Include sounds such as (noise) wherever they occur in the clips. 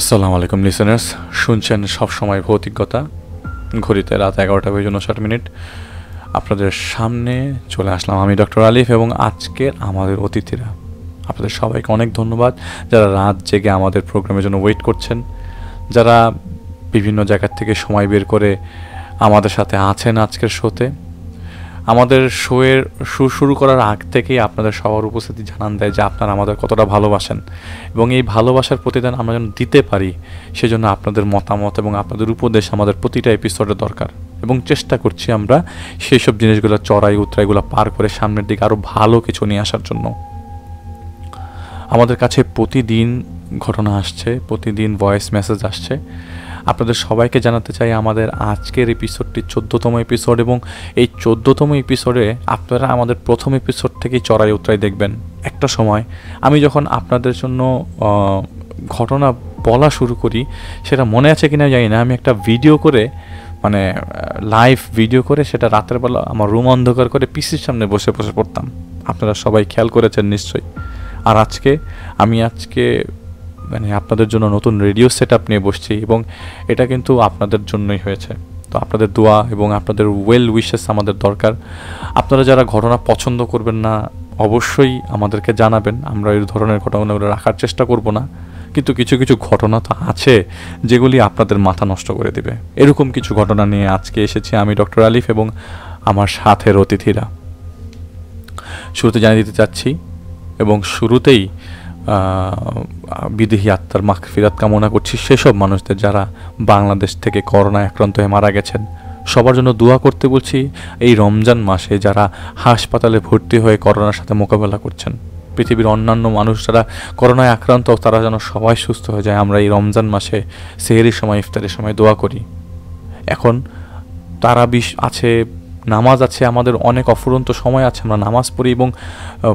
আসসালামু আলাইকুম লিসেনার্স শুনছেন সবসময় ভৌতিকতা ঘড়িতে রাত এগারোটা বেজে উনষাট মিনিট। আপনাদের সামনে চলে আসলাম আমি ডক্টর আলিফ এবং আজকের আমাদের অতিথিরা। আপনাদের সবাইকে অনেক ধন্যবাদ যারা রাত জেগে আমাদের প্রোগ্রামের জন্য ওয়েট করছেন, যারা বিভিন্ন জায়গার থেকে সময় বের করে আমাদের সাথে আছেন আজকের শোতে আমাদের শোয়ের, শো শুরু করার আগ থেকেই আপনাদের সবার উপস্থিতি জানান দেয় যে আপনারা আমাদের কতটা ভালোবাসেন। এবং এই ভালোবাসার প্রতিদান আমরা যেন দিতে পারি, সেজন্য আপনাদের মতামত এবং আপনাদের উপদেশ আমাদের প্রতিটা এপিসোডে দরকার। এবং চেষ্টা করছি আমরা সেই সব জিনিসগুলো, চড়াই, উতরাইগুলো পার করে সামনের দিকে আরও ভালো কিছু নিয়ে আসার জন্য। আমাদের কাছে প্রতিদিন ঘটনা আসছে, প্রতিদিন ভয়েস মেসেজ আসছে। আপনাদের সবাইকে জানাতে চাই আমাদের আজকের এপিসোডটি চোদ্দোতম এপিসোড এবং এই চোদ্দোতম এপিসোডে আপনারা আমাদের প্রথম এপিসোড থেকেই চড়াই উতরাই দেখবেন। একটা সময় আমি যখন আপনাদের জন্য ঘটনা বলা শুরু করি, সেটা মনে আছে কিনা জানি না, আমি একটা ভিডিও করে মানে লাইভ ভিডিও করে সেটা রাতের বেলা আমার রুম অন্ধকার করে পিসির সামনে বসে বসে পড়তাম। আপনারা সবাই খেয়াল করেছেন নিশ্চয়ই। আর আজকে, আমি আজকে মানে আপনাদের জন্য নতুন রেডিও সেট আপ নিয়ে বসছি এবং এটা কিন্তু আপনাদের জন্যই হয়েছে। তো আপনাদের দোয়া এবং আপনাদের ওয়েল উইশেস আমাদের দরকার। আপনারা যারা ঘটনা পছন্দ করবেন না, অবশ্যই আমাদেরকে জানাবেন। আমরা এই ধরনের ঘটনাগুলো রাখার চেষ্টা করব না। কিন্তু কিছু কিছু ঘটনা তো আছে যেগুলি আপনাদের মাথা নষ্ট করে দিবে। এরকম কিছু ঘটনা নিয়ে আজকে এসেছি আমি ডক্টর আলিফ এবং আমার সাথের অতিথিরা। শুরুতে জানিয়ে দিতে চাচ্ছি এবং শুরুতেই বিদেহী আত্মার মাগফিরাত কামনা করছি। সেসব মানুষদের যারা বাংলাদেশ থেকে করোনায় আক্রান্ত হয়ে মারা গেছেন, সবার জন্য দোয়া করতে বলছি, এই রমজান মাসে যারা হাসপাতালে ভর্তি হয়ে করোনার সাথে মোকাবেলা করছেন, পৃথিবীর অন্যান্য মানুষ যারা করোনায় আক্রান্ত তারা যেন সবাই সুস্থ হয়ে যায়। আমরা এই রমজান মাসে সেহেরির সময়, ইফতারের সময় দোয়া করি। এখন তারা বিশ আছে নামাজ আছে, আমাদের অনেক অফুরন্ত সময় আছে, আমরা নামাজ পড়ি এবং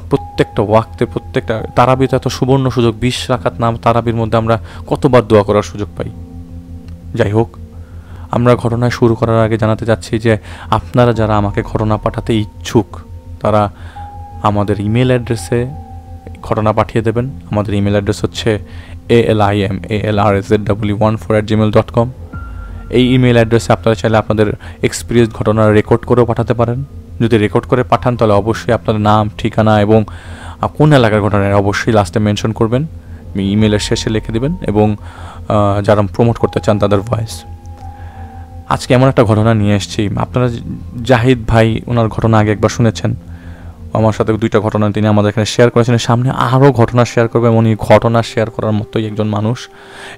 প্রত্যেকটা ওয়াক্তে, প্রত্যেকটা তারাবিতে এত সুবর্ণ সুযোগ, বিশ রাখাত নাম তারাবির মধ্যে আমরা কতবার দোয়া করার সুযোগ পাই। যাই হোক, আমরা ঘটনা শুরু করার আগে জানাতে চাচ্ছি যে, আপনারা যারা আমাকে ঘটনা পাঠাতে ইচ্ছুক, তারা আমাদের ইমেল অ্যাড্রেসে ঘটনা পাঠিয়ে দেবেন। আমাদের ইমেল অ্যাড্রেস হচ্ছে A L I M A L R S ed W one four at Gmail dot com এই ইমেল অ্যাড্রেসে আপনারা চাইলে আপনাদের এক্সপিরিয়েন্স ঘটনা রেকর্ড করেও পাঠাতে পারেন। যদি রেকর্ড করে পাঠান, তাহলে অবশ্যই আপনাদের নাম, ঠিকানা এবং কোন এলাকার ঘটনা অবশ্যই লাস্টে মেনশন করবেন। ইমেলের শেষে লিখে দেবেন এবং যারা প্রমোট করতে চান তাদের ভয়েস আজকে এমন একটা ঘটনা নিয়ে এসেছি। আপনারা জাহিদ ভাই, ওনার ঘটনা আগে একবার শুনেছেন। আমার সাথে দুইটা ঘটনা তিনি আমাদের এখানে শেয়ার করেছেন। সামনে আরও ঘটনা শেয়ার করবেন উনি ঘটনা শেয়ার করার মতোই একজন মানুষ।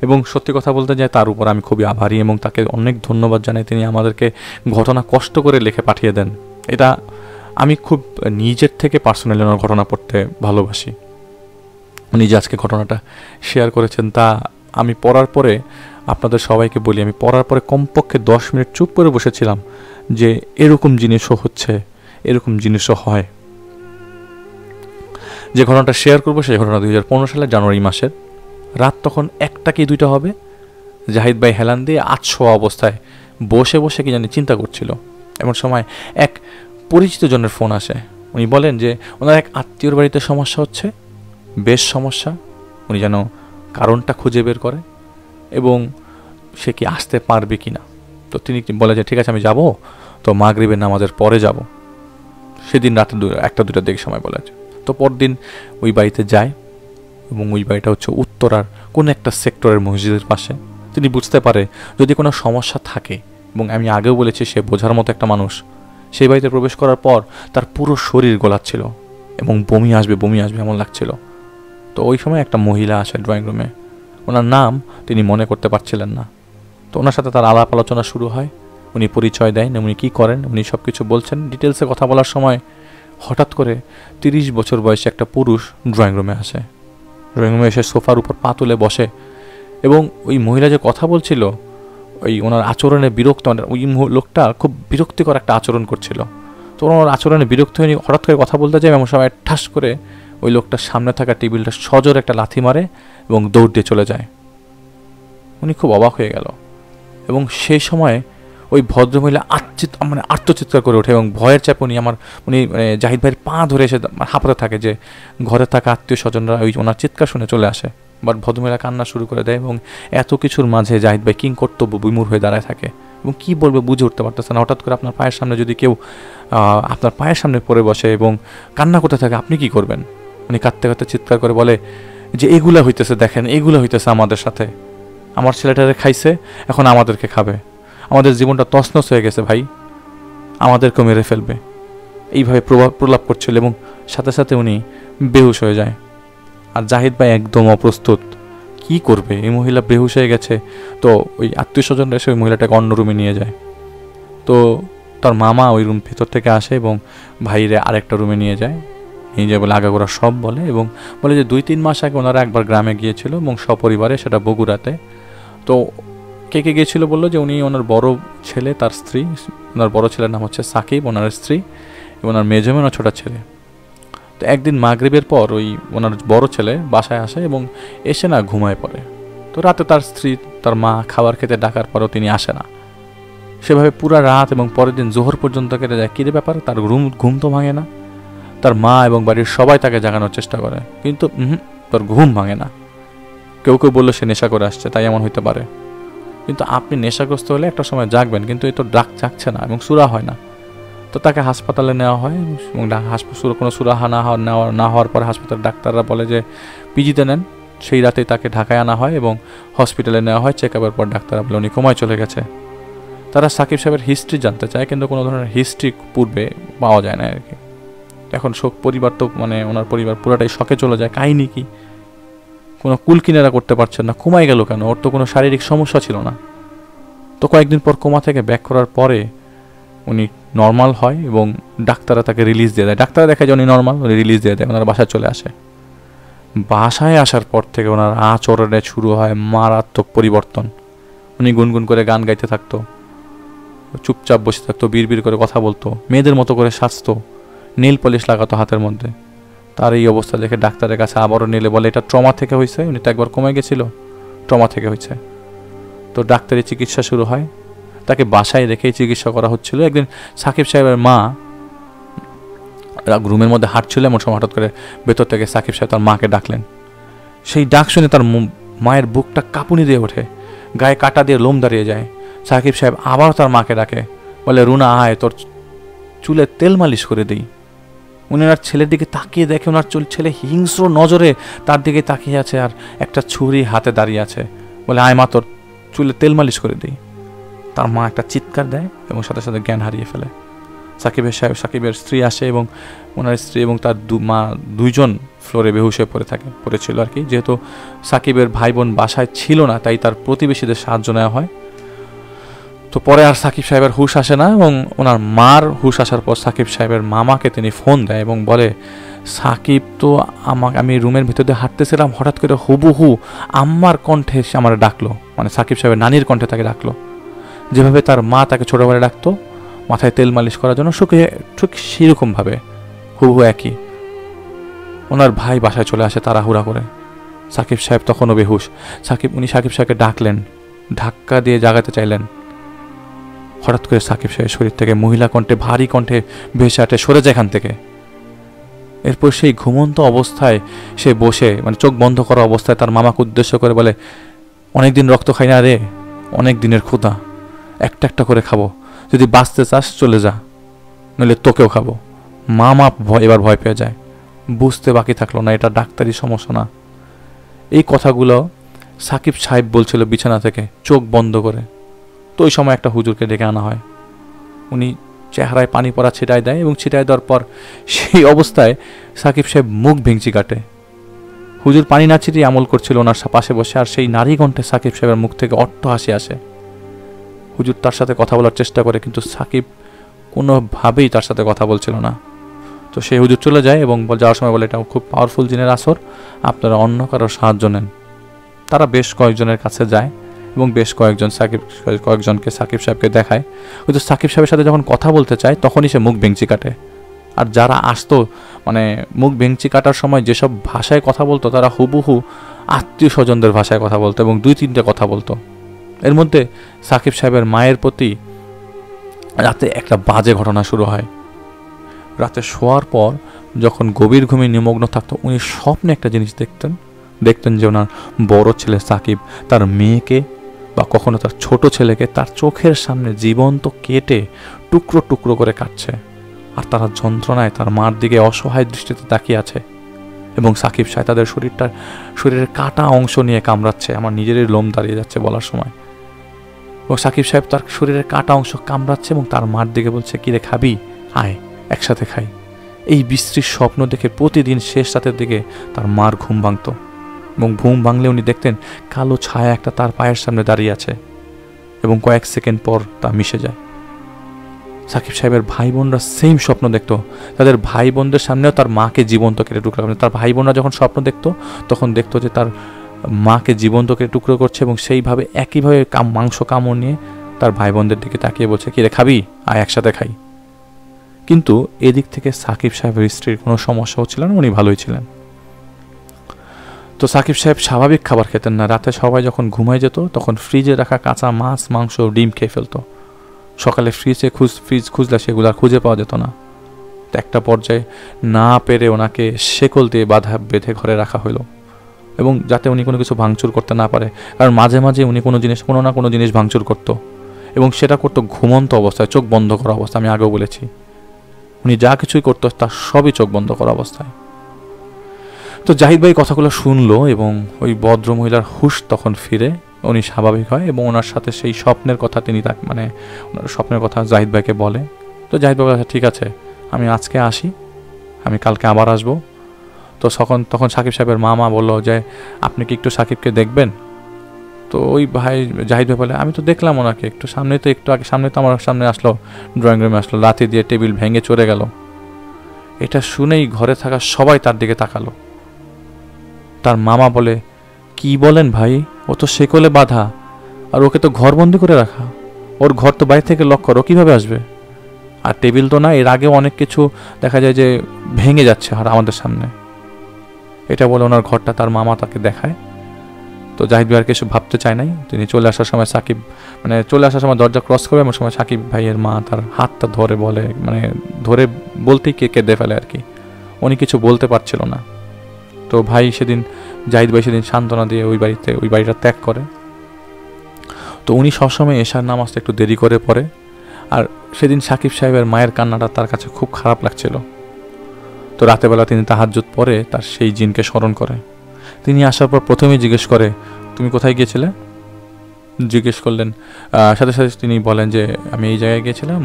এবং সত্যি কথা বলতে যায়, তার উপর আমি খুবই আভারী এবং তাকে অনেক ধন্যবাদ জানাই তিনি আমাদেরকে ঘটনা কষ্ট করে লিখে পাঠিয়ে দেন। এটা আমি খুব নিজের থেকে পার্সোনালি ওনার ঘটনা পড়তে ভালোবাসি। উনি যে আজকে ঘটনাটা শেয়ার করেছেন তা আমি পড়ার পরে আপনাদের সবাইকে বলি, আমি পড়ার পরে কমপক্ষে দশ মিনিট চুপ করে বসেছিলাম যে এরকম জিনিসও হচ্ছে, এরকম জিনিসও হয়। যে ঘটনাটা শেয়ার করব সেই ঘটনা দুই সালের জানুয়ারি মাসের। রাত তখন একটা কি দুইটা হবে? জাহিদ ভাই হেলান দিয়ে আটশো অবস্থায় বসে বসে কি জানি চিন্তা করছিল। এমন সময় এক পরিচিত জনের ফোন আসে। উনি বলেন যে, ওনার এক আত্মীয়র বাড়িতে সমস্যা হচ্ছে। বেশ সমস্যা। উনি যেন কারণটা খুঁজে বের করে এবং সে কি আসতে পারবে কি না তো তিনি বলে যে, ঠিক আছে, আমি যাব। তো মাগরিবের নামাজের পরে যাব। সেদিন রাতে একটা দুটার দিকে সময় বলে আছে তো পরদিন ওই বাড়িতে যায় এবং ওই বাড়িটা হচ্ছে উত্তরার কোনো একটা সেক্টরের মসজিদের পাশে। তিনি বুঝতে পারে যদি কোনো সমস্যা থাকে এবং আমি আগেও বলেছি সে বোঝার মতো একটা মানুষ, সেই বাড়িতে প্রবেশ করার পর তার পুরো শরীর গোলাচ্ছিল এবং বমি আসবে বমি আসবে এমন লাগছিল। তো ওই সময় একটা মহিলা আসে ড্রয়িং রুমে ওনার নাম তিনি মনে করতে পারছিলেন না। তো ওনার সাথে তার আলাপ আলোচনা শুরু হয়। উনি পরিচয় দেন, উনি কী করেন, উনি সব কিছু বলছেন ডিটেলসে কথা বলার সময় হঠাৎ করে তিরিশ বছর বয়সে একটা পুরুষ ড্রয়িং রুমে আসে। ড্রয়িং রুমে এসে সোফার উপর পা তুলে বসে এবং ওই মহিলা যে কথা বলছিল, ওই ওনার আচরণে বিরক্ত মানে ওই লোকটা খুব বিরক্তিকর একটা আচরণ করছিল। তো ওনার আচরণে বিরক্ত হয়ে হঠাৎ করে কথা বলতে যায় এমন সময় ঠাস করে ওই লোকটার সামনে থাকা টেবিলটা সজোর একটা লাথি মারে এবং দৌড় দিয়ে চলে যায়। উনি খুব অবাক হয়ে গেল এবং সেই সময় ওই ভদ্রমহিলা আচ্চিত মানে আত্মচিৎকার করে ওঠে এবং ভয়ের চাপে উনি আমার, উনি মানে জাহিদ ভাইয়ের পা ধরে এসে হাঁপাতে থাকে যে ঘরে থাকা আত্মীয় স্বজনরা ওই ওনার চিৎকার শুনে চলে আসে। বাট ভদ্রমহিলা কান্না শুরু করে দেয় এবং এত কিছুর মাঝে জাহিদ ভাই কিং কর্তব্য বিমূর হয়ে দাঁড়ায় থাকে এবং কী বলবে বুঝে উঠতে পারতেছে না। হঠাৎ করে আপনার পায়ের সামনে যদি কেউ আপনার পায়ের সামনে পড়ে বসে এবং কান্না করতে থাকে, আপনি কি করবেন? উনি কাঁদতে কাঁদতে চিৎকার করে বলে যে, এগুলা হইতেছে, দেখেন, এগুলো হইতেছে আমাদের সাথে। আমার ছেলেটারে খাইছে, এখন আমাদেরকে খাবে। আমাদের জীবনটা তছনছ হয়ে গেছে ভাই। আমাদেরকেও মেরে ফেলবে। এইভাবে প্রভাব প্রলাপ করছিল এবং সাথে সাথে উনি বেহুশ হয়ে যায়। আর জাহিদ ভাই একদম অপ্রস্তুত। কি করবে? এই মহিলা বেহুশ হয়ে গেছে। তো ওই আত্মীয় স্বজনরা এসে ওই মহিলাটাকে অন্য রুমে নিয়ে যায়। তো তার মামা ওই রুম ভেতর থেকে আসে এবং ভাইরে আরেকটা রুমে নিয়ে যায়। নিয়ে যায় বলে আগাগোড়া সব বলে এবং বলে যে দুই তিন মাস আগে ওনারা একবার গ্রামে গিয়েছিল এবং সপরিবারে সেটা বগুড়াতে। তো কে কে গিয়েছিল বলল যে উনি ওনার বড় ছেলে, তার স্ত্রী, ওনার বড় ছেলের নাম হচ্ছে সাকিব, ওনার স্ত্রী এবং ওনার মেজমেন ও ছোটা ছেলে। তো একদিন মাগরীবের পর ওই ওনার বড় ছেলে বাসায় আসে এবং এসে না ঘুমায় পড়ে। তো রাতে তার স্ত্রী, তার মা খাবার খেতে ডাকার পরও তিনি আসে না। সেভাবে পুরা রাত এবং পরের দিন জোহর পর্যন্ত কেটে যায়। কী ব্যাপার? তার ঘুম ঘুম তো ভাঙে না। তার মা এবং বাড়ির সবাই তাকে জাগানোর চেষ্টা করে। কিন্তু তার ঘুম ভাঙে না। কেউ কেউ বলল সে নেশা করে আসছে, তাই এমন হইতে পারে। কিন্তু আপনি নেশাগ্রস্ত হলে একটা সময় জাগবেন, কিন্তু এই তো ডাক জাগছে না এবং সুরা হয় না। তো তাকে হাসপাতালে নেওয়া হয় এবং হাসপাতাল কোনো সুরাহা না হওয়ার নেওয়া না হওয়ার পর হাসপাতালের ডাক্তাররা বলে যে, পিজিতে নেন। সেই রাতেই তাকে ঢাকায় আনা হয় এবং হসপিটালে নেওয়া হয়। চেক আপের পর ডাক্তাররা বলে, উনি কমায় চলে গেছে। তারা সাকিব সাহেবের হিস্ট্রি জানতে চায়, কিন্তু কোনো ধরনের হিস্ট্রি পূর্বে পাওয়া যায় না আর কি। এখন শোক পরিবার তো মানে ওনার পরিবার পুরাটাই শখে চলে যায়। কাহিনি কি? কোনো কুল কিনারা করতে পারছেন না কমাই গেল কেন? ওর তো কোনো শারীরিক সমস্যা ছিল না। তো কয়েকদিন পর কোমা থেকে ব্যাক করার পরে উনি নর্মাল হয় এবং ডাক্তাররা তাকে রিলিজ দিয়ে দেয়। ডাক্তাররা দেখে যে উনি নর্মাল উনি রিলিজ দিয়ে দেয়, ওনার বাসায় চলে আসে। বাসায় আসার পর থেকে ওনার আচরণে শুরু হয় মারাত্মক পরিবর্তন। উনি গুনগুন করে গান গাইতে থাকতো, চুপচাপ বসে থাকতো বিড় করে কথা বলতো, মেয়েদের মতো করে সাজতো নীল পলিশ লাগাতো হাতের মধ্যে। তার এই অবস্থা দেখে ডাক্তারের কাছে আবারও নিলে বলে, এটা ট্রমা থেকে হয়েছে? উনি তো একবার কমে গেছিল। ট্রমা থেকে হয়েছে। তো ডাক্তারি চিকিৎসা শুরু হয়। তাকে বাসায় রেখেই চিকিৎসা করা হচ্ছিল। একদিন সাকিব সাহেবের মা রুমের মধ্যে হাঁটছিল এমন সময় হঠাৎ করে ভেতর থেকে সাকিব সাহেব তার মাকে ডাকলেন। সেই ডাক শুনে তার মায়ের বুকটা কাঁপুনি দিয়ে ওঠে, গায়ে কাটা দিয়ে লোম দাঁড়িয়ে যায়। সাকিব সাহেব আবার তার মাকে ডাকে, বলে, রুনা, আয়, তোর চুলে তেল মালিশ করে দিই। উনি ওনার ছেলের দিকে তাকিয়ে দেখে ওনার চুল ছেলে হিংস্র নজরে তার দিকে তাকিয়ে আছে আর একটা ছুরি হাতে দাঁড়িয়ে আছে। বলে, আয় মা, তোর চুলে তেল মালিশ করে দিই। তার মা একটা চিৎকার দেয় এবং সাথে সাথে জ্ঞান হারিয়ে ফেলে। সাকিবের সাহেব সাকিবের স্ত্রী আসে এবং ওনার স্ত্রী এবং তার দু, মা দুইজন ফ্লোরে বেহুশ হয়ে পড়ে থাকে, পড়েছিল আর কি। যেহেতু সাকিবের ভাই বোন বাসায় ছিল না, তাই তার প্রতিবেশীদের সাহায্য নেওয়া হয়। তো পরে আর সাকিব সাহেবের হুশ আসে না এবং ওনার মার হুশ আসার পর সাকিব সাহেবের মামাকে তিনি ফোন দেয় এবং বলে, সাকিব তো আমাকে, আমি রুমের ভিতরে হাঁটতেছিলাম, হঠাৎ করে হুবহু আম্মার কণ্ঠে সে আমার ডাকলো। মানে সাকিব সাহেবের নানির কণ্ঠে তাকে ডাকলো। যেভাবে তার মা তাকে ছোটোবেলায় ডাকতো, মাথায় তেল মালিশ করার জন্য সুখে ঠিক সেরকমভাবে হুবহু একই। ওনার ভাই বাসায় চলে আসে তাড়াহুড়া করে। সাকিব সাহেব তখনও বেহুশ। সাকিব, উনি সাকিব সাহেবকে ডাকলেন। ধাক্কা দিয়ে জাগাতে চাইলেন। হঠাৎ করে সাকিব সাহেবের শরীর থেকে মহিলা কণ্ঠে, ভারী কণ্ঠে ভেসে আটে সরে যায় এখান থেকে। এরপর সেই ঘুমন্ত অবস্থায় সে বসে মানে চোখ বন্ধ করা অবস্থায় তার মামাকে উদ্দেশ্য করে বলে অনেক দিন রক্ত খাই না রে, অনেক দিনের ক্ষুদা একটা একটা করে খাব। যদি বাঁচতে চাস, চলে যা। নইলে তোকেও খাব। মা মা ভয়, এবার ভয় পেয়ে যায়। বুঝতে বাকি থাকল না, এটা ডাক্তারি সমস্যা না। এই কথাগুলো সাকিব সাহেব বলছিল বিছানা থেকে, চোখ বন্ধ করে। তো ওই সময় একটা হুজুরকে ডেকে আনা হয়। উনি চেহারায় পানি পড়া ছিটায় দেয় এবং ছিটায় দেওয়ার পর সেই অবস্থায় সাকিব সাহেব মুখ ভেঙচি কাটে। হুজুর পানি না ছিটিয়ে আমল করছিল ওনার পাশে বসে আর সেই নারী কণ্ঠে সাকিব সাহেবের মুখ থেকে অট্ট হাসি আসে। হুজুর তার সাথে কথা বলার চেষ্টা করে কিন্তু সাকিব কোনোভাবেই তার সাথে কথা বলছিল না। তো সেই হুজুর চলে যায় এবং যাওয়ার সময় বলে, এটা খুব পাওয়ারফুল জিনের আসর, আপনারা অন্য কারোর সাহায্য নেন। তারা বেশ কয়েকজনের কাছে যায়। এবং বেশ কয়েকজন সাকিব, কয়েকজনকে সাকিব সাহেবকে দেখায়। কিন্তু সাকিব সাহেবের সাথে যখন কথা বলতে চায়, তখনই সে মুখ বেঞ্চি কাটে। আর যারা আসতো মানে মুখ বেঞ্চি কাটার সময় যেসব ভাষায় কথা বলতো, তারা হুবহু আত্মীয় স্বজনদের ভাষায় কথা বলতো এবং দুই তিনটে কথা বলতো। এর মধ্যে সাকিব সাহেবের মায়ের প্রতি রাতে একটা বাজে ঘটনা শুরু হয়। রাতে শোয়ার পর যখন গভীর ঘুমে নিমগ্ন থাকতো, উনি স্বপ্নে একটা জিনিস দেখতেন। দেখতেন যে ওনার বড় ছেলে সাকিব, তার মেয়েকে বা কখনো তার ছোট ছেলেকে তার চোখের সামনে জীবন্ত কেটে টুকরো টুকরো করে কাটছে। আর তারা যন্ত্রণায় তার মার দিকে অসহায় দৃষ্টিতে তাকিয়ে আছে এবং সাকিব সাহেব তাদের শরীরটার, শরীরের কাটা অংশ নিয়ে কামড়াচ্ছে, আমার নিজেরই লোম দাঁড়িয়ে যাচ্ছে বলার সময়। এবং সাকিব সাহেব তার শরীরের কাটা অংশ কামড়াচ্ছে এবং তার মার দিকে বলছে কিরে খাবি? আয়, একসাথে খাই। এই বিশ্রীর স্বপ্ন দেখে প্রতিদিন শেষ রাতের দিকে তার মার ঘুম ভাঙত। এবং ঘুম ভাঙলে উনি দেখতেন কালো ছায়া একটা তার পায়ের সামনে দাঁড়িয়ে আছে এবং কয়েক সেকেন্ড পর তা মিশে যায়। সাকিব সাহেবের ভাই বোনরা সেম স্বপ্ন দেখতো। তাদের ভাই বোনদের সামনেও তার মাকে জীবন্ত কেটে টুকরো করে তার ভাই বোনরা যখন স্বপ্ন দেখতো, তখন দেখতো যে তার মাকে জীবন্ত কেটে টুকরো করছে এবং সেইভাবে একইভাবে কাম মাংস কামড় নিয়ে তার ভাই বোনদের দিকে তাকিয়ে বলছে কিরে খাবি? আয়, একসাথে খাই। কিন্তু এদিক থেকে সাকিব সাহেবের স্ত্রীর কোনো সমস্যা হচ্ছিল না, উনি ভালোই ছিলেন। তো সাকিব সাহেব স্বাভাবিক খাবার খেতেন না। রাতে সবাই যখন ঘুমায় যেত, তখন ফ্রিজে রাখা কাঁচা মাছ, মাংস, ডিম খেয়ে ফেলতো। সকালে ফ্রিজে খুঁজ ফ্রিজ খুঁজলে সেগুলো খুঁজে পাওয়া যেত না। তো একটা পর্যায়ে না পেরে ওনাকে শেকল দিয়ে বাধা বেঁধে ঘরে রাখা হলো এবং যাতে উনি কোনো কিছু ভাঙচুর করতে না পারে, কারণ মাঝে মাঝে উনি কোনো জিনিস কোনো না কোনো জিনিস ভাঙচুর করতো। এবং সেটা করতো ঘুমন্ত অবস্থায়, চোখ বন্ধ করা অবস্থা আমি আগেও বলেছি। উনি যা কিছুই করতো, তার সবই চোখ বন্ধ করা অবস্থায়। তো জাহিদ ভাই কথাগুলো শুনলো এবং ওই ভদ্র মহিলার হুশ তখন ফিরে। উনি স্বাভাবিক হয় এবং ওনার সাথে সেই স্বপ্নের কথা তিনি তাকে মানে ওনার স্বপ্নের কথা জাহিদ ভাইকে বলে। তো জাহিদ ভাই ঠিক আছে, আমি আজকে আসি। আমি কালকে আবার আসব। তো তখন তখন সাকিব সাহেবের মামা বলল যে, আপনি কি একটু সাকিবকে দেখবেন? তো ওই ভাই, জাহিদ ভাই বলে, আমি তো দেখলাম ওনাকে, একটু সামনে তো একটু আগে সামনে তো আমার সামনে আসলো ড্রয়িং রুমে আসলো, লাথি দিয়ে টেবিল ভেঙে চড়ে গেল। এটা শুনেই ঘরে থাকা সবাই তার দিকে তাকালো। তার মামা বলে, কি বলেন ভাই? ও তো শেকলে বাধা। আর ওকে তো ঘরবন্দি করে রাখা। ওর ঘর তো বাইরে থেকে লক করো কীভাবে আসবে? আর টেবিল তো না, এর আগেও অনেক কিছু দেখা যায় যে ভেঙে যাচ্ছে আর আমাদের সামনে। এটা বলে ওনার ঘরটা তার মামা তাকে দেখায়। তো জাহিদ ভাই আর কিছু ভাবতে চায় নাই। তিনি চলে আসার সময় সাকিব মানে চলে আসার সময় দরজা ক্রস করবে এমন সময় সাকিব ভাইয়ের মা তার হাতটা ধরে বলে মানে ধরে বলতেই কে কেঁদে ফেলে আর কি। উনি কিছু বলতে পারছিল না। তো ভাই সেদিন, জাহিদ ভাই সেদিন সান্ত্বনা দিয়ে ওই বাড়িতে, ওই বাড়িটা ত্যাগ করে। তো উনি সবসময় এশার নামাজটা একটু দেরি করে পড়ে। আর সেদিন সাকিব সাহেবের মায়ের কান্নাটা তার কাছে খুব খারাপ লাগছিল। তো রাতেবেলা তিনি তাহাজুত পরে তার সেই জিনকে স্মরণ করে। তিনি আসার পর প্রথমেই জিজ্ঞেস করে, তুমি কোথায় গিয়েছিলে? জিজ্ঞেস করলেন সাথে সাথে তিনি বলেন যে, আমি এই জায়গায় গিয়েছিলাম,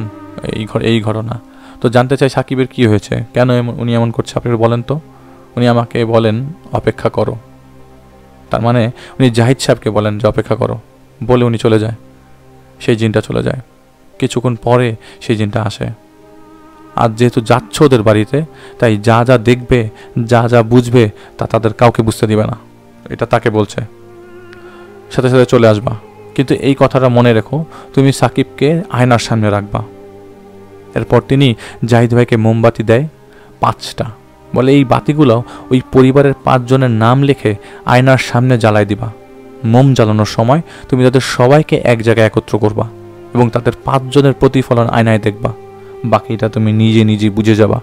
এই ঘর, এই ঘটনা। তো জানতে চাই সাকিবের কি হয়েছে, কেন এমন, উনি এমন করছে, আপনি বলেন তো। উনি আমাকে বলেন, অপেক্ষা করো। তার মানে উনি জাহিদ সাহেবকে বলেন যে, অপেক্ষা করো। বলে উনি চলে যায়। সেই জিনটা চলে যায়। কিছুক্ষণ পরে সেই জিনটা আসে। আর যেহেতু যাচ্ছ ওদের বাড়িতে, তাই যা যা দেখবে, যা যা বুঝবে, তা তাদের কাউকে বুঝতে দিবে না। এটা তাকে বলছে। সাথে সাথে চলে আসবা। কিন্তু এই কথাটা মনে রেখো, তুমি সাকিবকে আয়নার সামনে রাখবা। এরপর তিনি জাহিদ ভাইকে মোমবাতি দেয় পাঁচটা। বলে, এই বাতিগুলো ওই পরিবারের পাঁচজনের নাম লিখে আয়নার সামনে জ্বালাই দিবা। মোম জ্বালানোর সময় তুমি তাদের সবাইকে এক জায়গায় একত্র করবা এবং তাদের পাঁচজনের প্রতিফলন আয়নায় দেখবা। বাকিটা তুমি নিজে নিজে বুঝে যাবা।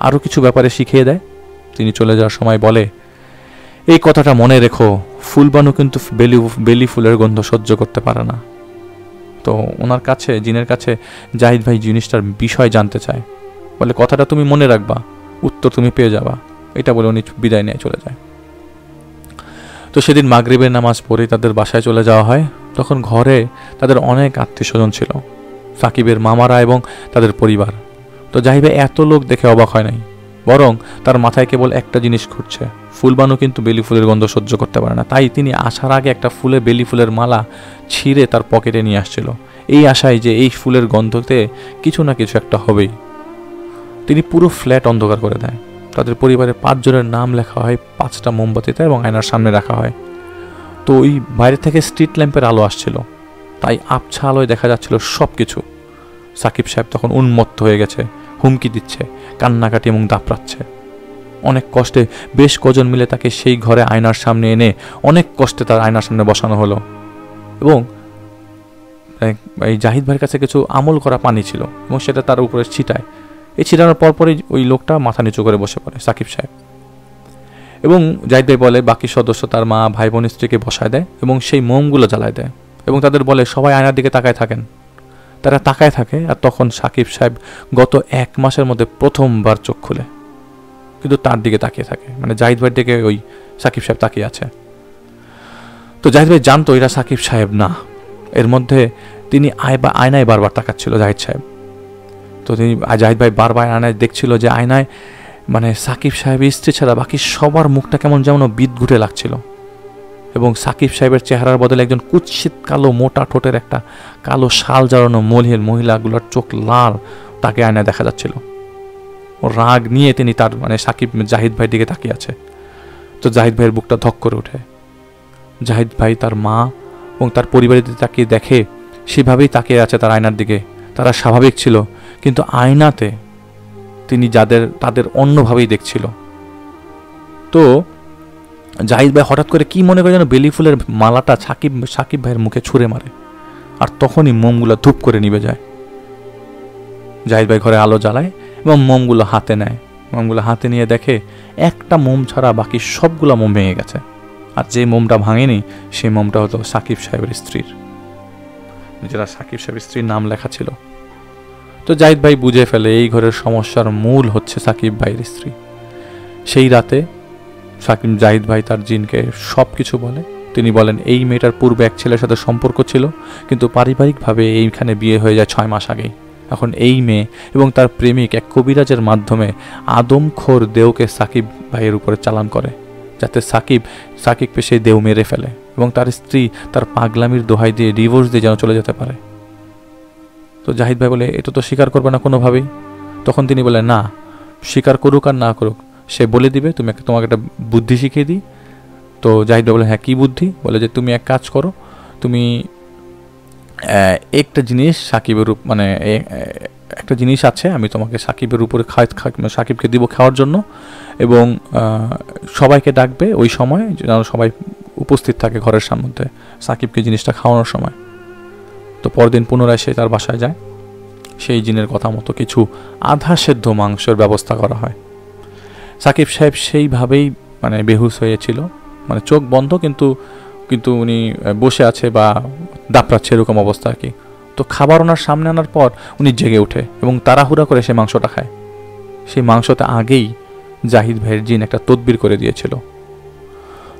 আরও কিছু ব্যাপারে শিখিয়ে দেয়? তিনি চলে যাওয়ার সময় বলে, এই কথাটা মনে রেখো, ফুলবানু কিন্তু বেলি বেলি ফুলের গন্ধ সহ্য করতে পারে না। তো ওনার কাছে, জিনের কাছে জাহিদ ভাই জিনিসটার বিষয় জানতে চায়। বলে, কথাটা তুমি মনে রাখবা। উত্তর তুমি পেয়ে যাবা। এটা বলে উনি বিদায় নিয়ে চলে যায়। তো সেদিন মাগরিবের নামাজ পড়ে তাদের বাসায় চলে যাওয়া হয়। তখন ঘরে তাদের অনেক আত্মীয় স্বজন ছিল, সাকিবের মামারা এবং তাদের পরিবার। তো জাহিবে এত লোক দেখে অবাক হয় নাই, বরং তার মাথায় কেবল একটা জিনিস ঘুরছে। ফুলবানু কিন্তু বেলি ফুলের গন্ধ সহ্য করতে পারে না। তাই তিনি আসার আগে একটা ফুলে বেলি ফুলের মালা ছিঁড়ে তার পকেটে নিয়ে আসছিল। এই আশায় যে এই ফুলের গন্ধতে কিছু না কিছু একটা হবেই। তিনি পুরো ফ্ল্যাট অন্ধকার করে দেয়। তাদের পরিবারের পাঁচজনের নাম লেখা হয় পাঁচটা মোমবাতিতে এবং আয়নার সামনে রাখা হয়। তো ওই বাইরে থেকে স্ট্রিট ল্যাম্পের আলো আসছিল। তাই আবছা আলোয় দেখা যাচ্ছিল সব কিছু সাকিব সাহেব তখন উন্মত্ত হয়ে গেছে, হুমকি দিচ্ছে, কান্নাকাটি এবং দাপড়াচ্ছে। অনেক কষ্টে বেশ কজন মিলে তাকে সেই ঘরে আয়নার সামনে এনে অনেক কষ্টে তার আয়নার সামনে বসানো হলো। এবং, এই জাহিদ ভাইয়ের কাছে কিছু আমল করা পানি ছিল এবং সেটা তার উপরে ছিটায়। এই ছিটানোর পরপরই ওই লোকটা মাথা নিচু করে বসে পড়ে, সাকিব সাহেব। এবং জাহিদ ভাই বলে, বাকি সদস্য তার মা ভাই বোন স্ত্রীকে বসায় দেয় এবং সেই মোমগুলো জ্বালায় দেয় এবং তাদের বলে, সবাই আয়নার দিকে তাকায় থাকেন। তারা তাকায় থাকে আর তখন সাকিব সাহেব গত এক মাসের মধ্যে প্রথমবার চোখ খুলে। কিন্তু তার দিকে তাকিয়ে থাকে। মানে জাহিদ ভাইয়ের দিকে ওই সাকিব সাহেব তাকিয়ে আছে। তো জাহিদ ভাই জানতো, এরা সাকিব সাহেব না। এর মধ্যে তিনি আয় বা আয়নায় বারবার তাকাচ্ছিল জাহিদ সাহেব। তো তিনি জাহিদ ভাই বারবার আয়নায় দেখছিল যে আয়নায় মানে সাকিব সাহেবের স্ত্রী ছাড়া বাকি সবার মুখটা কেমন যেমন বিদ্ঘুটে লাগছিল। এবং সাকিব সাহেবের চেহারার বদলে একজন কুৎসিত কালো মোটা ঠোঁটের একটা কালো শাল জড়ানো মলিহের মহিলাগুলোর চোখ লাল তাকে আয়নায় দেখা যাচ্ছিল। ও রাগ নিয়ে তিনি তার মানে সাকিব জাহিদ ভাইয়ের দিকে তাকিয়ে আছে। তো জাহিদ ভাইয়ের বুকটা ধক করে ওঠে। জাহিদ ভাই তার মা এবং তার পরিবারের দিকে তাকিয়ে দেখে সেভাবেই তাকিয়ে আছে তার আয়নার দিকে। তারা স্বাভাবিক ছিল কিন্তু আয়নাতে তিনি যাদের, তাদের অন্যভাবেই দেখছিল। তো জাহিদ ভাই হঠাৎ করে কি মনে করে যেন বেলি ফুলের মালাটা সাকিব সাকিব ভাইয়ের মুখে ছুঁড়ে মারে আর তখনই মোমগুলো ধূপ করে নিবে যায়। জাহিদ ভাই ঘরে আলো জ্বালায় এবং মোমগুলো হাতে নেয়। মোমগুলো হাতে নিয়ে দেখে একটা মোম ছাড়া বাকি সবগুলো মোম ভেঙে গেছে। আর যে মোমটা ভাঙেনি, সেই মোমটা হতো সাকিব সাহেবের স্ত্রীর। যেটা সাকিব সাহেবের স্ত্রীর নাম লেখা ছিল। তো জাহিদ ভাই বুঝে ফেলে এই ঘরের সমস্যার মূল হচ্ছে সাকিব ভাইয়ের স্ত্রী। সেই রাতে সাকিব জাহিদ ভাই তার জিনকে সব কিছু বলে। তিনি বলেন, এই মেয়েটার পূর্বে এক ছেলের সাথে সম্পর্ক ছিল, কিন্তু পারিবারিকভাবে এইখানে বিয়ে হয়ে যায় ছয় মাস আগেই। এখন এই মেয়ে এবং তার প্রেমিক এক কবিরাজের মাধ্যমে আদমখোর দেওকে সাকিব ভাইয়ের উপরে চালান করে, যাতে সাকিব সাকিবকে সেই দেও মেরে ফেলে এবং তার স্ত্রী তার পাগলামির দোহাই দিয়ে ডিভোর্স দিয়ে যেন চলে যেতে পারে। তো জাহিদ ভাই বলে, এটা তো স্বীকার করবে না কোনোভাবেই। তখন তিনি বলে, না, স্বীকার করুক আর না করুক। সে বলে দিবে, তুমি তোমাকে একটা বুদ্ধি শিখিয়ে দিই। তো জাহিদ ভাই বলে হ্যাঁ কী বুদ্ধি? বলে যে, তুমি এক কাজ করো, তুমি একটা জিনিস সাকিবের মানে একটা জিনিস আছে, আমি তোমাকে সাকিবের উপরে খায় সাকিবকে দিব খাওয়ার জন্য এবং সবাইকে ডাকবে ওই সময়, যেন সবাই উপস্থিত থাকে ঘরের সামনে সাকিবকে জিনিসটা খাওয়ানোর সময়। তো পরদিন পুনরায় সে তার বাসায় যায়। সেই জিনের কথা মতো কিছু আধা সেদ্ধ মাংসের ব্যবস্থা করা হয়। সাকিব সাহেব সেইভাবেই মানে বেহুশ হয়েছিল। মানে চোখ বন্ধ কিন্তু কিন্তু উনি বসে আছে বা দাপড়াচ্ছে এরকম অবস্থা আর কি। তো খাবার ওনার সামনে আনার পর উনি জেগে ওঠে এবং তাড়াহুড়া করে সে মাংসটা খায়। সেই মাংসটা আগেই জাহিদ ভাইয়ের জিন একটা তদবির করে দিয়েছিল।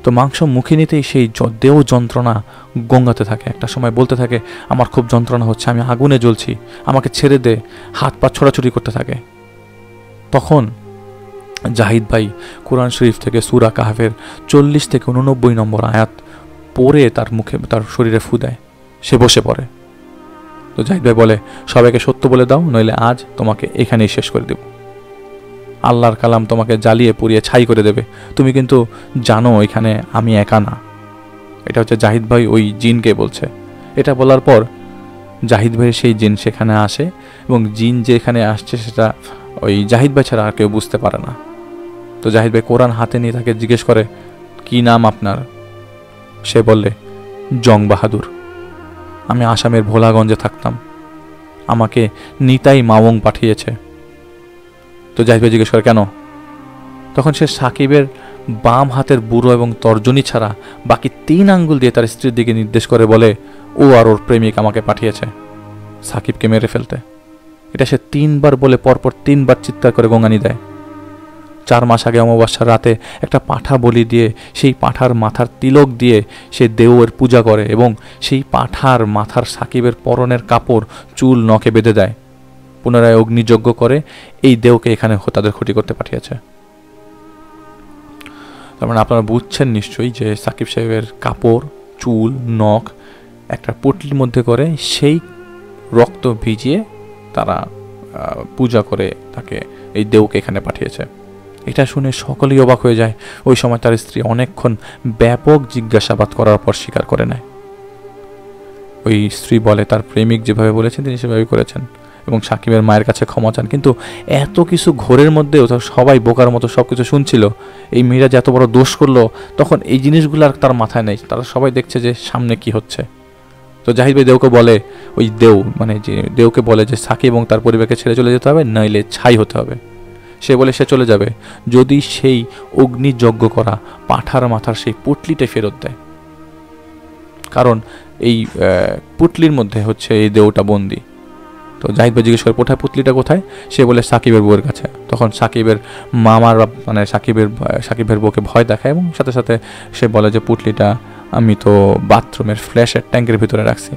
তো মাংস মুখে নিতেই সেই দেহ যন্ত্রণা গঙ্গাতে থাকে। একটা সময় বলতে থাকে, আমার খুব যন্ত্রণা হচ্ছে, আমি আগুনে জ্বলছি, আমাকে ছেড়ে দে, হাত পা ছোড়াছুড়ি করতে থাকে। তখন জাহিদ ভাই কোরআন শরীফ থেকে সুরা কাহাফের চল্লিশ থেকে উননব্বই নম্বর আয়াত পরে তার মুখে, তার শরীরে ফু দেয়। সে বসে পড়ে। তো জাহিদ ভাই বলে, সবাইকে সত্য বলে দাও, নইলে আজ তোমাকে এখানেই শেষ করে দেব। আল্লাহর কালাম তোমাকে জ্বালিয়ে পুড়িয়ে ছাই করে দেবে। তুমি কিন্তু জানো এখানে আমি একা না। এটা হচ্ছে জাহিদ ভাই ওই জিনকে বলছে। এটা বলার পর জাহিদ ভাইয়ের সেই জিন সেখানে আসে এবং জিন যেখানে আসছে সেটা ওই জাহিদ ভাই ছাড়া আর কেউ বুঝতে পারে না। তো জাহিদ ভাই কোরআন হাতে নিয়ে তাকে জিজ্ঞেস করে, কি নাম আপনার? সে বললে, জং বাহাদুর। আমি আসামের ভোলাগঞ্জে থাকতাম। আমাকে নিতাই মাওং পাঠিয়েছে। তো জাহিদ ভাই জিজ্ঞেস করে, কেন? তখন সে সাকিবের বাম হাতের বুড়ো এবং তর্জনী ছাড়া বাকি তিন আঙ্গুল দিয়ে তার স্ত্রীর দিকে নির্দেশ করে বলে, ও আর ওর প্রেমিক আমাকে পাঠিয়েছে সাকিবকে মেরে ফেলতে। এটা সে তিনবার বলে, পরপর তিনবার চিৎকার করে গঙ্গানি দেয়। চার মাস আগে অমাবস্যার রাতে একটা পাঠা বলি দিয়ে, সেই পাঠার মাথার তিলক দিয়ে সে দেওয়ের পূজা করে এবং সেই পাঠার মাথার সাকিবের পরনের কাপড় চুল নখে বেঁধে দেয়। পুনরায় অগ্নিযজ্ঞ করে, এই দেওকে এখানে তাদের ক্ষতি করতে পাঠিয়েছে। তার মানে আপনারা বুঝছেন নিশ্চয়ই যে সাকিব সাহেবের কাপড়, চুল, নখ একটা পটলির মধ্যে করে সেই রক্ত ভিজিয়ে তারা পূজা করে তাকে এই দেওকে এখানে পাঠিয়েছে। এটা শুনে সকলেই অবাক হয়ে যায়। ওই সময় তার স্ত্রী অনেকক্ষণ ব্যাপক জিজ্ঞাসাবাদ করার পর স্বীকার করে নেয়। ওই স্ত্রী বলে, তার প্রেমিক যেভাবে বলেছেন, তিনি সেভাবেই করেছেন। এবং সাকিবের মায়ের কাছে ক্ষমা চান। কিন্তু এত কিছু ঘোরের মধ্যেও সবাই বোকার মতো সব কিছু শুনছিল। এই মেয়েরা যে এত বড় দোষ করল, তখন এই জিনিসগুলো আর তার মাথায় নেই। তারা সবাই দেখছে যে সামনে কি হচ্ছে। তো জাহিদ ভাই দেওকে বলে, ওই দেও মানে যে দেওকে বলে যে সাকিব এবং তার পরিবারকে ছেড়ে চলে যেতে হবে, নইলে ছাই হতে হবে। সে বলে, সে চলে যাবে। যদি সেই অগ্নিযজ্ঞ করা পাঠার মাথার সেই পুটলিটা ফেরত দেয়। কারণ এই পুটলির মধ্যে হচ্ছে এই দেওটা বন্দি। তো জাহিদ ভাই জিজ্ঞেস করে কোথায় পুতলিটা কোথায়? সে বলে, সাকিবের বউয়ের কাছে। তখন সাকিবের মামার মানে সাকিবের সাকিবের বউকে ভয় দেখায় এবং সাথে সাথে সে বলে যে পুটলিটা আমি তো বাথরুমের ফ্ল্যাশের ট্যাঙ্কের ভিতরে রাখছি।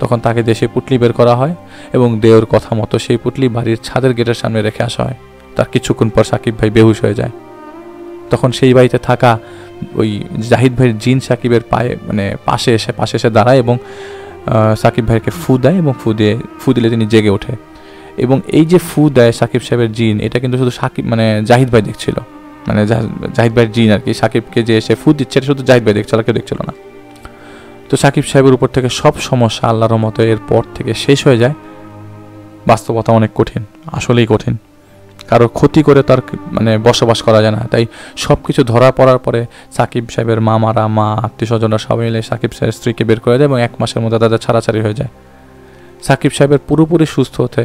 তখন তাকে দেশে পুটলি বের করা হয় এবং দেওর কথা মতো সেই পুটলি বাড়ির ছাদের গেটের সামনে রেখে আসা হয়। তার কিছুক্ষণ পর সাকিব ভাই বেহুশ হয়ে যায়। তখন সেই বাড়িতে থাকা ওই জাহিদ ভাইয়ের জিন সাকিবের পায়ে মানে পাশে এসে পাশে এসে দাঁড়ায় এবং সাকিব ভাইকে ফু দেয় এবং ফু দিয়ে, ফু দিলে তিনি জেগে ওঠে। এবং এই যে ফু দেয় সাকিব সাহেবের জিন, এটা কিন্তু শুধু সাকিব মানে জাহিদ ভাই দেখছিল। মানে জাহিদ ভাইয়ের জিন আর কি। সাকিবকে যে এসে ফু দিচ্ছে, এটা শুধু জাহিদ ভাই দেখছিল কেউ দেখছিল না। তো সাকিব সাহেবের উপর থেকে সব সমস্যা আল্লাহর মতো এর পর থেকে শেষ হয়ে যায়। বাস্তবতা অনেক কঠিন, আসলেই কঠিন। কারও ক্ষতি করে তার মানে বসবাস করা যায় না। তাই সব কিছু ধরা পড়ার পরে সাকিব সাহেবের মামারা, মা, আত্মীয় স্বজনরা সবাই মিলে সাকিব সাহেবের স্ত্রীকে বের করে দেয় এবং এক মাসের মধ্যে তাদের ছাড়াছাড়ি হয়ে যায়। সাকিব সাহেবের পুরোপুরি সুস্থ হতে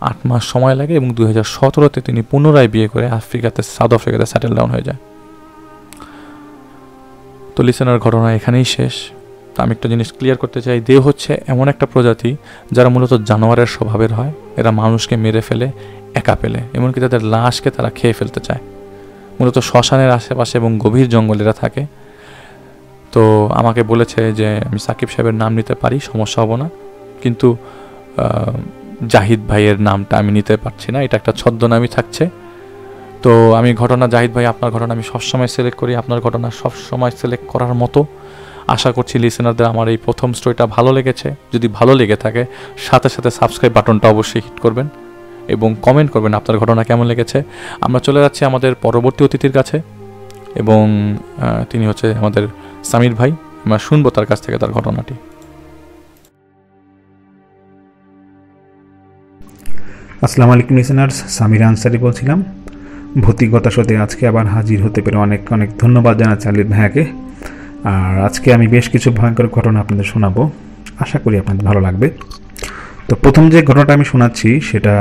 আট মাস সময় লাগে এবং দুই হাজার সতেরোতে তিনি পুনরায় বিয়ে করে আফ্রিকাতে, সাউথ আফ্রিকাতে স্যাটেল ডাউন হয়ে যায়। তো লিসেনার ঘটনা এখানেই শেষ। তো আমি একটা জিনিস ক্লিয়ার করতে চাই, দেহ হচ্ছে এমন একটা প্রজাতি যারা মূলত জানোয়ারের স্বভাবের হয়। এরা মানুষকে মেরে ফেলে একা পেলে এমনকি তাদের লাশকে তারা খেয়ে ফেলতে চায়। মূলত শ্মশানের আশেপাশে এবং গভীর জঙ্গলেরা থাকে। তো আমাকে বলেছে যে, আমি সাকিব সাহেবের নাম নিতে পারি, সমস্যা হব না। কিন্তু জাহিদ ভাইয়ের নামটা আমি নিতে পারছি না, এটা একটা ছদ্মনামই থাকছে। তো আমি ঘটনা, জাহিদ ভাই, আপনার ঘটনা আমি সবসময় সিলেক্ট করি, আপনার ঘটনা সবসময় সিলেক্ট করার মতো। আশা করছি লিসেনারদের আমার এই প্রথম স্টোরিটা ভালো লেগেছে। যদি ভালো লেগে থাকে, সাথে সাথে সাবস্ক্রাইব বাটনটা অবশ্যই হিট করবেন। এবং কমেন্ট করবেন আপনার ঘটনা কেমন লেগেছে। আমরা চলে যাচ্ছি আমাদের পরবর্তী অতিথির কাছে এবং তিনি হচ্ছে আমাদের সামির ভাই। আমরা শুনব তার কাছ থেকে তার ঘটনাটি। আসসালামু আলাইকুম লিসেনার্স সামির আনসারি বলছিলাম। ভৌতিকতা সাথে আজকে আবার হাজির হতে পেরে অনেক অনেক ধন্যবাদ জানাচ্ছি আলির ভাইয়াকে। আর আজকে আমি বেশ কিছু ভয়ঙ্কর ঘটনা আপনাদের শোনাবো। আশা করি আপনাদের ভালো লাগবে। তো প্রথম যে ঘটনাটা আমি শোনাচ্ছি, সেটা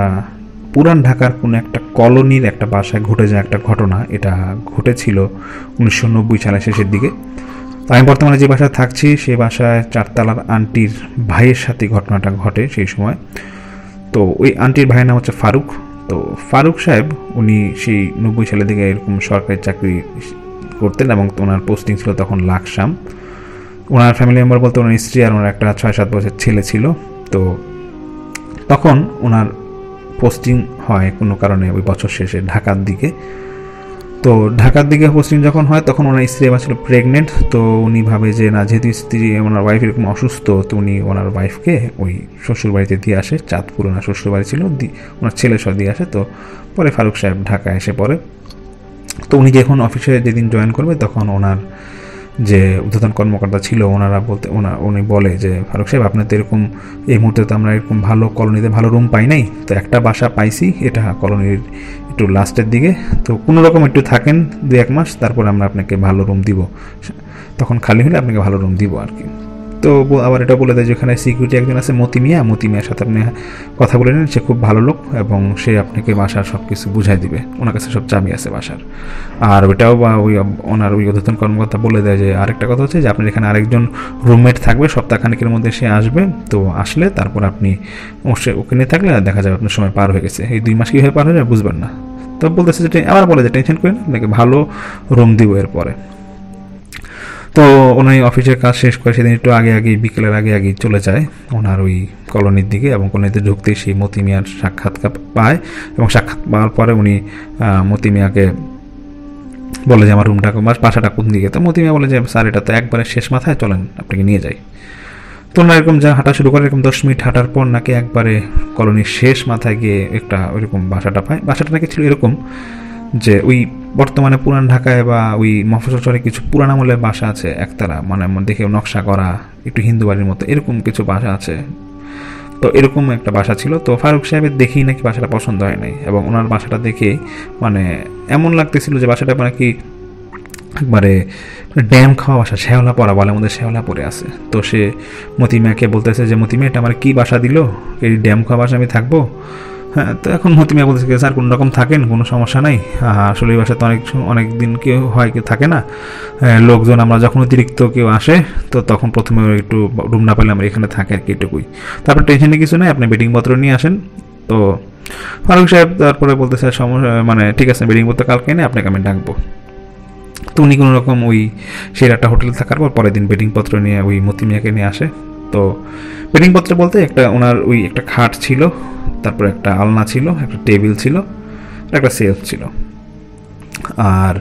পুরান ঢাকার কোনো একটা কলোনির একটা বাসায় ঘটে যায় একটা ঘটনা। এটা ঘটেছিল উনিশশো নব্বই সালের শেষের দিকে। তো আমি বর্তমানে যে বাসায় থাকছি সেই বাসায় চারতলার আন্টির ভাইয়ের সাথে ঘটনাটা ঘটে সেই সময়। তো ওই আন্টির ভাইয়ের নাম হচ্ছে ফারুক। তো ফারুক সাহেব, উনি সেই নব্বই সালের দিকে এরকম সরকারি চাকরি করতেন এবং ওনার পোস্টিং ছিল তখন লাকসাম। ওনার ফ্যামিলি মেম্বার বলতে ওনার স্ত্রী আর ওনার একটা ছয় সাত বছর ছেলে ছিল। তো তখন ওনার পোস্টিং হয় কোনো কারণে ওই বছর শেষে ঢাকার দিকে। তো ঢাকার দিকে পোস্টিং যখন হয় তখন ওনার স্ত্রী আবার ছিল প্রেগনেন্ট তো উনি ভাবে যে না, যেহেতু স্ত্রী ওনার ওয়াইফ এরকম অসুস্থ, তো উনি ওনার ওয়াইফকে ওই শ্বশুরবাড়িতে দিয়ে আসে, চাঁদপুর ওনার শ্বশুর বাড়ি ছিল ওনার ছেলে সব দিয়ে আসে, তো পরে ফারুক সাহেব ঢাকা এসে পড়ে। তো উনি যখন অফিসে যেদিন জয়েন করবে তখন ওনার যে উদ্বোধন কর্মকর্তা ছিল, ওনারা বলতে, ওনা, উনি বলে যে, ফারুক সাহেব আপনার তো এরকম, এই মুহূর্তে তো আমরা এরকম ভালো কলোনিতে ভালো রুম পাই নাই। তো একটা বাসা পাইছি, এটা কলোনির একটু লাস্টের দিকে। তো কোনো রকম একটু থাকেন দু এক মাস, তারপর আমরা আপনাকে ভালো রুম দিব। তখন খালি হলে আপনাকে ভালো রুম দিব আর কি। তো আবার এটা বলে দেয় যে ওখানে সিকিউরিটি একজন আছে মতি মিয়া। মতি মিয়ার সাথে আপনি কথা বলে নেন, সে খুব ভালো লোক এবং সে আপনাকে বাসার সব কিছু বুঝাই দিবে। ওনার কাছে সব চাবি আছে বাসার। আর ওইটাও বা ওই ওনার ওই অধ্যতন কর্মকর্তা বলে দেয় যে আরেকটা কথা হচ্ছে যে আপনার এখানে আরেকজন রুমমেট থাকবে, সপ্তাহখানেকের মধ্যে সে আসবে। তো আসলে তারপর আপনি ওখানে থাকলে দেখা যাবে আপনার সময় পার হয়ে গেছে। এই দুই মাস কীভাবে পার হয়ে যাবে বুঝবেন না। তো বলতেছে যে আবার বলে যে টেনশন করেন আপনাকে ভালো রুম দিব এরপরে। তো উনি অফিসের কাজ শেষ করে সেদিন একটু আগে আগে বিকেলের আগে আগে চলে যায়। ওনার ওই কলোনির দিকে এবং কলোনিতে ঢুকতেই সেই মতি মিয়ার সাক্ষাৎকার পায় এবং সাক্ষাৎ পাওয়ার পরে উনি মতি মিয়াকে বলে যে, আমার রুমটা বাসাটা কোন দিকে? তো মতি মিয়া বলে যে, স্যার, এটা তো একবারে শেষ মাথায়, চলেন, আপনাকে নিয়ে যাই। তো ওনার এরকম যা হাঁটা শুরু করে, এরকম দশ মিনিট হাঁটার পর নাকি একবারে কলোনির শেষ মাথায় গিয়ে একটা ওইরকম বাসাটা পায়। বাসাটা নাকি ছিল এরকম যে, ওই বর্তমানে পুরান ঢাকায় বা ওই মফসল শহরে কিছু পুরান আমলের বাসা আছে, একতারা মানে দেখে নকশা করা, একটু হিন্দু বাড়ির মতো, এরকম কিছু বাসা আছে। তো এরকম একটা বাসা ছিল। তো ফারুক সাহেবের দেখেই নাকি বাসাটা পছন্দ হয় নাই এবং ওনার বাসাটা দেখে মানে এমন লাগতেছিল যে বাসাটা মানে কি একবারে ড্যাম খাওয়া বাসা শেওলা পড়া বলে আমাদের শেওলা পড়ে আছে। তো সে মতিমিয়াকে বলতেছে যে মতিমিয়া এটা আমার কী বাসা দিল? এই ড্যাম খাওয়া বাসা আমি থাকব? হ্যাঁ তো এখন মতিমিয়া বলতেছে স্যার, কোনো রকম থাকেন? কোনো সমস্যা নাই? আসলে এই বাসায় তো অনেক অনেক দিন কেউ হয়, কেউ থাকে না। লোকজন আমরা যখন অতিরিক্ত কেউ আসে, তো তখন প্রথমে একটু রুম না পেলে আমরা এখানে থাকে আর কি এটুকুই। তারপর টেনশনে কিছু নেই, আপনি বেডিং পত্র নিয়ে আসেন। তো ফারুক সাহেব তারপরে বলতে বলতেছে, সমস্যা মানে ঠিক আছে, বেডিং পত্র কালকে এনে আপনাকে আমি ডাকবো। তো উনি কোনো রকম ওই সেই একটা হোটেলে থাকার পর পরের দিন বেডিং পত্র নিয়ে ওই মতিমিয়াকে নিয়ে আসে। তো বেডিং পত্র বলতে একটা ওনার ওই একটা খাট ছিল তারপর একটা আলনা ছিল, একটা টেবিল ছিল, একটা সেলফ ছিল। আর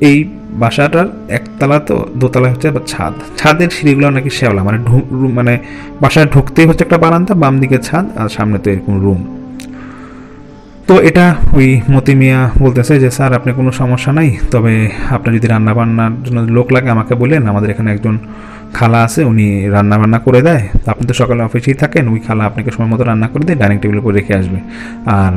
এই বাসাটার একতলা তো দোতলা হচ্ছে ছাদ। ছাদের সিঁড়িগুলো নাকি শেওলা মানে ঢু- রু- মানে বাসায় ঢুকতেই হচ্ছে একটা বারান্দা, বাম দিকে ছাদ আর সামনে তো এরকম রুম। তো এটা ওই মতি মিয়া বলতেছে যে, স্যার, আপনি কোনো সমস্যা নাই, তবে আপনার যদি রান্না বান্নার জন্য লোক লাগে আমাকে বলেন, আমাদের এখানে একজন খালা আছে, উনি রান্না বান্না করে দেয়। আপনি তো সকালে অফিসেই থাকেন, ওই খালা আপনাকে সময় মতো রান্না করে দেয় ডাইনিং টেবিলের উপর রেখে আসবে। আর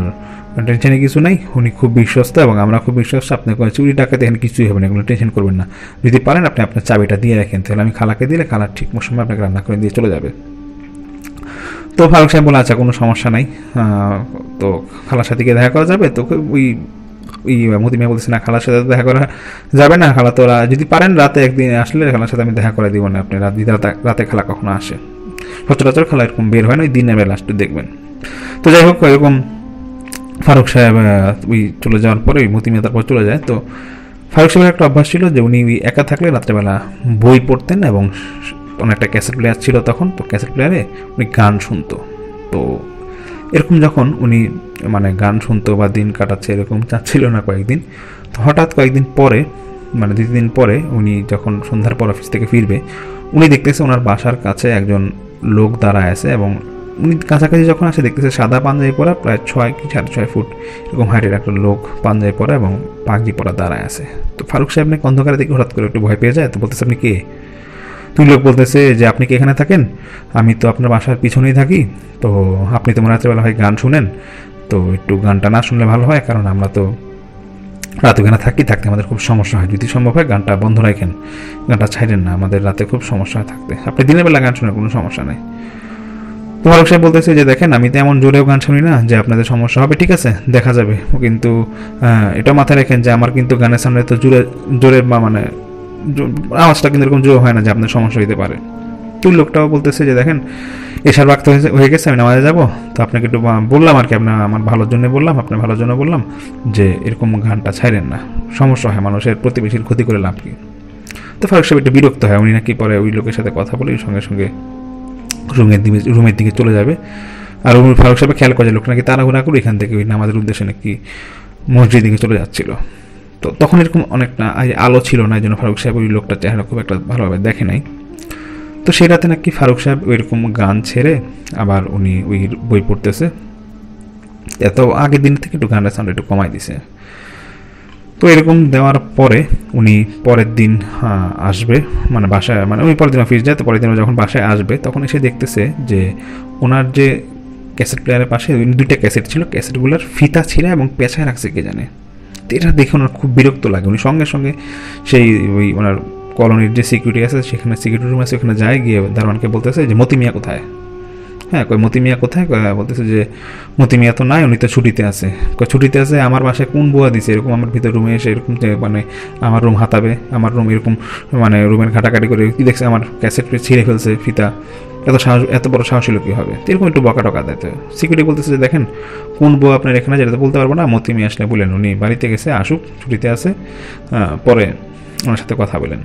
টেনশনে কিছু নাই, উনি খুব বিশ্বস্ত এবং আমরা খুব বিশ্বস্ত, আপনি কোনো চুরি টাকাতে এখানে কিছুই হবে না, এগুলো টেনশন করবেন না। যদি পারেন আপনি আপনার চাবিটা দিয়ে রাখেন, তাহলে আমি খালাকে দিলে খালা ঠিক সময় আপনাকে রান্না করে দিয়ে চলে যাবে। তো ফারুক সাহেব বলে আচ্ছা কোনো সমস্যা নাই তো খালার সাথে গিয়ে দেখা করা যাবে তো ওই ওই মতিমিয়া বলতেছে, না, খালার সাথে দেখা করা যাবে না, খালা, তোরা যদি পারেন রাতে একদিন আসলে খালার সাথে আমি দেখা করে দিব না আপনি। রাত রাতে রাতে খালা কখনো আসে। সচরাচর খালা এরকম বের হয় না, ওই দিনের বেলা আসতে দেখবেন। তো যাই হোক, এরকম ফারুক সাহেব ওই চলে যাওয়ার পরে ওই মতিমিয়া তারপর চলে যায়। তো ফারুক সাহেবের একটা অভ্যাস ছিল যে উনি একা থাকলে রাত্রেবেলা বই পড়তেন এবং অনেকটা ক্যাসেট প্লেয়ার ছিল তখন, তো ক্যাসেট প্লেয়ারে উনি গান শুনতো। তো এরকম যখন উনি মানে গান শুনতো বা দিন কাটাচ্ছে এরকম চাচ্ছিল না কয়েকদিন, তো হঠাৎ কয়েকদিন পরে মানে দুই দিন পরে উনি যখন সন্ধ্যার পর অফিস থেকে ফিরবে, উনি দেখতেছে ওনার বাসার কাছে একজন লোক দাঁড়ায় আছে এবং উনি কাছাকাছি যখন আসে দেখতেছে সাদা পাঞ্জাবি পরা প্রায় ছয় কি সাড়ে ছয় ফুট এরকম হাইটের একটা লোক পাঞ্জাবি পরা এবং পাগড়ি পরা দাঁড়ায় আছে। তো ফারুক সাহেব নাকি অন্ধকারে দেখে হঠাৎ করে একটু ভয় পেয়ে যায়, তো বলতেছে, আপনি কে? তুই লোক বলতেছে যে, আপনি কি এখানে থাকেন? আমি তো আপনার বাসার পিছনেই থাকি। তো আপনি তো মনে রাত্রেবেলা হয় গান শুনেন? তো একটু গানটা না শুনলে ভালো হয়, কারণ আমরা তো রাত ওখানে থাকি, থাকতে আমাদের খুব সমস্যা হয়। যদি সম্ভব হয় গানটা বন্ধ রাখেন। গানটা ছাড়েন না, আমাদের রাতে খুব সমস্যা হয় থাকতে। আপনি দিনের বেলা গান শুনে কোনো সমস্যা নেই। তো ফারুক সাহেব বলতেছে যে, দেখেন, আমি তো এমন জোরেও গান শুনি না যে, আপনাদের সমস্যা হবে, ঠিক আছে, দেখা যাবে। কিন্তু এটা মাথায় রাখেন যে, আমার কিন্তু গানের সামনে তো জোরে জোরের বা মানে আওয়াজটা কিন্তু এরকম জোর হয় না যে আপনার সমস্যা হতে পারে। তুই লোকটাও বলতেছে যে, দেখেন, এসার বাক্ত হয়ে গেছে, আমি নামাজে যাব। তো আপনাকে একটু বললাম আর কি, আপনার, আমার ভালোর জন্য বললাম, আপনার ভালোর জন্য বললাম যে, এরকম গানটা ছাইরেন না। সমস্যা হয়, মানুষের প্রতিবেশীর ক্ষতি করে লাভ কি? তো ফারুক সাহেব একটু বিরক্ত হয়, উনি নাকি পরে ওই লোকের সাথে কথা বলে সঙ্গে সঙ্গে রুমের দিকে রুমের দিকে চলে যাবে। আর ফারুক সাহেব খেয়াল করে যে, লোকটা নাকি তাড়াহুড়া করে এখান থেকে ওই নামাজের উদ্দেশ্যে নাকি মসজিদ দিকে চলে যাচ্ছিল। তো তখন এরকম অনেকটা আলো ছিল না এই জন্য ফারুক সাহেব ওই লোকটার চেহারা খুব একটা ভালোভাবে দেখে নাই। তো সেই রাতে নাকি ফারুক সাহেব ওইরকম গান ছেড়ে আবার উনি ওই বই পড়তেছে। এত আগের দিন থেকে একটু গানটা সাউন্ড একটু কমাই দিছে। তো এরকম দেওয়ার পরে উনি পরের দিন আহ, আসবে। মানে বাসায় মানে উনি পরের দিন অফিস যায় তো পরের দিন যখন বাসায় আসবে তখন এসে দেখতেছে যে ওনার যে ক্যাসেট প্লেয়ারের পাশে দুইটা ক্যাসেট ছিল ক্যাসেটগুলোর ফিতা ছিঁড়ে এবং পেঁচায় রাখছে কে জানে। এটা দেখে ওনার খুব বিরক্ত লাগে। উনি সঙ্গে সঙ্গে সেই ওই ওনার কলোনির যে সিকিউরিটি আছে সেখানে সিকিউরিটি রুম আছে ওখানে যায় গিয়ে দারোয়ানকে বলতেছে যে মতি মিয়া কোথায়? হ্যাঁ কই মতি মিয়া কোথায়? কয়, বলতেছে যে মতি মিয়া তো নাই উনি তো ছুটিতে আছে। কয় ছুটিতে আছে আমার বাসায় কোন বুয়া দিছে? এরকম আমার ভিতর রুমে এসে এরকম মানে আমার রুম হাতাবে আমার রুম এরকম মানে রুমের ঘাটাঘাটি করে কি দেখছে আমার ক্যাসেট ছিঁড়ে ফেলছে ফিতা। এত সাহস এত বড় সাহসী লোক কী হবে এরকম একটু বকা টকা দেয় সিকিউরিটি বলতেছে যে, দেখেন, কোন বউ আপনার এখানে যেটা বলতে পারব না। মতি মিয়া আসলে বলেন উনি। বাড়িতে গেছে, আসুক, ছুটিতে আছে। পরে ওনার সাথে কথা বলেন।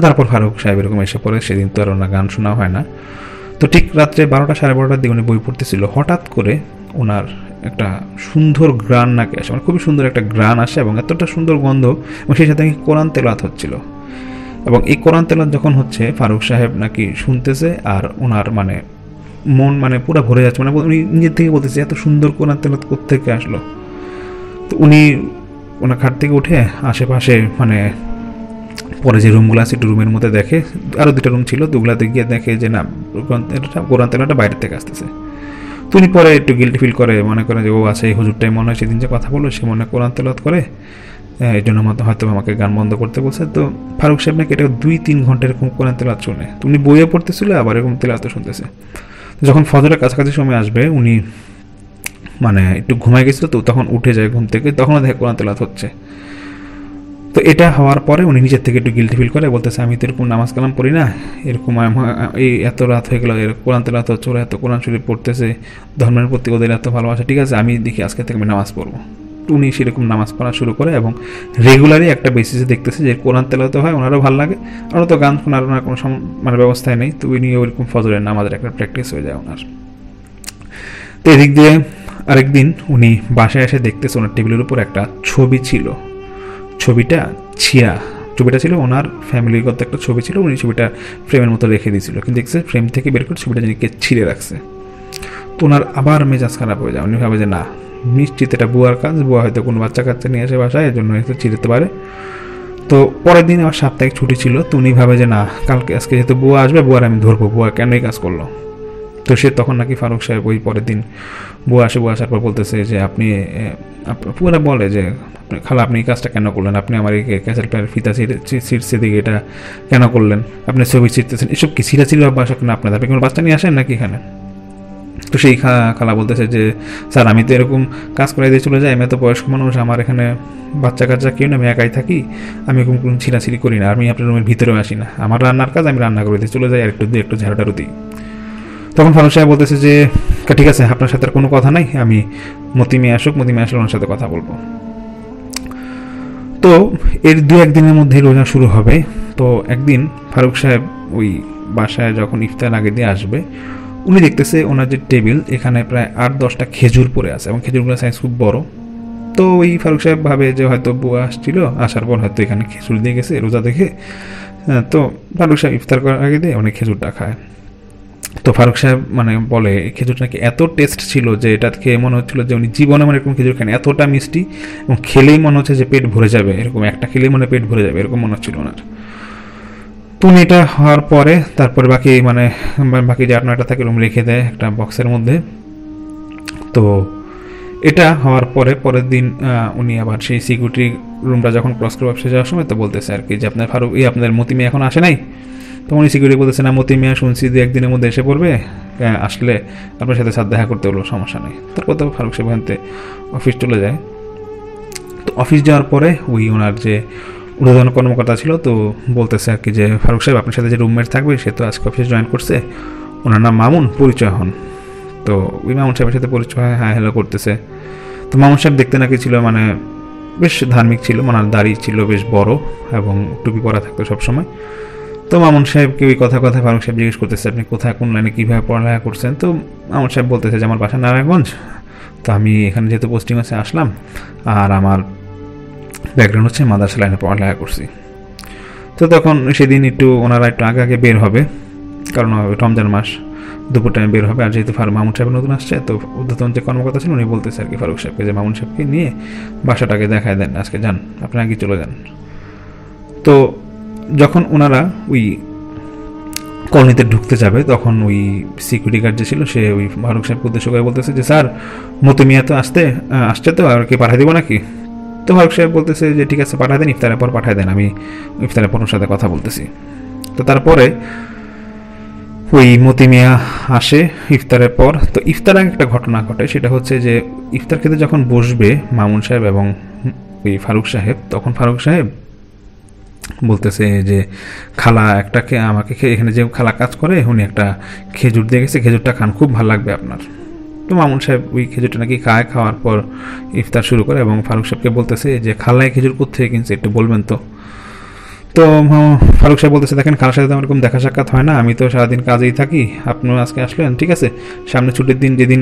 তারপর ফারুক সাহেব এরকম এসে পড়ে। সেদিন তো আর ওনার গান শোনা হয় না। তো ঠিক রাত্রে বারোটা সাড়ে বারোটার দিকে উনি বই পড়তেছিল। হঠাৎ করে ওনার একটা সুন্দর গ্রান নাকি আসে। মানে খুবই সুন্দর একটা গ্রান আসে এবং এতটা সুন্দর গন্ধ এবং সেই সাথে কোরআন তেলাত হচ্ছিল। এবং এই কোরআন তেলাত যখন হচ্ছে, ফারুক সাহেব নাকি শুনতেছে আর ওনার মানে মন মানে পুরো ভরে যাচ্ছে। মানে উনি নিজের থেকে বলতেছে, এত সুন্দর কোরআন তেলাত কোথেকে আসলো? তো উনি ওনার খাট থেকে উঠে আশেপাশে মানে পরে যে রুমগুলো আছে, একটু রুমের মধ্যে দেখে আরও দুটা রুম ছিল দুগুলাতে গিয়ে দেখে যে, না, কোরআন তেলাটা বাইরে থেকে আসতেছে। তো উনি পরে একটু গিল্টি ফিল করে, মনে করে যে, ও আছে, এই হুজুরটাই মনে হয় সেদিন যে কথা বলল, সে মনে কোরআন তেলাত করে। হ্যাঁ, এই জন্য হয়তো আমাকে গান বন্ধ করতে বলছে। তো ফারুক সাহেব নাকি এটা দুই তিন ঘণ্টা এরকম কোরআন তেলাত শুনে তুমি বইয়ে পড়তেছিল আবার এরকম তেলাত শুনতেছে। যখন ফজরের কাছাকাছি সময় আসবে উনি মানে একটু ঘুমায় গেছিল তো তখন উঠে যায় ঘুম থেকে তখনও দেখে কোরআন তেলাত হচ্ছে। তো এটা হওয়ার পরে উনি নিজের থেকে একটু গিলটি ফিল করে বলতেছে আমি তো এরকম নামাজ কালাম পড়ি না। এরকম এই এত রাত হয়ে গেল এর কোরআন তেলাত হচ্ছে ওরা এত কোরআন শরীফ পড়তেছে ধর্মের প্রতি ওদের এত ভালোবাসা ঠিক আছে আমি দেখি আজকে থেকে আমি নামাজ পড়ব। উনি সেরকম নামাজ পড়া শুরু করে এবং রেগুলারই একটা বেসিসে দেখতেছে যে কোরআন তেলাতে হয়, ওনারও ভালো লাগে। আর তো গান শোনার ওনার কোনো মানে ব্যবস্থায় নেই, তো উনি ওইরকম ফজরের নামাজের একটা প্র্যাকটিস হয়ে যায় ওনার। তো এদিক দিয়ে আরেকদিন উনি বাসায় এসে দেখতেছে ওনার টেবিলের উপর একটা ছবি ছিল। ছবিটা ছিয়া, ছবিটা ছিল ওনার ফ্যামিলিগত একটা ছবি ছিল, উনি ছবিটা ফ্রেমের মতো রেখে দিয়েছিল। কিন্তু দেখছে ফ্রেম থেকে বের করে ছবিটা যিনি কে ছিঁড়ে রাখছে। তো ওনার আবার মেজাজ খারাপ হয়ে যায়, উনি ভাবে যে না নিশ্চিত এটা বুয়ার কাজ, বুয়া হয়তো কোনো বাচ্চা কাচ্চা নিয়ে আসে বাসায়, এর জন্য হয়তো ছিঁড়তে পারে। তো পরের দিন আমার সাপ্তাহিক ছুটি ছিল, তো উনি ভাবে যে না, কালকে, আজকে যেহেতু বুয়া আসবে, বুয়ার আমি ধরবো, বুয়া কেন এই কাজ করল? তো সে তখন নাকি ফারুক সাহেব ওই পরের দিন বুয়া আসে, বুয়া আসার পর বলতেছে যে আপনি পুরা বলে যে খালা, আপনি এই কাজটা কেন করলেন? আপনি আমার এই ক্যাসেল প্লেয়ার ফিতা ছিটছে দিকে এটা কেন করলেন? আপনি ছবি ছিটতেছেন এসব কি ছিঁড়াছিড়ি বাসা কেন আপনাদের আপনি কোনো বাচ্চা নিয়ে আসেন নাকি এখানে? তো সেই খালা বলতেছে যে, স্যার, আমি তো এরকম কাজ করাই দিয়ে চলে যাই, আমি তো বয়স্ক মানুষ, আমার এখানে বাচ্চা কাচ্চা কেউ না, আমি একাই থাকি, আমি এরকম কোনো ছিঁড়াছিড়ি করি না, আমি আপনার রুমের ভিতরেও আসি না। আমার রান্নার কাজ, আমি রান্না করে দিয়ে চলে যাই, আর একটু দিয়ে একটু ঝাড়াটারু দিই তখন ফারুক সাহেব বলতেছে যে ঠিক আছে, আপনার সাথে আর কোনো কথা নাই, আমি মতিমে আসুক, মতিমে আসলে ওনার সাথে কথা বলব। তো এর দু, একদিনের মধ্যে রোজা শুরু হবে। তো একদিন ফারুক সাহেব ওই বাসায় যখন ইফতার আগে দিয়ে আসবে উনি দেখতেছে ওনার যে টেবিল, এখানে প্রায় আট দশটা খেজুর পড়ে আছে এবং খেজুরগুলোর সাইজ খুব বড়। তো ওই ফারুক সাহেব ভাবে যে হয়তো বুয়া আসছিল, আসার পর হয়তো এখানে খেজুর দিয়ে গেছে, রোজা দেখে। তো ফারুক সাহেব ইফতার করার আগে দিয়ে অনেক খেজুরটা খায়। তো ফারুক সাহেব মানে বলে, এই খেজুরটা নাকি এত টেস্ট ছিল যে এটা খেয়ে মনে হচ্ছিল যে উনি জীবনে মানে এরকম খেজুর খান এতটা মিষ্টি এবং খেলেই মনে হচ্ছে যে পেট ভরে যাবে। এরকম একটা খেলেই মনে পেট ভরে যাবে, এরকম মনে হচ্ছিল ওনার। এটা হওয়ার পরে, তারপরে বাকি মানে বাকি যে আট নয়টা থাকে রুম রেখে দেয় একটা বক্সের মধ্যে। তো এটা হওয়ার পরে, পরের দিন উনি আবার সেই সিকিউরিটি রুমটা যখন ক্রস করে অফিসে যাওয়ার সময়, তো বলতেছে আর কি যে, আপনার ফারুক, এই আপনার মতিমি এখন আসে নাই? তো উনি সিকিউরিটি বলতেছে, না মতি মিয়া শুনছি যে একদিনের মধ্যে এসে পড়বে। আসলে আপনার সাথে সাথে দেখা করতে হলো, সমস্যা নেই। তারপর তো ফারুক এখান অফিস চলে যায়। তো অফিস যাওয়ার পরে, ওই ওনার যে ঊর্ধ্বতন কর্মকর্তা ছিল, তো বলতেছে আর কি যে, ফারুক সাহেব, আপনার সাথে যে রুমমেট থাকবে, সে তো আজকে অফিসে জয়েন করছে। ওনার নাম মামুন, পরিচয় হন। তো ওই মামুন সাহেবের সাথে পরিচয় হয় হ্যাঁ হ্যালো করতেছে। তো মামুন সাহেব দেখতে নাকি ছিল মানে বেশ ধার্মিক ছিল ওনার দাড়ি ছিল বেশ বড় এবং টুপি পরা থাকতো সবসময়। তো মামুন সাহেবকে ওই কথা কথা ফারুক সাহেব জিজ্ঞেস করতেছে, আপনি কোথায়, কোন লাইনে কীভাবে পড়ালেখা করছেন? তো মামুন সাহেব বলতেছে যে, আমার বাসা নারায়ণগঞ্জ। তো আমি এখানে যেহেতু পোস্টিং আছে আসলাম, আর আমার ব্যাকগ্রাউন্ড হচ্ছে মাদার্স লাইনে পড়ালেখা করছি। তো তখন সেদিন একটু ওনারা একটু আগে আগে বের হবে, কারণ রমজান মাস, দুপুর টাইমে বের হবে। আর যেহেতু ফারুক মামুন সাহেব নতুন আসছে, তো উদ্যতন যে কর্মকর্তা ছিল উনি বলতেছে আর কি ফারুক সাহেবকে যে মামুন সাহেবকে নিয়ে বাসাটাকে দেখায় দেন, আজকে যান, আপনি আগে চলে যান। তো যখন ওনারা ওই কলোনিতে ঢুকতে যাবে, তখন ওই সিকিউরিটি গার্ড যে ছিল, সে ওই ফারুক সাহেবকে উদ্দেশ্য করে বলতেছে যে, স্যার মতো মিয়া তো আসতে আসছে তো, আর কি পাঠিয়ে দেবো নাকি? তো ফারুক সাহেব বলতেছে যে, ঠিক আছে, পাঠিয়ে দেন, ইফতারের পর পাঠিয়ে দেন, আমি ইফতারের পর সাথে কথা বলতেছি। তো তারপরে ওই মতি মিয়া আসে ইফতারের পর। তো ইফতার একটা ঘটনা ঘটে, সেটা হচ্ছে যে, ইফতার খেতে যখন বসবে মামুন সাহেব এবং ওই ফারুক সাহেব, তখন ফারুক সাহেব বলতেছে যে, খালা, একটা আমাকে এখানে যে খালা কাজ করে, উনি একটা খেজুর দিয়ে গেছে, খেজুরটা খান, খুব ভালো লাগবে আপনার। তো মামুন সাহেব ওই খেজুরটা নাকি খায়, খাওয়ার পর ইফতার শুরু করে এবং ফারুক সাহেবকে বলতেছে যে খালায় খেজুর কোথেকে কিনছে? একটু বলবেন তো। তো ফারুক সাহেব বলতেছে, দেখেন খালার সাথে আমার এরকম দেখা সাক্ষাৎ হয় না। আমি তো সারাদিন কাজেই থাকি। আপনিও আজকে আসলেন, ঠিক আছে? সামনে ছুটির দিন, যেদিন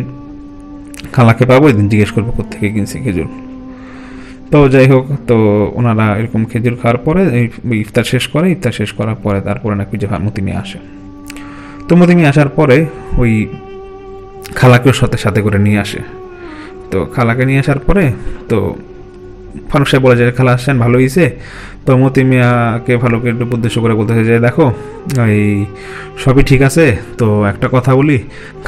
খালাকে পাবো এদিন জিজ্ঞেস করব কোথেকে কিনছি খেজুর। তো যাই হোক, তো ওনারা এরকম খেজুর খাওয়ার পরে ইফতার শেষ করে। ইফতার শেষ করার পরে তারপরে নাকি যে মতিমি আসে। তো মতিমি আসার পরে ওই খালাকেও সাথে সাথে করে নিয়ে আসে। তো খালাকে নিয়ে আসার পরে তো ফারুক সাহেব বলে যে, খালা আসছেন, ভালো হয়েছে তো মতি মিয়াকে ভালো করে একটু উদ্দেশ্য করে বলতেছে যে, দেখো, এই সবই ঠিক আছে, তো একটা কথা বলি।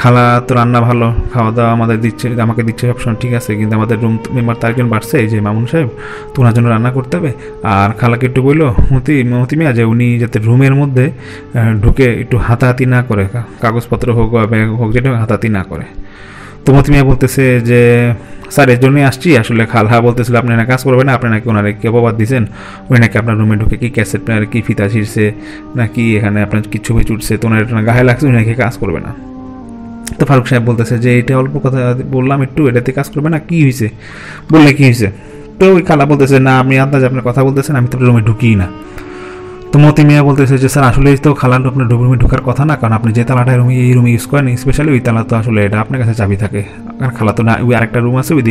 খালা তো রান্না ভালো খাওয়া দাওয়া আমাদের দিচ্ছে, আমাকে দিচ্ছে সবসময় ঠিক আছে, কিন্তু আমাদের রুম মেম্বার তার একজন বাড়ছে যে মামুন সাহেব, তো ওনার জন্য রান্না করতে হবে। আর খালাকে একটু বলল, মতি মতি মিয়া, যে উনি যাতে রুমের মধ্যে ঢুকে একটু হাতাহাতি না করে কাগজপত্র হোক বা ব্যাগ হোক, যেটা হাতাহাতি না করে। মতি মিয়া বলতেছে যে, স্যার, এর জন্যই আসছি। আসলে খালহা বলতেছিল, আপনি না কাজ করবেন আপনি নাকি ওনারে কি অপবাদ দিয়েছেন উনি নাকি আপনার রুমে ঢুকে কি ক্যাসেট প্লেয়ার কি ফিতা ছিঁড়ছে, নাকি এখানে আপনার কি ছবি চুটছে তো ওনার গায়ে লাগছে, উনি নাকি কাজ করবে না? তো ফারুক সাহেব বলতেছে যে, এটা অল্প কথা বললাম একটু, এটাতে কাজ করবে না, কি হয়েছে বললে কি হয়েছে তো ওই খালা বলতেছে, না, আপনি আন্দাজ আপনার কথা বলতেছেন, আমি তো রুমে ঢুকিই না। তো মতি মিয়া বলতেছে যে, স্যার আসলে তো খালার আপনার রুমে ঢোকার কথা না, কারণ আপনি যে তালাটা রুমে, এই রুমে ইউজ করেন স্পেশালি ওই তালা তো আসলে এটা আপনার কাছে চাবি থাকে। আর খালা তো না, ওই আরেকটা রুম আছে, ওই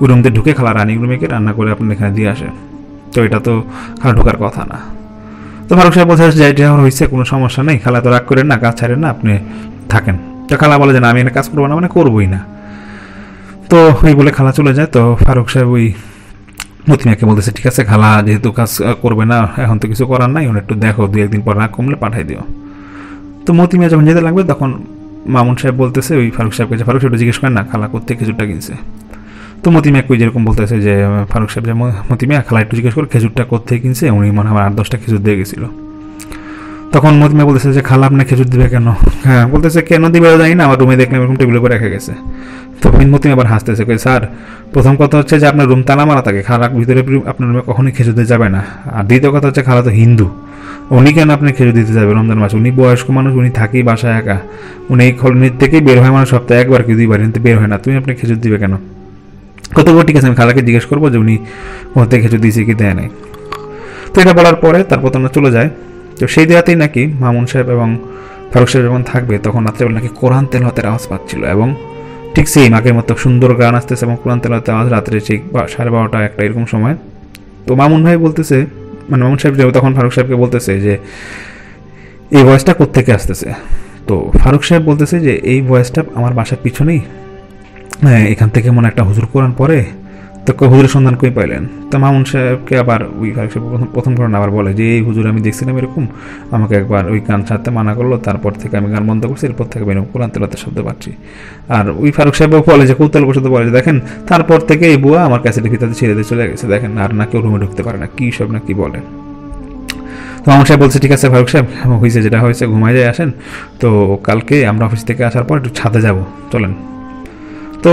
ওই রুম দিয়ে ঢুকে খালা রানিং রুমে গিয়ে রান্না করে আপনি এখানে দিয়ে আসে। তো এটা তো খালা ঢোকার কথা না। তো ফারুক সাহেব বলছে যে এটা আমার হয়েছে, কোনো সমস্যা নেই, খালা তো রাগ করেন না, কাজ ছাড়েন না, আপনি থাকেন। তো খালা বলে যে, না, আমি এখানে কাজ করব না মানে করবোই না। তো এই বলে খালা চলে যায়। তো ফারুক সাহেব ওই মতিমিয়াকে বলতেছে, ঠিক আছে, খালা, যেহেতু কাজ করবে না, এখন তো কিছু করার নাই একটু দেখো দু একদিন পর না কমলে পাঠাই দিও। তো মতিমা যখন যেতে লাগবে, তখন মামুন সাহেব বলতেছে, ওই ফারুক সাহেবকে যে, ফারুক সাহেব জিজ্ঞেস করেন না, খালা করতে খেজুরটা কিনছে? তো মতিমিয়া কই যেরকম বলতেছে যে, ফারুক সাহেব যে মতিমা খালা একটু জিজ্ঞেস করে, খেজুরটা কোথেকে কিনছে? উনি মনে হয় আট দশটা খেজুর দিয়ে গেছিল। তখন মতিমিয়া বলতেছে যে, খালা, আপনার খেজুর দিবে কেন? হ্যাঁ বলতেছে, কেন দিবে জানি না, আমার রুমে দেখলাম এরকম টেবিলের উপর রেখে গেছে। তো মতিমিয়া আবার হাসতেছে, কই, স্যার, প্রথম কথা হচ্ছে যে, আপনার রুম তালা মারা থাকে। খালা ভিতরে আপনার রুমে কখনোই খেজুর দিতে যাবে না। আর দ্বিতীয় কথা হচ্ছে, খালা তো হিন্দু। উনি কেন আপনি খেজুর দিতে যাবে রমজান মাস? উনি বয়স্ক মানুষ, উনি থাকেই বাসায় একা। উনি এই কলোনির থেকেই বের হয় মানুষ সপ্তাহে একবার কি দুইবার, কিন্তু বের হয় না। তুমি আপনি খেজুর দিবে কেন? কত বড় ঠিক আছে, আমি খালাকে জিজ্ঞেস করব যে, উনি থেকে খেজুর দিয়েছে কি দেয় নাই? তো এটা বলার পরে তারপর তো আমরা চলে যায় তো সেই দেওয়াতেই নাকি মামুন সাহেব এবং ফারুক সাহেব যখন থাকবে তখন রাত্রেবেলা নাকি কোরআন তেলাওয়াতের আওয়াজ পাচ্ছিল এবং ঠিক সেই মাকের মতো সুন্দর গান আসতেছে এবং কোরআন তেলাওয়াতের আওয়াজ রাত্রে ঠিক সাড়ে বারোটা একটা এরকম সময়। তো মামুন ভাই বলতেছে মানে মামুন সাহেব যে তখন ফারুক সাহেবকে বলতেছে যে এই ভয়েসটা কোত্থেকে আসতেছে? তো ফারুক সাহেব বলতেছে যে এই ভয়েসটা আমার বাসার পিছনেই হ্যাঁ, এখান থেকে মনে একটা হুজুর কোরআন পরে তো হুজুরের সন্ধান কই পাইলেন? তো মামুন সাহেবকে আবার ওই ফারুক সাহেব প্রথম প্রথম ঘটনা আবার বলে যে, এই হুজুর, আমি দেখছিলাম এরকম। আমাকে একবার ওই গান ছাড়তে মানা করল, তারপর থেকে আমি গান বন্ধ করছি, এরপর থেকে আমি কোরআন তেলাতে শব্দ পাচ্ছি। আর ওই ফারুক সাহেবও বলে যে কৌতল বসে বলে যে, দেখেন, তারপর থেকে এই বুয়া আমার কাছে ভিতরে ছেড়ে দিয়ে চলে গেছে। দেখেন, আর না কেউ রুমে ঢুকতে পারে না। কী সব না কি বলে। তো মামুন সাহেব বলছে, ঠিক আছে ফারুক সাহেব হয়েছে যেটা হয়েছে ঘুমাই যায় আসেন। তো কালকে আমরা অফিস থেকে আসার পর একটু ছাদে যাব। চলেন। তো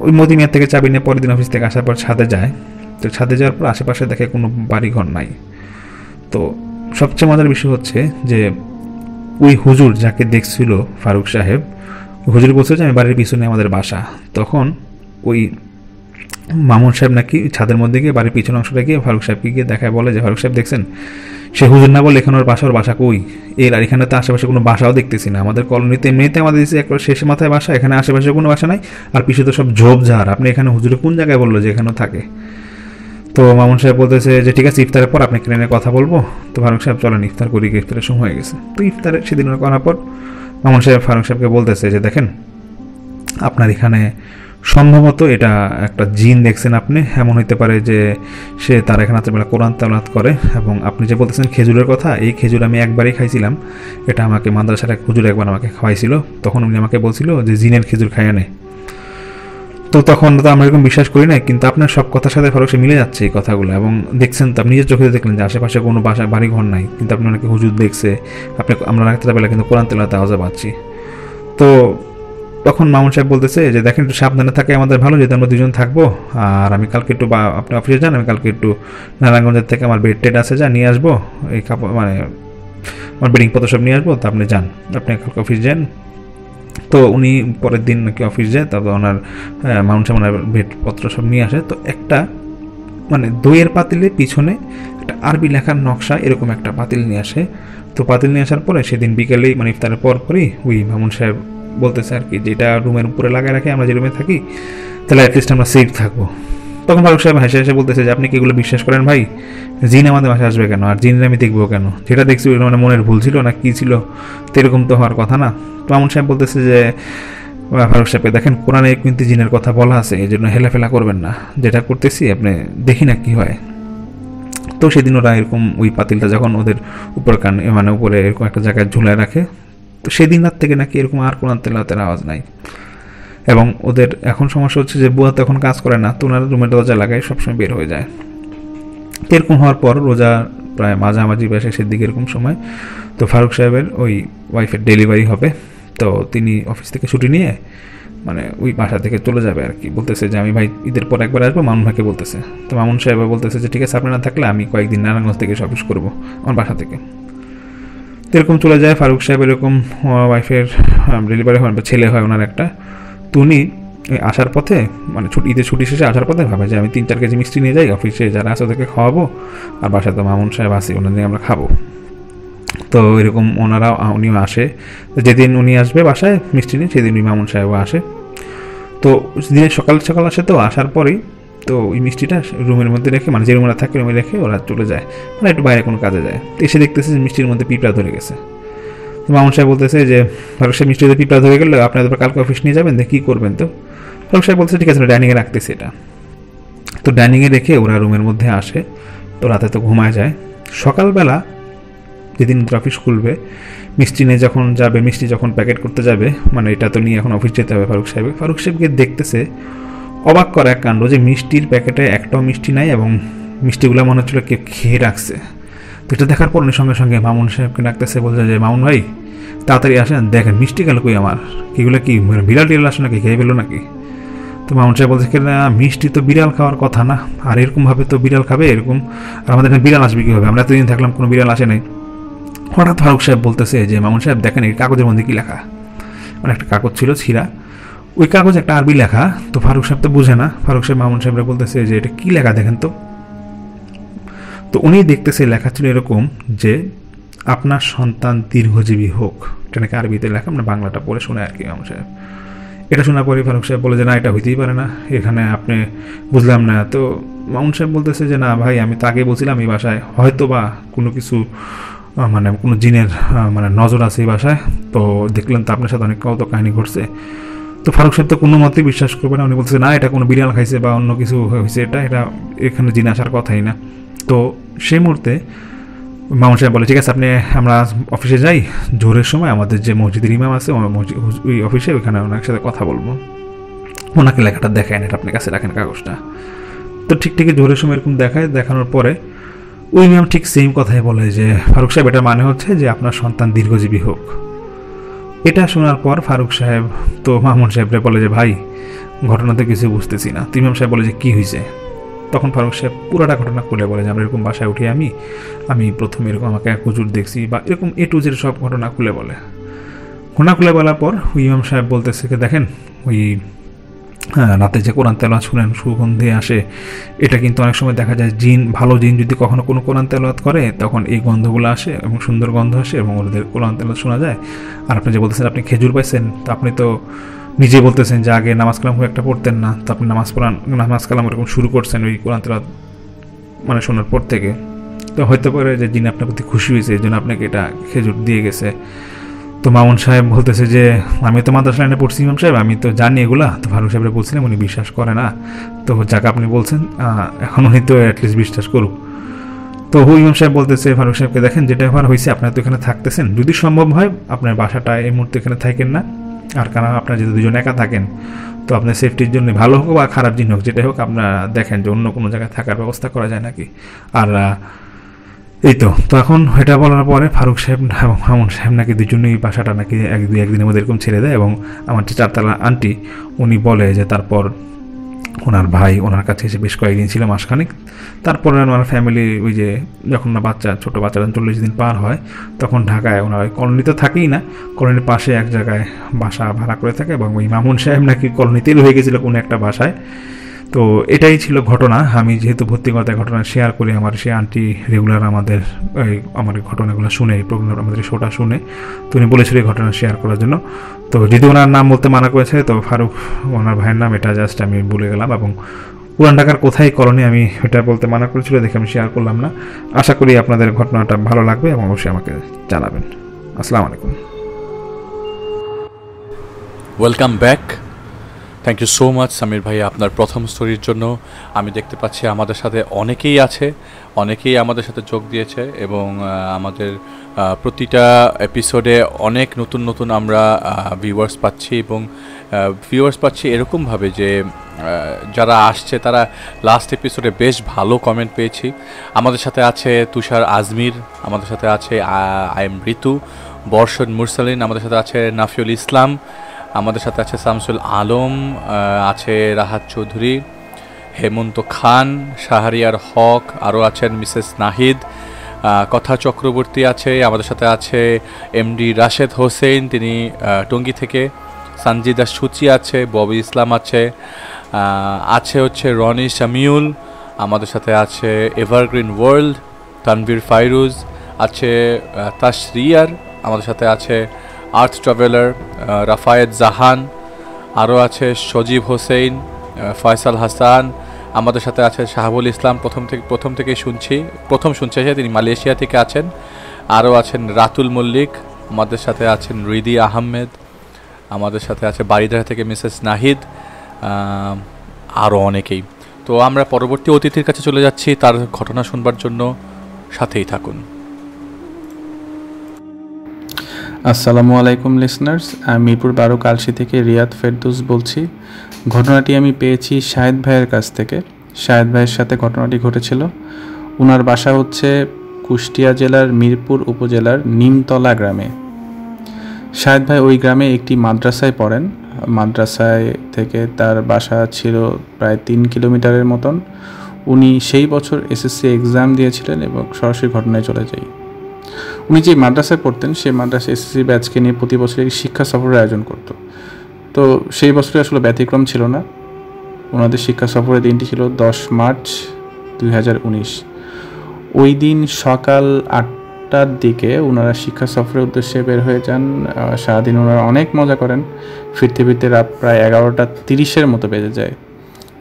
ওই মদিমিয়ার থেকে চাবি নিয়ে পরের দিন অফিস থেকে আসার পর ছাদে যায়। তো ছাদে যাওয়ার পর আশেপাশে দেখে কোনো বাড়িঘর নাই। তো সবচেয়ে মজার বিষয় হচ্ছে যে ওই হুজুর যাকে দেখছিল ফারুক সাহেব, হুজুর বলছে যে, আমি বাড়ির পিছনে আমাদের বাসা। তখন ওই মামুন সাহেব নাকি ছাদের মধ্যে গিয়ে বাড়ির পিছনের অংশটা গিয়ে ফারুক সাহেবকে গিয়ে দেখায়, বলে যে, ফারুক সাহেব দেখছেন? সে হুজুর না বলে এখানে ওর বাসা বাসা কই? এর আর এখানে তো আশেপাশে কোনো বাসাও দেখতেছি না। আমাদের কলোনিতে এমনিতে আমাদের দিচ্ছে একবার শেষে মাথায় বাসা, এখানে আশেপাশে কোনো বাসা নাই। আর পিছনে তো সব ঝোপঝাড় আপনি এখানে হুজুরে কোন জায়গায় বলল যে এখানেও থাকে? তো মামুন সাহেব বলতেছে যে, ঠিক আছে, ইফতারের পর আপনি এখানে কথা বলব। তো ফারুক সাহেব, চলেন, ইফতার করি ইফতারের সময় হয়ে গেছে। তো ইফতারের সেদিন করার পর মামুন সাহেব, ফারুক সাহেবকে বলতেছে যে, দেখেন, আপনার এখানে সম্ভবত এটা একটা জিন দেখছেন আপনি। এমন হইতে পারে যে সে তার এখানে রাত্রেবেলা কোরআন তালাত করে এবং আপনি যে বলতেছেন খেজুরের কথা, এই খেজুর আমি একবারই খাইছিলাম। এটা আমাকে মাদ্রাসার এক হুজুর একবার আমাকে খাওয়াইছিল। তখন উনি আমাকে বলছিল যে জিনের খেজুর খাইয়া নেয় তো তখন তো আমরা এরকম বিশ্বাস করি না কিন্তু আপনার সব কথার সাথে ফরক সে মিলে যাচ্ছে এই কথাগুলো। এবং দেখছেন তো, আপনি নিজের চোখে দেখলেন যে আশেপাশে কোনো বাসা বাড়ি ঘর নাই, কিন্তু আপনি অনেকে হুজুর দেখছে। আপনি, আমরা রাত্রে বেলা কিন্তু কোরআন তেলাতে আওয়াজা পাচ্ছি। তো তখন মামুন সাহেব বলতেছে যে, দেখেন একটু সাবধানে থাকে, আমাদের ভালো, যেহেতু আমরা দুজন থাকব। আর আমি কালকে একটু বা, আপনি অফিসে যান, আমি কালকে একটু নারায়ণগঞ্জের থেকে আমার বেড টেড আছে, যা নিয়ে আসব। এই কাপড় মানে আমার বেডিং পত্র সব নিয়ে আসব, তো আপনি যান। আপনি কালকে অফিস যান। তো উনি পরের দিন নাকি অফিস যায় তারপর ওনার মাউন্ট ওনার বেডপত্র সব নিয়ে আসে। তো একটা মানে দইয়ের পাতিলে পিছনে একটা আরবি লেখার নকশা, এরকম একটা পাতিল নিয়ে আসে। তো পাতিল নিয়ে আসার পরে সেদিন বিকেলেই মানে ইফতারের পর পরই, ওই মামুন সাহেব বলতেছে আর কি যেটা রুমের উপরে লাগায় রাখে, আমরা যে রুমে থাকি, তাহলে অ্যাটলিস্ট আমরা সেফ থাকব। তখন ফারুক সাহেব হেসে হেসে বলতেছে যে, আপনি কি এগুলো বিশ্বাস করেন ভাই? জিন আমাদের বাসায় আসবে কেন? আর জিন আমি দেখব কেন? যেটা দেখছি মানে মনের ভুল ছিল না কি ছিল এরকম তো হওয়ার কথা না। তো মামুন সাহেব বলতেছে যে ফারুক সাহেবকে দেখেন কোরআনে কিন্তু জিনের কথা বলা আছে এই জন্য হেলাফেলা করবেন না। যেটা করতেছি, আপনি দেখি না কি হয়। তো সেদিন ওরা এরকম ওই পাতিলটা যখন ওদের উপর কান মানে উপরে এরকম একটা জায়গায় ঝুলায় রাখে তো সেদিন রাত থেকে নাকি এরকম আর কোরআন তেলাতের আওয়াজ নাই। এবং ওদের এখন সমস্যা হচ্ছে যে বুয়া তো এখন কাজ করে না, তো ওনারা রুমের দরজা লাগায় সবসময় বের হয়ে যায়। এরকম হওয়ার পর রোজা প্রায় মাঝামাঝি বা শেষের দিকে এরকম সময়, তো ফারুক সাহেবের ওই ওয়াইফের ডেলিভারি হবে। তো তিনি অফিস থেকে ছুটি নিয়ে মানে ওই বাসা থেকে চলে যাবে আর কি। বলতেছে যে আমি ভাই ঈদের পর একবার আসব, মামুন ভাইকে বলতেছে। তো মামুন সাহেব বলতেছে যে, ঠিক আছে, আপনি না থাকলে আমি কয়েকদিন নারায়ণগঞ্জ থেকে অফিস করব আমার বাসা থেকে। এরকম চলে যায়, ফারুক সাহেব এরকম ওয়াইফের ডেলিভারি হয়, বা ছেলে হয় ওনার একটা। তো উনি আসার পথে মানে ছুটি, ঈদের ছুটি শেষে আসার পথে ভাবে যে আমি তিন চার কেজি মিষ্টি নিয়ে যাই অফিসে যারা আছে ওদেরকে খাওয়াবো, আর বাসায় তো মামুন সাহেব আসে ওনাদের আমরা খাব। তো এরকম ওনারা উনিও আসে। যেদিন উনি আসবে বাসায় মিষ্টি নিয়ে সেদিন উনি মামুন সাহেবও আসে। তো দিনে সকাল সকাল আসে তো, আসার পরেই তো ওই মিষ্টিটা রুমের মধ্যে রেখে মানে যে রুমে থাকে রুমে রেখে ওরা চলে যায়। মানে একটু বাইরে কোনো কাজে যায়। তো এসে দেখতেছে যে মিষ্টির মধ্যে পিঁপড়া ধরে গেছে। মামুন সাহেব বলতেছে যে, ফারুক সাহেব মিষ্টিতে পিঁপড়া ধরে গেলে আপনাদের কালকে অফিস নিয়ে যাবেন কী করবেন তো? ফারুক সাহেব বলতেছে, ঠিক আছে ডাইনিংয়ে রাখতেছে এটা। তো ডাইনিংয়ে রেখে ওরা রুমের মধ্যে আসে। তো রাতে তো ঘুমায় যায়। সকালবেলা যেদিন অফিস খুলবে, মিষ্টি নিয়ে যখন যাবে, মিষ্টি যখন প্যাকেট করতে যাবে মানে এটা তো নিয়ে এখন অফিস যেতে হবে ফারুক সাহেব ফারুক সাহেবকে দেখতেছে অবাক করা এক কাণ্ড যে মিষ্টির প্যাকেটে একটাও মিষ্টি নাই এবং মিষ্টিগুলো মনে হচ্ছিল কেউ খেয়ে রাখছে। তো এটা দেখার পর উনি সঙ্গে সঙ্গে মামুন সাহেবকে ডাকতেছে, বলছে যে, মামুন ভাই, তাড়াতাড়ি আসেন, দেখেন মিষ্টি গেল কই আমার? কিগুলো কি মানে বিড়াল টিড়াল আসে নাকি, খেয়ে পেল নাকি? তো মামুন সাহেব বলছে, না, মিষ্টি তো বিড়াল খাওয়ার কথা না, আর এরকমভাবে তো বিড়াল খাবে, এরকম, আর আমাদের এখানে বিড়াল আসবে কীভাবে? আমরা এতদিন থাকলাম, কোনো বিড়াল আসে নাই। হঠাৎ ফারুক সাহেব বলতেছে যে, মামুন সাহেব, দেখেন এই কাগজের মধ্যে কী লেখা? মানে একটা কাগজ ছিল, ছিঁড়া। ওই কাগজ একটা আরবি লেখা, তো ফারুক সাহেব তো বুঝে না। ফারুক সাহেব, মামুন সাহেবরা বলতেছে যে, এটা কী লেখা দেখেন তো? তো উনি দেখতেছে লেখা ছিল এরকম যে, আপনার সন্তান দীর্ঘজীবী হোক। এটা নাকি আরবিতে লেখা, আমরা বাংলাটা পড়ে শোনে আর কি, মামুন সাহেব। এটা শোনার পরে ফারুক সাহেব বলে যে, না, এটা হইতেই পারে না। এখানে আপনি বুঝলাম না। তো মামুন সাহেব বলতেছে যে, না, ভাই, আমি তাকে বলছিলাম এই বাসায়। হয়তো বা কোনো কিছু মানে কোনো জিনের মানে নজর আছে এই বাসায়। তো দেখলেন তো আপনার সাথে অনেক কত কাহিনী ঘটছে। তো ফারুক সাহেব তো কোনো মতেই বিশ্বাস করবে না। উনি বলছে না, এটা কোনো বিড়াল খাইছে বা অন্য কিছু হয়েছে, এটা এটা এখানে জিন আসার কথাই না। তো সেই মুহূর্তে মামুন সাহেব বলে, ঠিক আছে, আপনি, আমরা অফিসে যাই। জোরের সময় আমাদের যে মসজিদের ইমাম আছে ওই অফিসে ওইখানে ওনার সাথে কথা বলব। ওনাকে লেখাটা দেখায় না এটা আপনার কাছে রাখেন কাগজটা। তো ঠিক ঠিক জোরের সময় এরকম দেখায়, দেখানোর পরে ওই ম্যাম ঠিক সেম কথাই বলে যে, ফারুক সাহেব, এটার মানে হচ্ছে যে আপনার সন্তান দীর্ঘজীবী হোক। এটা শোনার পর ফারুক সাহেব তো মামুন সাহেবরে বলে যে, ভাই, ঘটনাতে কিছু বুঝতেছি না। তিমাম সাহেব বলে যে, কী হয়েছে তখন ফারুক সাহেব পুরোটা ঘটনা খুলে বলে যে, আমরা এরকম বাসায় উঠি আমি আমি প্রথম এরকম আমাকে এক হুজুর দেখছি বা এরকম এ টু জের সব ঘটনা খুলে বলে। ঘটনা খুলে বলার পর ওই ইমাম সাহেব বলতেছে দেখেন, ওই রাতে যে কোরআন তেলাওয়াত শুনেন, সুগন্ধে আসে, এটা কিন্তু অনেক সময় দেখা যায় জিন, ভালো জিন যদি কখনো কোনো কোরআন তেলাওয়াত করে, তখন এই গন্ধগুলো আসে এবং সুন্দর গন্ধ আসে এবং ওদের কোরআন তেলাওয়াত শোনা যায়। আর আপনি যে বলতেছেন আপনি খেজুর পাইছেন, তো আপনি তো নিজে বলতেছেন যে আগে নামাজ কালাম খুব একটা পড়তেন না, তো আপনি নামাজ পড়ান, নামাজ কালাম এরকম শুরু করছেন ওই কোরআন তেলাওয়াত মানে শোনার পর থেকে। তো হয়তো পারে যে জিন আপনার প্রতি খুশি হয়েছে, এই জন্য আপনাকে এটা খেজুর দিয়ে গেছে। তো মামুন সাহেব বলতেছে যে, আমি তো মাদ্রাসা লাইনে পড়ছি ইমাম সাহেব, আমি তো জানি এগুলা। তো ফারুক সাহেবরা বলছিলাম, উনি বিশ্বাস করে না। তো যাকে, আপনি বলছেন এখন উনি তো অ্যাটলিস্ট বিশ্বাস করুক। তো হু, ইমাম সাহেব বলতেছে, ফারুক সাহেবকে দেখেন, যেটা ব্যাপার হয়েছে আপনার তো এখানে থাকতেছেন। যদি সম্ভব হয়, আপনার বাসাটা এই মুহূর্তে এখানে থাকেন না। আর কারণ আপনার যদি দুজন একা থাকেন, তো আপনার সেফটির জন্য ভালো হোক বা খারাপ জিনিস হোক, যেটাই হোক, আপনারা দেখেন যে অন্য কোনো জায়গায় থাকার ব্যবস্থা করা যায় নাকি। আর এই তো তো এখন এটা বলার পরে ফারুক সাহেব এবং মামুন সাহেব নাকি দুজনেই বাসাটা নাকি এক দুই একদিনের মধ্যে এরকম ছেড়ে দেয় এবং আমার যে চারতলা আন্টি, উনি বলে যে তারপর ওনার ভাই ওনার কাছে এসে বেশ কয়েকদিন ছিল মাসখানিক। তারপরে ওনার ফ্যামিলি ওই যে যখন না বাচ্চা, ছোটো বাচ্চারা চল্লিশ দিন পার হয়, তখন ঢাকায় ওনার ওই কলোনিতে থাকেই না কলোনির পাশে এক জায়গায় বাসা ভাড়া করে থাকে এবং ওই মামুন সাহেব নাকি কলোনিতেই রয়ে গেছিল কোনো একটা বাসায়। তো এটাই ছিল ঘটনা। আমি যেহেতু ভর্তি কথা ঘটনা শেয়ার করি, আমার সে আন্টি রেগুলার আমাদের, এই আমার ঘটনাগুলো শুনে, এই প্রোগ্রাম আমাদের শোটা শুনে, তো উনি বলেছিল এই ঘটনা শেয়ার করার জন্য। তো যদি ওনার নাম বলতে মানা করেছে, তো ফারুক ওনার ভাইয়ের নাম, এটা জাস্ট আমি ভুলে গেলাম এবং পুরান ঢাকার কোথায় করণে আমি এটা বলতে মানা করেছিল, দেখে আমি শেয়ার করলাম না। আশা করি আপনাদের ঘটনাটা ভালো লাগবে এবং অবশ্যই আমাকে জানাবেন। আসসালামু আলাইকুম। Welcome back thank you so much Samir ভাই আপনার প্রথম স্টোরির জন্য। আমি দেখতে পাচ্ছি আমাদের সাথে অনেকেই আছে, অনেকেই আমাদের সাথে যোগ দিয়েছে এবং আমাদের প্রতিটা এপিসোডে অনেক নতুন নতুন আমরা ভিউয়ার্স পাচ্ছি এবং ভিউয়ার্স পাচ্ছি এরকমভাবে যে যারা আসছে তারা লাস্ট এপিসোডে বেশ ভালো কমেন্ট পেয়েছি। আমাদের সাথে আছে তুষার আজমির, আমাদের সাথে আছে আই এম ঋতু, বর্ষণ মুরসালিন, আমাদের সাথে আছে নাফিউল ইসলাম আমাদের সাথে আছে শামসুল আলম আছে রাহাত চৌধুরী, হেমন্ত খান, শাহরিয়ার হক আরও আছেন মিসেস নাহিদ কথা চক্রবর্তী আছে, আমাদের সাথে আছে এমডি রাশেদ হোসেন, তিনি টঙ্গী থেকে, সানজিদা সুচি আছে, ববি ইসলাম আছে আছে হচ্ছে রনি শামিউল, আমাদের সাথে আছে এভারগ্রিন ওয়ার্ল্ড, তানভীর ফাইরুজ, আছে তাশরিয়ার আমাদের সাথে আছে আর্থ ট্রাভেলার রাফায়েত জাহান, আরও আছে সজীব হোসেন ফয়সাল হাসান, আমাদের সাথে আছে শাহাবুল ইসলাম, প্রথম থেকে প্রথম থেকেই শুনছি, প্রথম শুনছে তিনি মালয়েশিয়া থেকে আছেন। আরও আছেন রাতুল মল্লিক, আমাদের সাথে আছেন রিদি আহমেদ, আমাদের সাথে আছে বাড়িধারা থেকে মিসেস নাহিদ আরও অনেকেই। তো আমরা পরবর্তী অতিথির কাছে চলে যাচ্ছি, তার ঘটনা শুনবার জন্য সাথেই থাকুন। আসসালামু আলাইকুম লিসনার্স আমি মিরপুর বারো কালশি থেকে রিয়াদ ফেরদৌস বলছি। ঘটনাটি আমি পেয়েছি শাহেদ ভাইয়ের কাছ থেকে। শাহেদ ভাইয়ের সাথে ঘটনাটি ঘটেছিল। ওনার বাসা হচ্ছে কুষ্টিয়া জেলার মিরপুর উপজেলার নিমতলা গ্রামে। শাহেদ ভাই ওই গ্রামে একটি মাদ্রাসায় পড়েন। মাদ্রাসায় থেকে তার বাসা ছিল প্রায় তিন কিলোমিটারের মতন। উনি সেই বছর এসএসসি এক্সাম দিয়েছিলেন এবং সরাসরি ঘটনায় চলে যাই উনি যে মাদ্রাসায় পড়তেন সেই মাদ্রাসা এসএসসি ব্যাচকে নিয়ে প্রতি বছর শিক্ষা সফরের আয়োজন করত। তো সেই বছরে আসলে ব্যতিক্রম ছিল না। ওনাদের শিক্ষা সফরের দিনটি ছিল দশ মার্চ দুই হাজার উনিশ। ওই দিন সকাল আটটার দিকে ওনারা শিক্ষা সফরের উদ্দেশ্যে বের হয়ে যান। সারাদিন ওনারা অনেক মজা করেন। ফিরতে ফিরতে রাত প্রায় এগারোটা তিরিশের মতো বেজে যায়।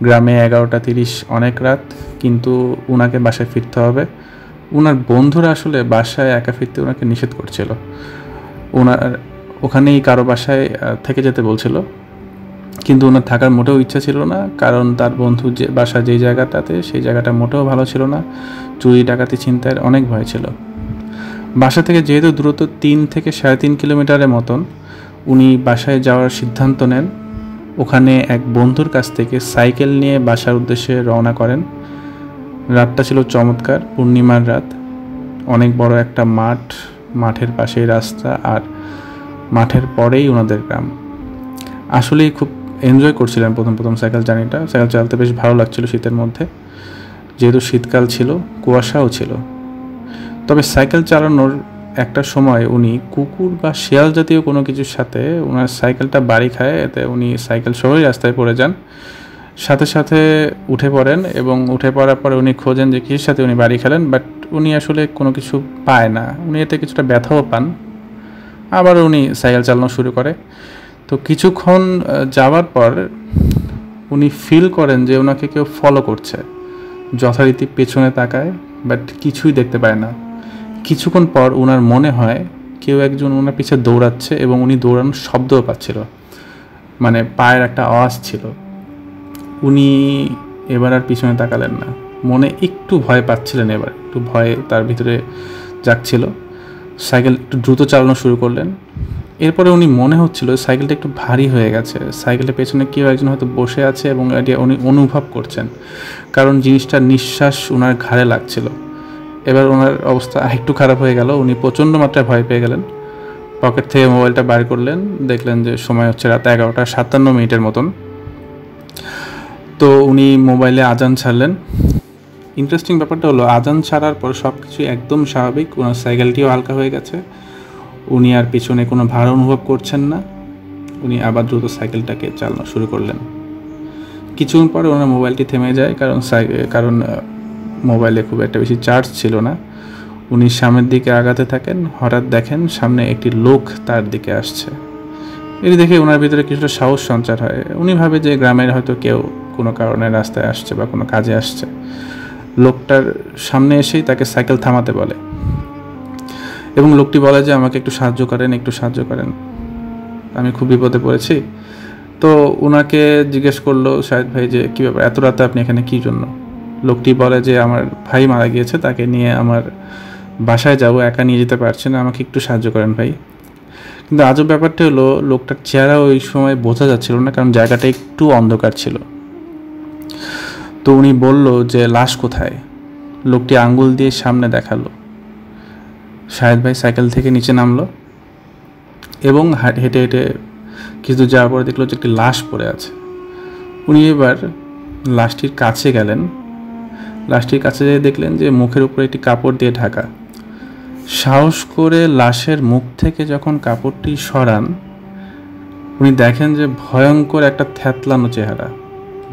গ্রামে এগারোটা তিরিশ অনেক রাত, কিন্তু ওনাকে বাসায় ফিরতে হবে। ওনার বন্ধুরা আসলে বাসায় একা ফিরতে ওনাকে নিষেধ করছিল। ওনার ওখানেই কারও বাসায় থেকে যেতে বলছিল। কিন্তু ওনার থাকার মোটেও ইচ্ছা ছিল না, কারণ তার বন্ধু যে বাসা যেই জায়গাটাতে, সেই জায়গাটা মোটেও ভালো ছিল না। চুরি, ডাকাতি, ছিনতাইয়ের অনেক ভয় ছিল। বাসা থেকে যেহেতু দূরত্ব তিন থেকে সাড়ে তিন কিলোমিটারের মতন, উনি বাসায় যাওয়ার সিদ্ধান্ত নেন। ওখানে এক বন্ধুর কাছ থেকে সাইকেল নিয়ে বাসার উদ্দেশ্যে রওনা করেন। রাতটা ছিল চমৎকার, পূর্ণিমার রাত। অনেক বড় একটা মাঠ, মাঠের পাশেই রাস্তা আর মাঠের পরেই ওনাদের গ্রাম। আসলেই খুব এনজয় করছিলেন প্রথম প্রথম সাইকেল জার্নিটা সাইকেল চালাতে বেশ ভালো লাগছিল শীতের মধ্যে। যেহেতু শীতকাল ছিল, কুয়াশাও ছিল। তবে সাইকেল চালানোর একটা সময় উনি কুকুর বা শিয়াল জাতীয় কোনো কিছুর সাথে ওনার সাইকেলটা বাড়ি খায়, এতে উনি সাইকেল সহই রাস্তায় পড়ে যান। সাথে সাথে উঠে পড়েন এবং উঠে পড়ার পরে উনি খোঁজেন যে কিসের সাথে উনি বাড়ি খেলেন বাট উনি আসলে কোনো কিছু পায় না। উনি এতে কিছুটা ব্যথাও পান। আবার উনি সাইকেল চালানো শুরু করে। তো কিছুক্ষণ যাওয়ার পর উনি ফিল করেন যে ওনাকে কেউ ফলো করছে। যথারীতি পেছনে তাকায় বাট কিছুই দেখতে পায় না। কিছুক্ষণ পর ওনার মনে হয় কেউ একজন ওনার পিছে দৌড়াচ্ছে এবং উনি দৌড়ানোর শব্দও পাচ্ছিল। মানে পায়ের একটা আওয়াজ ছিল। উনি এবার আর পিছনে তাকালেন না। মনে একটু ভয় পাচ্ছিলেন এবার, একটু ভয় তার ভিতরে জাগছিল। সাইকেল একটু দ্রুত চালানো শুরু করলেন। এরপরে উনি মনে হচ্ছিল সাইকেলটা একটু ভারী হয়ে গেছে। সাইকেলের পেছনে কেউ একজন হয়তো বসে আছে এবং এটি উনি অনুভব করছেন, কারণ জিনিসটা নিঃশ্বাস ওনার ঘাড়ে লাগছিল। এবার ওনার অবস্থা একটু খারাপ হয়ে গেল। উনি প্রচণ্ড মাত্রায় ভয় পেয়ে গেলেন। পকেট থেকে মোবাইলটা বার করলেন। দেখলেন যে সময় হচ্ছে রাত এগারোটা সাতান্ন মিনিটের মতন। তো উনি মোবাইলে আজান ছাড়লেন। ইন্টারেস্টিং ব্যাপারটা হলো, আজান ছাড়ার পর সব কিছু একদম স্বাভাবিক, ওনার সাইকেলটিও হালকা হয়ে গেছে। উনি আর পিছনে কোনো ভার অনুভব করছেন না। উনি আবার দ্রুত সাইকেলটাকে চালানো শুরু করলেন। কিছুক্ষণ পরে ওনার মোবাইলটি থেমে যায়, কারণ কারণ মোবাইলে খুব একটা বেশি চার্জ ছিল না। উনি সামনের দিকে আগাতে থাকেন, হঠাৎ দেখেন সামনে একটি লোক তার দিকে আসছে। এটি দেখে ওনার ভিতরে কিছুটা সাহস সঞ্চার হয়। উনি ভাবে যে গ্রামের হয়তো কেউ কোনো কারণে রাস্তায় আসছে বা কোনো কাজে আসছে, লোকটার সামনে এসেই তাকে সাইকেল থামাতে বলে। এবং লোকটি বলে যে, আমাকে একটু সাহায্য করেন, একটু সাহায্য করেন। আমি খুব বিপদে পড়েছি। তো ওনাকে জিজ্ঞেস করল শাহেদ ভাই, যে কী ব্যাপার? এত রাতে আপনি এখানে কী জন্য? লোকটি বলে যে, আমার ভাই মারা গিয়েছে, তাকে নিয়ে আমার বাসায় যাব, একা নিয়ে যেতে পারছে না, আমাকে একটু সাহায্য করেন ভাই। কিন্তু আজব ব্যাপারটা হলো, লোকটার চেহারা ওই সময় বোঝা যাচ্ছিল না, কারণ জায়গাটা একটু অন্ধকার ছিল। তো উনি বলল যে, লাশ কোথায়? লোকটি আঙ্গুল দিয়ে সামনে দেখাল। শাহেদ ভাই সাইকেল থেকে নিচে নামলো এবং হেঁটে হেঁটে কিছু যাওয়ার পরে দেখল যে, একটি লাশ পড়ে আছে। উনি এবার লাশটির কাছে গেলেন। লাশটির কাছে যেয়ে দেখলেন যে, মুখের উপরে একটি কাপড় দিয়ে ঢাকা। সাহস করে লাশের মুখ থেকে যখন কাপড়টি সরান, উনি দেখেন যে, ভয়ঙ্কর একটা থ্যাতলানো চেহারা।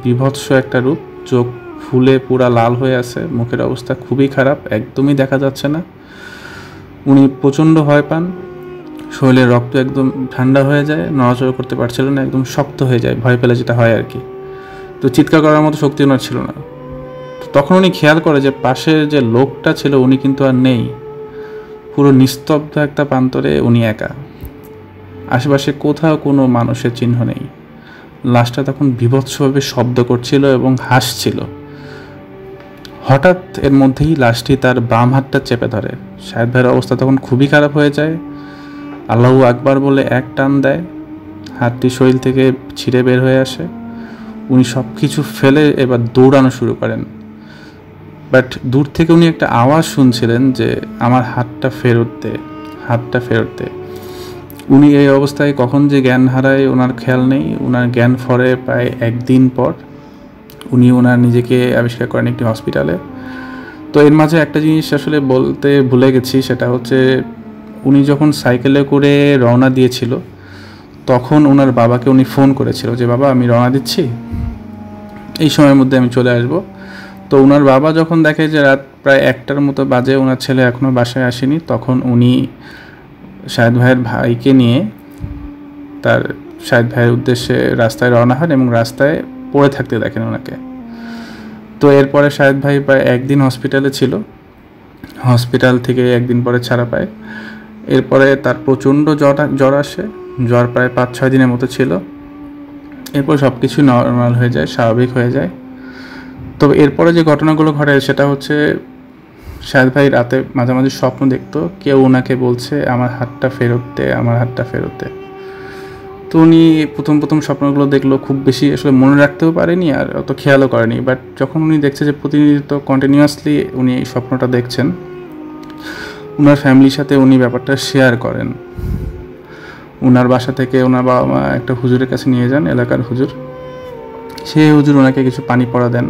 বিভৎস একটা রূপ, চোখ ফুলে পুরা লাল হয়ে আছে, মুখের অবস্থা খুবই খারাপ, একদমই দেখা যাচ্ছে না। উনি প্রচণ্ড ভয় পান, শরীরের রক্ত একদম ঠান্ডা হয়ে যায়, নড়াচড়া করতে পারছিল না, একদম শক্ত হয়ে যায়, ভয় পেলে যেটা হয় আর কি। তো চিৎকার করার মতো শক্তি ওনার ছিল না। তখন উনি খেয়াল করে যে পাশের যে লোকটা ছিল, উনি কিন্তু আর নেই। পুরো নিস্তব্ধ একটা প্রান্তরে উনি একা। আশেপাশে কোথাও কোনো মানুষের চিহ্ন নেই। লাশটা তখন বিভৎসভাবে শব্দ করছিল এবং হাসছিল। হঠাৎ এর মধ্যেই লাশটি তার বাম হাতটা চেপে ধরে। শাহেদ ভাইয়ের অবস্থা তখন খুবই খারাপ হয়ে যায়। আল্লাহু আকবার বলে এক টান দেয়। হাতটি শরীর থেকে ছিঁড়ে বের হয়ে আসে। উনি সব কিছু ফেলে এবার দৌড়ানো শুরু করেন। বাট দূর থেকে উনি একটা আওয়াজ শুনছিলেন যে, আমার হাতটা ফেরত দে, হাতটা ফেরত দে। উনি এই অবস্থায় কখন যে জ্ঞান হারায় ওনার খেয়াল নেই। ওনার জ্ঞান ফরে প্রায় একদিন পর উনি ওনার নিজেকে আবিষ্কার করেন একটি হসপিটালে। তো এর মাঝে একটা জিনিস আসলে বলতে ভুলে গেছি, সেটা হচ্ছে উনি যখন সাইকেলে করে রওনা দিয়েছিল, তখন ওনার বাবাকে উনি ফোন করেছিল যে, বাবা, আমি রওনা দিচ্ছি। এই সময়ের মধ্যে আমি চলে আসব। তো ওনার বাবা যখন দেখে যে রাত প্রায় একটার মতো বাজে, ওনার ছেলে এখনও বাসায় আসেনি, তখন উনি শাহেদ ভাইয়ের ভাইকে নিয়ে তার শাহেদ ভাইয়ের উদ্দেশ্যে রাস্তায় রওনা হন এবং রাস্তায় পড়ে থাকতে দেখেন ওনাকে। তো এরপরে শাহেদ ভাই প্রায় একদিন হসপিটালে ছিল। হসপিটাল থেকে একদিন পরে ছাড়া পায়। এরপরে তার প্রচণ্ড জ্বর জ্বর আসে। জ্বর প্রায় পাঁচ ছয় দিনের মতো ছিল। এরপর সব কিছু নর্মাল হয়ে যায়, স্বাভাবিক হয়ে যায়। তবে এরপরে যে ঘটনাগুলো ঘটে সেটা হচ্ছে শাহেদ ভাই রাতে মাঝামাঝি স্বপ্ন দেখতো, কেউ ওনাকে বলছে, আমার হাতটা ফেরত দে, আমার হাতটা ফেরত দে। তো উনি প্রথম প্রথম স্বপ্নগুলো দেখল, খুব বেশি আসলে মনে রাখতেও পারেনি আর অত খেয়ালও করেনি। বাট যখন উনি দেখছে যে প্রতিনিধিত্ব কন্টিনিউয়াসলি উনি এই স্বপ্নটা দেখছেন ওনার ফ্যামিলির সাথে উনি ব্যাপারটা শেয়ার করেন। ওনার বাসা থেকে ওনার বাবা মা একটা হুজুরের কাছে নিয়ে যান, এলাকার হুজুর। সেই হুজুর ওনাকে কিছু পানি পড়া দেন,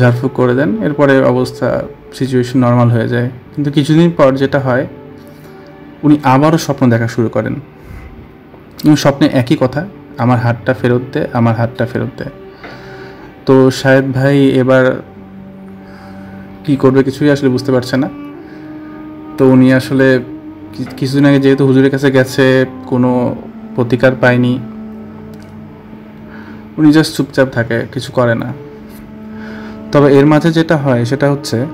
ঝাড়ফুঁক করে দেন। এরপরে অবস্থা সিচুয়েশন নর্মাল হয়ে যায়। কিন্তু কিছুদিন পর যেটা হয়, উনি আবারও স্বপ্ন দেখা শুরু করেন। এবং স্বপ্নে একই কথা, আমার হাতটা ফেরত দে, আমার হাতটা ফেরত দে। তো শাহেদ ভাই এবার কি করবে কিছুই আসলে বুঝতে পারছে না। তো উনি আসলে কিছুদিন আগে যেহেতু হুজুরের কাছে গেছে, কোনো প্রতিকার পায়নি। উনি জাস্ট চুপচাপ থাকে, কিছু করে না। তবে এর মাঝে যেটা হয়, সেটা হচ্ছে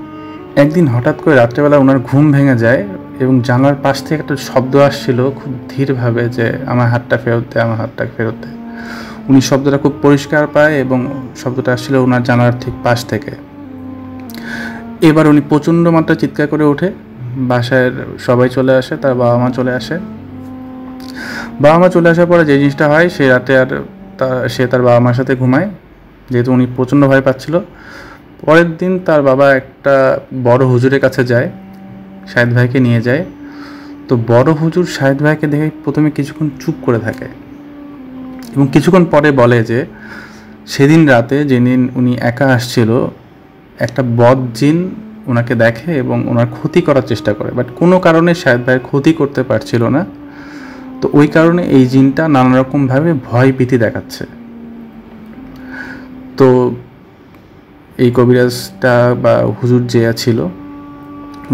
একদিন হঠাৎ করে রাত্রেবেলা ওনার ঘুম ভেঙে যায় এবং জানলার পাশ থেকে একটা শব্দ আসছিল খুব ধীরভাবে যে আমার হাতটা ফেরত দেয় আমার হাতটা ফেরত দেয় উনি শব্দটা খুব পরিষ্কার পায় এবং শব্দটা আসছিল ওনার জানালার ঠিক পাশ থেকে। এবার উনি প্রচণ্ড মাত্রা চিৎকার করে ওঠে। বাসায় সবাই চলে আসে, তার বাবা মা চলে আসে। বাবা মা চলে আসার পরে যে জিনিসটা হয়, সে রাতে আর সে তার বাবা মার সাথে ঘুমায়। যেহেতু উনি প্রচণ্ড ভয় পাচ্ছিল পরের দিন তার বাবা একটা বড় হুজুরের কাছে যায়, শাহেদ ভাইকে নিয়ে যায়। তো বড় হুজুর শাহেদ ভাইকে দেখে প্রথমে কিছুক্ষণ চুপ করে থাকে এবং কিছুক্ষণ পরে বলে যে, সেদিন রাতে যেদিন উনি একা আসছিল, একটা বদ জিন ওনাকে দেখে এবং ওনার ক্ষতি করার চেষ্টা করে। বাট কোনো কারণে শাহেদ ভাইয়ের ক্ষতি করতে পারছিল না। তো ওই কারণে এই জিনটা নানা রকমভাবে ভয় ভীতি দেখাচ্ছে। তো এই কবিরাজটা বা হুজুর যে ছিল,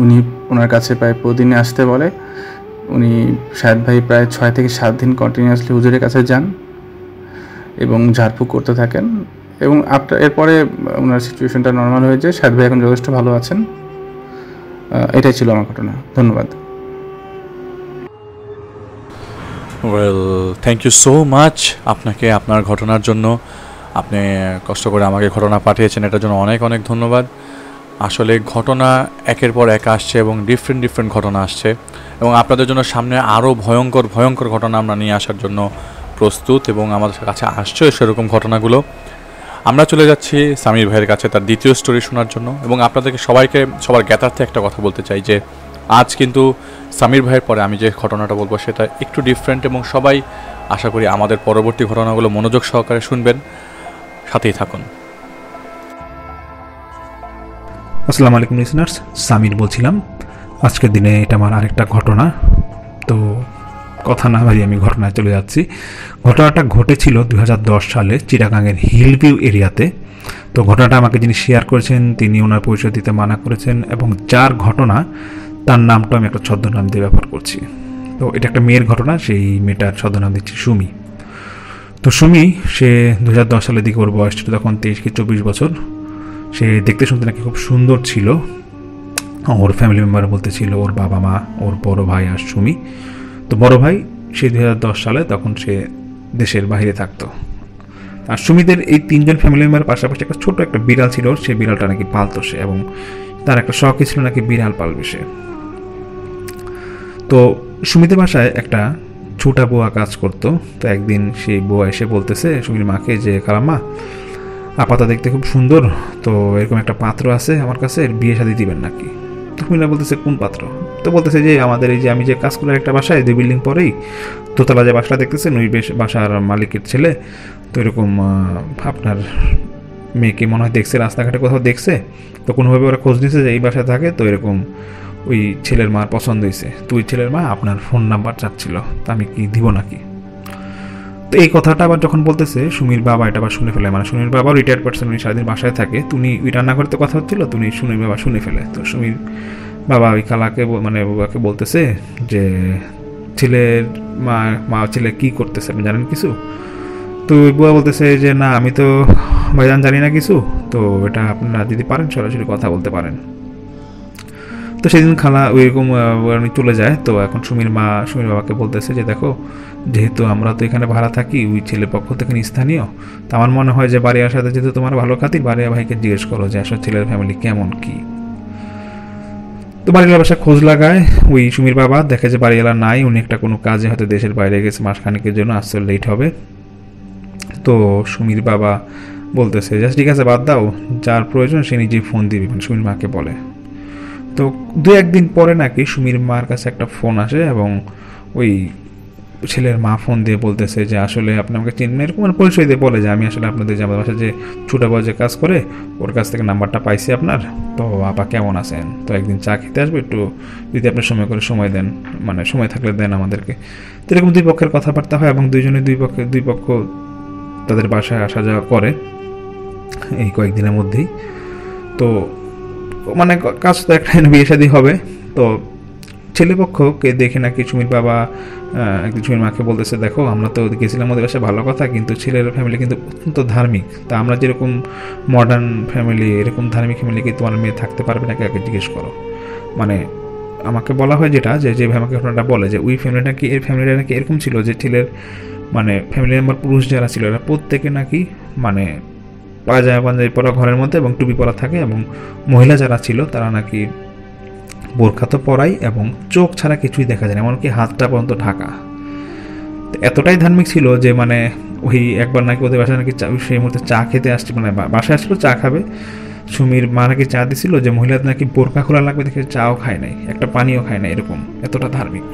উনি ওনার কাছে প্রায় প্রতিদিনে আসতে বলে। উনি শাহেদ ভাই প্রায় ছয় থেকে সাত দিন কন্টিনিউয়াসলি হুজুরের কাছে যান এবং ঝাড়ফুঁক করতে থাকেন। এবং আপনার এরপরে ওনার সিচুয়েশনটা নর্মাল হয়ে যায় শাহেদ ভাই এখন যথেষ্ট ভালো আছেন। এটাই ছিল আমার ঘটনা। ধন্যবাদ। Well thank you so much আপনাকে আপনার ঘটনার জন্য। আপনি কষ্ট করে আমাকে ঘটনা পাঠিয়েছেন, এটার জন্য অনেক অনেক ধন্যবাদ। আসলে ঘটনা একের পর এক আসছে এবং ডিফারেন্ট ডিফারেন্ট ঘটনা আসছে এবং আপনাদের জন্য সামনে আরও ভয়ঙ্কর ভয়ঙ্কর ঘটনা আমরা নিয়ে আসার জন্য প্রস্তুত এবং আমাদের কাছে আসছে সেরকম ঘটনাগুলো। আমরা চলে যাচ্ছি সামির ভাইয়ের কাছে তার দ্বিতীয় স্টোরি শোনার জন্য এবং আপনাদেরকে সবাইকে, সবার জ্ঞাতার্থে একটা কথা বলতে চাই যে আজ কিন্তু সামির ভাইয়ের পরে আমি যে ঘটনাটা বলব সেটা একটু ডিফারেন্ট এবং সবাই আশা করি আমাদের পরবর্তী ঘটনাগুলো মনোযোগ সহকারে শুনবেন। সাথেই থাকুন। আসসালামু আলাইকুম লিসনার্স সামির বলছিলাম। আজকের দিনে এটা আমার আরেকটা ঘটনা। তো কথা না ভাই আমি ঘটনায় চলে যাচ্ছি। ঘটনাটা ঘটেছিল দুই হাজার দশ সালে চিটাগাংয়ের হিলভিউ এরিয়াতে। তো ঘটনাটা আমাকে যিনি শেয়ার করেছেন, তিনি ওনার পরিচয় দিতে মানা করেছেন এবং যার ঘটনা, তার নামটা আমি একটা ছদ্মনাম দিয়ে ব্যবহার করছি। তো এটা একটা মেয়ের ঘটনা, সেই মেয়েটার ছদ্মনাম দিচ্ছি সুমি। তো সুমি, সে দু হাজার দশ সালের দিকে ওর বয়স ছিল তখন তেইশ কি চব্বিশ বছর। সে দেখতে শুনতে নাকি খুব সুন্দর ছিল। ওর ফ্যামিলি মেম্বার বলতে ছিল ওর বাবা মা, ওর বড় ভাই আর সুমি। তো বড় ভাই, সে দু হাজার দশ সালে তখন সে দেশের বাইরে থাকতো। আর সুমিদের এই তিনজন ফ্যামিলি মেম্বার পাশাপাশি একটা ছোট একটা বিড়াল ছিল, সে বিড়ালটা নাকি পালতো সে এবং তার একটা শখই ছিল নাকি বিড়াল পালবে সে। তো সুমিদের বাসায় একটা ছোটা বুয়া কাজ করতো। তো একদিন সেই বুয়া এসে বলতেছে সুমির মাকে যে খালাম্মা আপাতা দেখতে খুব সুন্দর, তো এরকম একটা পাত্র আছে আমার কাছে বিয়ে শাদি দিবেন নাকি? তো কুমিল্লা বলতেছে, কোন পাত্র? তো বলতেছে যে, আমাদের এই যে আমি যে কাজ করার একটা বাসায়, দুই বিল্ডিং পরেই, দোতলা যে বাসাটা দেখতেছেন ওই বেশ বাসার মালিকের ছেলে, তো এরকম আপনার মেয়েকে মনে হয় দেখছে, রাস্তাঘাটে কোথাও দেখছে, তো কোনোভাবে ওরা খোঁজ নিয়েছে যে এই বাসায় থাকে, তো এরকম ওই ছেলের মার পছন্দ হয়েছে। তো ওই ছেলের মা আপনার ফোন নাম্বার চাচ্ছিল। তা আমি কি দিব নাকি? তো এই কথাটা আবার যখন বলতেছে, সুমির বাবা এটা আবার শুনে ফেলে। মানে সুমির বাবা রিটায়ার্ড পার্সন উনি সারাদিন বাসায় থাকে। তুমি ওই রান্না করতে কথা হচ্ছিল তুমি সুমির বাবা শুনে ফেলে। তো সুমির বাবা ওই খালাকে মানে বাবাকে বলতেছে যে, ছেলের মা মা ছেলে কি করতেছে? আপনি জানেন কিছু? তো ওই বুয়া বলতেছে যে, না, আমি তো ভাইজান জানি না কিছু। তো এটা আপনারা যদি পারেন, সরাসরি কথা বলতে পারেন। তো সেদিন খালা ওইরকম চলে যায়। তো এখন সুমির মা, সুমির বাবাকে বলতেছে যে, দেখো, যেহেতু আমরা তো এখানে ভাড়া থাকি, ওই ছেলে পক্ষ থেকে স্থানীয় তো আমার মনে হয় যে বাড়িয়ার সাথে যেহেতু তোমার ভালো খাতির বাড়িয়া ভাইকে জিজ্ঞেস করো যে, আসলে ছেলের ফ্যামিলি কেমন কি? তো বাড়িওয়ালা বাসা খোঁজ লাগায় ওই সুমির বাবা, দেখে যে বাড়িওয়ালা নাই, উনি একটা কোনো কাজে হয়তো দেশের বাইরে গেছে, মাসখানেকের জন্য আসতে লেট হবে। তো সুমির বাবা বলতেছে, জাস্ট ঠিক আছে, বাদ দাও, যার প্রয়োজন সে নিজেই ফোন দিবে মানে সুমির মাকে বলে। তো দু একদিন পরে নাকি সুমির মার কাছে একটা ফোন আসে এবং ওই ছেলের মা ফোন দিয়ে বলতেছে যে আসলে আপনি আমাকে চিনবেন, এরকম মানে পরিচয় দিয়ে বলে যে আমি আসলে আপনাদের যে আমাদের বাসায় যে ছোটো যে কাজ করে, ওর কাছ থেকে নাম্বারটা পাইছি আপনার। তো আপা কেমন আছেন? তো একদিন চা খেতে আসবে একটু, যদি আপনি সময় করে সময় দেন মানে সময় থাকলে দেন আমাদেরকে। তো এরকম দুই পক্ষের কথাবার্তা হয় এবং দুইজনে দুই পক্ষে, দুই পক্ষ তাদের বাসায় আসা যাওয়া করে এই কয়েকদিনের মধ্যেই। তো মানে কাজ তো একটা বিয়ে শাদী হবে। তো ছেলেপক্ষকে দেখে নাকি সুমির বাবা সুমির মাকে বলতেছে, দেখো, আমরা তো গেছিলাম ওদের বাসায় ভালো কথা, কিন্তু ছেলের ফ্যামিলি কিন্তু অত্যন্ত ধার্মিক। তা আমরা যেরকম মডার্ন ফ্যামিলি এরকম ধার্মিক ফ্যামিলি কি তোমার মেয়ে থাকতে পারবে নাকি আগে জিজ্ঞেস করো। মানে আমাকে বলা হয় যেটা, যে যে আমাকে ঘটনাটা বলে, যে ওই ফ্যামিলিটা নাকি, এর ফ্যামিলিটা নাকি এরকম ছিল যে ছেলের মানে ফ্যামিলি মেম্বার পুরুষ যারা ছিল, এরা প্রত্যেকে নাকি মানে পায়জামা পাঞ্জাবি পরা ঘরের মধ্যে এবং টুপি পরা থাকে এবং মহিলা যারা ছিল, তারা নাকি বোরখা তো পরাই এবং চোখ ছাড়া কিছুই দেখা যায় না, এমনকি হাতটা পর্যন্ত ঢাকা। এতটাই ধার্মিক ছিল যে মানে ওই একবার নাকি ওদের বাসায় নাকি সেই মুহূর্তে চা খেতে আসছে মানে বাসায় আসলো, চা খাবে। সুমির মা নাকি চা দিছিল যে মহিলাদের নাকি বোরখা খোলা লাগবে দেখে চাও খায় নাই, একটা পানিও খায় না এরকম, এতটা ধার্মিক।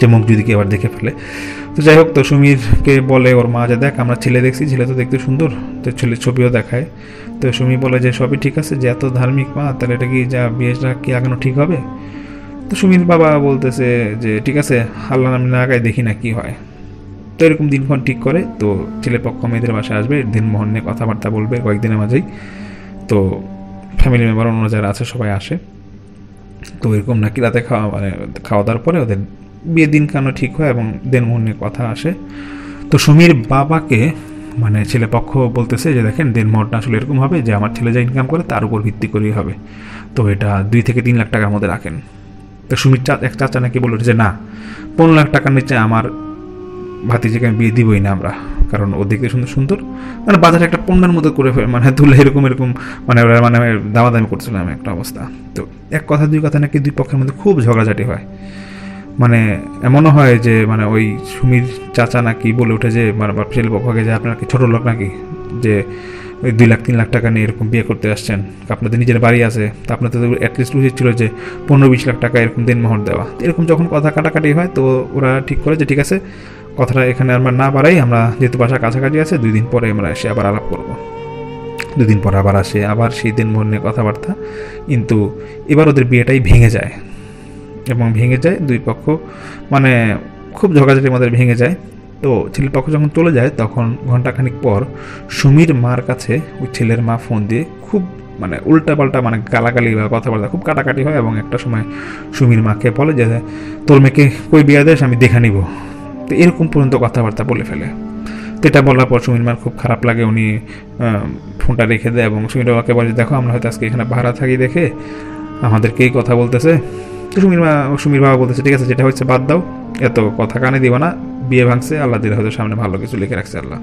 যে মুখ যদি কেউ আবার দেখে ফেলে। যাই হোক, তো সুমিরকে বলে ওর মা যে, দেখ, আমরা ছেলে দেখছি, ছেলে তো দেখতে সুন্দর। তো ছেলে ছবিও দেখায়। তো সুমি বলে যে, সবই ঠিক আছে, যে এত ধার্মিক মা, তাহলে এটা কি যা বিয়েটা কি আগানো ঠিক হবে? তো সুমির বাবা বলতেছে যে, ঠিক আছে আল্লাহ নাম না আগায় দেখি না কি হয়। তো এরকম দিনক্ষণ ঠিক করে, তো ছেলে পক্ষ মেয়েদের বাসায় আসবে, দিনমোহন নিয়ে কথাবার্তা বলবে কয়েকদিনের মাঝেই। তো ফ্যামিলি মেম্বার অন্য যারা আছে, সবাই আসে। তো এরকম নাকি রাতে খাওয়া মানে খাওয়া দাওয়ার পরে ওদের বিয়ের দিন কেন ঠিক হয় এবং দিনমোহন নিয়ে কথা আসে। তো সুমির বাবাকে মানে ছেলে পক্ষ বলতেছে যে, দেখেন দেন দিনমোহনটা আসলে এরকম হবে যে, আমার ছেলে যা ইনকাম করে তার উপর ভিত্তি করেই হবে। তো এটা দুই থেকে তিন লাখ টাকার মধ্যে রাখেন। তো সুমির চা, এক চাচা নাকি বলল যে, না, পনেরো লাখ টাকার নিচে আমার ভাতিজিকে আমি বিয়ে দিবই না আমরা, কারণ ও দেখতে সুন্দর সুন্দর। মানে বাজারে একটা পণ্যের মতো করে মানে তুলে এরকম এরকম মানে ওরা মানে দামাদামি করছিলাম একটা অবস্থা। তো এক কথা, দুই কথা নাকি দুই পক্ষের মধ্যে খুব ঝগড়াঝাটি হয়। মানে এমনও হয় যে মানে ওই সুমির চাচা নাকি বলে ওঠে যে মানে ছেলে পক্ষকে যে আপনার কি ছোটো লোক নাকি? যে ওই দুই লাখ, তিন লাখ টাকা নিয়ে এরকম বিয়ে করতে আসছেন। আপনাদের নিজের বাড়ি আছে। তা আপনাদের অ্যাটলিস্ট উচিত ছিল যে, পনেরো বিশ লাখ টাকা এরকম দিনমোহর দেওয়া। এরকম যখন কথা কাটাকাটি হয়, তো ওরা ঠিক করে যে, ঠিক আছে, কথাটা এখানে আমরা না বাড়াই, আমরা যেহেতু বাসা কাছাকাছি আছে, দুই দিন পরে আমরা এসে আবার আলাপ করব। দুদিন পর আবার আসে, আবার সেই দিন মন কথাবার্তা। কিন্তু এবার ওদের বিয়েটাই ভেঙে যায়। এবং ভেঙে যায়, দুই পক্ষ মানে খুব ঝগাঝাটির মধ্যে ভেঙে যায়। তো ছেলের পক্ষ যখন চলে যায়, তখন ঘন্টাখানিক পর সুমির মার কাছে ওই ছেলের মা ফোন দিয়ে খুব মানে উল্টাপাল্টা মানে গালাগালি বা কথাবার্তা খুব কাটাকাটি হয় এবং একটা সময় সুমির মাকে বলে যে, তোর মেয়েকে কই বিয়ে দেশ আমি দেখে নিব। তো এরকম পর্যন্ত কথাবার্তা বলে ফেলে। তো এটা বলার পর সুমির মার খুব খারাপ লাগে। উনি ফোনটা রেখে দেয় এবং সুমির বাবাকে বলে, দেখো, আমরা হয়তো আজকে এখানে ভাড়া থাকি দেখে আমাদেরকেই কথা বলতেছে। সুমির মা, সুমির বাবা বলতেছে, ঠিক আছে, যেটা হচ্ছে বাদ দাও। এত কথা কানে দিবা না। বিয়ে ভাঙছে, আল্লাহ দিলে হয়তো সামনে ভালো কিছু লিখে রাখছে আল্লাহ।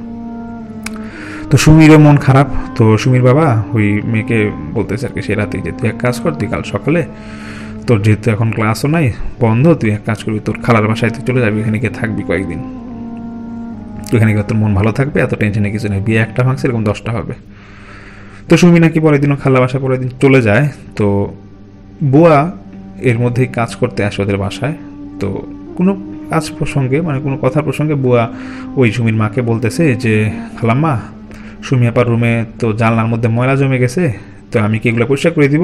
তো সুমিরও মন খারাপ। তো সুমির বাবা ওই মেয়েকে বলতেছে আর কি, সে রাতে যে তুই এক কাজ কর, তুই কাল সকালে তোর যেহেতু এখন ক্লাসও নাই, বন্ধ, তুই এক কাজ করবি, তোর খালার বাসায় তুই চলে যাবি এখানে গিয়ে থাকবি কয়েকদিন। এখানে গিয়ে তোর মন ভালো থাকবে, এত টেনশনে কিছু নেই। বিয়ে একটা ভাঙছে, এরকম দশটা হবে। তো সুমি নাকি পরের দিনও খালা বাসা পরের দিন চলে যায়। তো বুয়া এর মধ্যেই কাজ করতে আসে ওদের বাসায়। তো কোনো কাজ প্রসঙ্গে মানে কোনো কথার প্রসঙ্গে বুয়া ওই সুমির মাকে বলতেছে যে খালাম্মা সুমি আপার রুমে তো জানলার মধ্যে ময়লা জমে গেছে, তো আমি কি এগুলো পরিষ্কার করে দিব?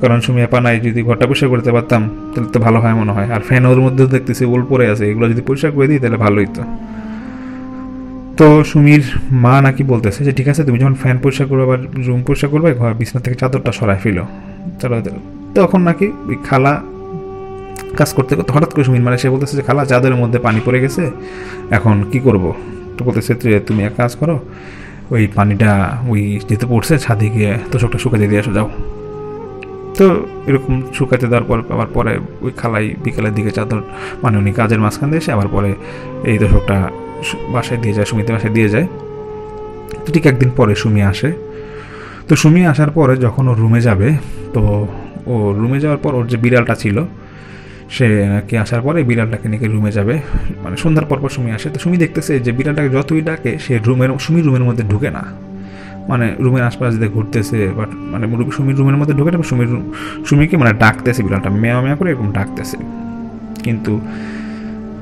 কারণ সুমি আপা নাই, যদি ঘরটা পরিষ্কার করতে পারতাম, তাহলে তো ভালো হয় মনে হয়। আর ফ্যান ওর মধ্যেও দেখতেছি ওল পরে আছে, এগুলো যদি পরিষ্কার করে দিই, তাহলে ভালোই তো। তো সুমির মা নাকি বলতেছে যে, ঠিক আছে, তুমি যখন ফ্যান পরিষ্কার করবে, আবার রুম পরিষ্কার করবে, ঘর বিছনা থেকে চাদরটা সরায় ফেলো। চলো তখন নাকি ওই খালা কাজ করতে করতে হঠাৎ করে সুমিন মানে সে বলতেছে যে, খালা, চাদরের মধ্যে পানি পড়ে গেছে, এখন কি করব? তো বলতেছে তুমি এক কাজ করো, ওই পানিটা ওই যেতে পড়ছে ছাদে গিয়ে তোষকটা শুকাতে দিয়ে আসো যাও। তো এরকম শুকাতে দেওয়ার পর, আবার পরে ওই খালাই বিকেলের দিকে চাদর মানে উনি কাজের মাঝখান দিয়ে এসে আবার পরে এই তোষকটা বাসায় দিয়ে যায় সুমিতে বাসায় দিয়ে যায়। তো ঠিক একদিন পরে সুমি আসে। তো সুমি আসার পরে যখন ও রুমে যাবে, তো ও রুমে যাওয়ার পর ওর যে বিড়ালটা ছিল, সে নাকি আসার পরে বিড়ালটাকে নিয়ে রুমে যাবে। মানে সন্ধ্যার পর পর সুমি আসে। তো সুমি দেখতেছে যে বিড়ালটাকে যতই ডাকে, সে রুমের সুমি রুমের মধ্যে ঢুকে না। মানে রুমের আশপাশ দিয়ে ঘুরতেছে বাট মানে সুমির রুমের মধ্যে ঢুকে না সুমির সুমিকে মানে ডাকতেছে বিড়ালটা, মেয়া মেয়া করে এরকম ডাকতেছে। কিন্তু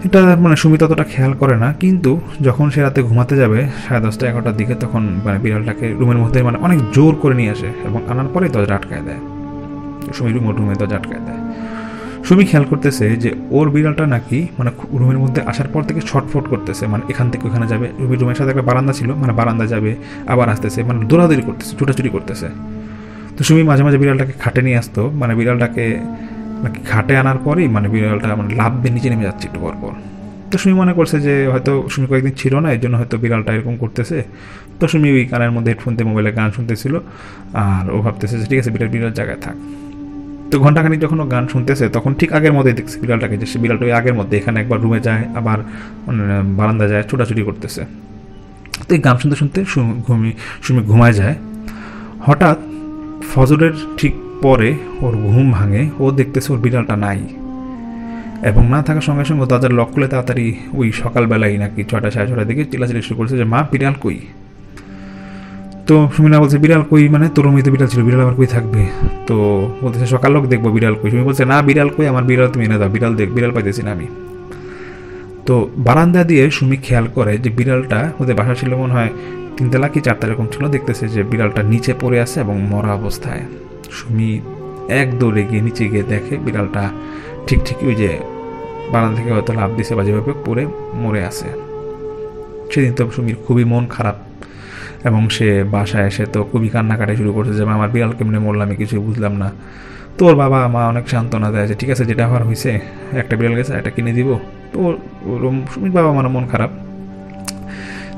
এটা মানে সুমি ততটা খেয়াল করে না, কিন্তু যখন সে রাতে ঘুমাতে যাবে, সাড়ে দশটা এগারোটার দিকে তখন মানে বিড়ালটাকে রুমের মধ্যে মানে অনেক জোর করে নিয়ে আসে এবং আনার পরে দরজা আটকায় দেয়। সুমি রুম রুমে দরজা আটকায় দেয়। সুমি খেয়াল করতেছে যে ওর বিড়ালটা নাকি মানে রুমের মধ্যে আসার পর থেকে ছটফট করতেছে। মানে এখান থেকে ওখানে যাবে। রুমের রুমের সাথে একটা বারান্দা ছিল। মানে বারান্দা যাবে, আবার আসতেছে। মানে দৌড়াদৌড়ি করতেছে, ছুটাছুটি করতেছে। তো সুমি মাঝে মাঝে বিড়ালটাকে খাটে নিয়ে আসতো। মানে বিড়ালটাকে নাকি খাটে আনার পরেই মানে বিড়ালটা মানে লাভ দিয়ে নিচে নেমে যাচ্ছে একটু পর পর তো সুমি মনে করছে যে হয়তো সুমি কয়েকদিন ছিল না, এর জন্য হয়তো বিড়ালটা এরকম করতেছে। তো সুমি ওই কানের মধ্যে হেডফোন দিয়ে মোবাইলে গান শুনতেছিল। আর ও ভাবতেছে যে ঠিক আছে, বিড়াল বিড়াল জায়গায় থাক। তো ঘন্টাখানিক যখন ও গান শুনতেছে, তখন ঠিক আগের মধ্যেই দেখছে বিড়ালটাকে, যে সে বিড়ালটা আগের মধ্যে এখানে একবার রুমে যায়, আবার বারান্দা যায়, ছোটাছুটি করতেছে। তো এই গান শুনতে শুনতে ঘুমি, সুমি ঘুমায় যায়। হঠাৎ ফজরের ঠিক পরে ওর ঘুম ভাঙে, ও দেখতেছে ওর বিড়ালটা নাই। এবং না থাকার সঙ্গে সঙ্গে দরজার লক তাড়াতাড়ি ওই সকালবেলায় নাকি ছটা সাড়ে ছটার দিকে চিলাচিলি শুরু করেছে যে, মা, বিড়াল কই? তো সুমিনা বলছে, বিড়াল কই? মানে তোর রুমিতে বিড়াল ছিল, বিড়াল আবার কই থাকবে? তো বলতেছে, সকাল লোক দেখব বিড়াল কই? সুমি বলছে, না, বিড়াল কই? আমার বিড়াল তুমি এনে দাও, বিড়াল দেখ, বিড়াল পাইতেছি না আমি। তো বারান্দা দিয়ে সুমি খেয়াল করে যে বিড়ালটা ওদের বাসা ছিল মনে হয় তিনতলা কি চারতলা, এরকম ছিল, দেখতেছে যে বিড়ালটা নিচে পড়ে আছে এবং মরা অবস্থায়। সুমি এক দৌড়ে গিয়ে নিচে গিয়ে দেখে বিড়ালটা ঠিক ঠিক ওই যে বারান্দা থেকে হয়তো লাভ দিছে বা যেভাবে পড়ে মরে আছে। সেদিন তো সুমির খুবই মন খারাপ। এবং সে বাসায় এসে তো খুবই কান্নাকাটি শুরু করছে যে "মা, আমার বিড়াল কেমনে মরলাম আমি কিছুই বুঝলাম না। তোর বাবা মা অনেক সান্ত্বনা দেয় যে ঠিক আছে যেটা হওয়ার হয়েছে একটা বিড়াল গেছে একটা কিনে দিব। তো ওর- ওর সুমির বাবা আমার মন খারাপ।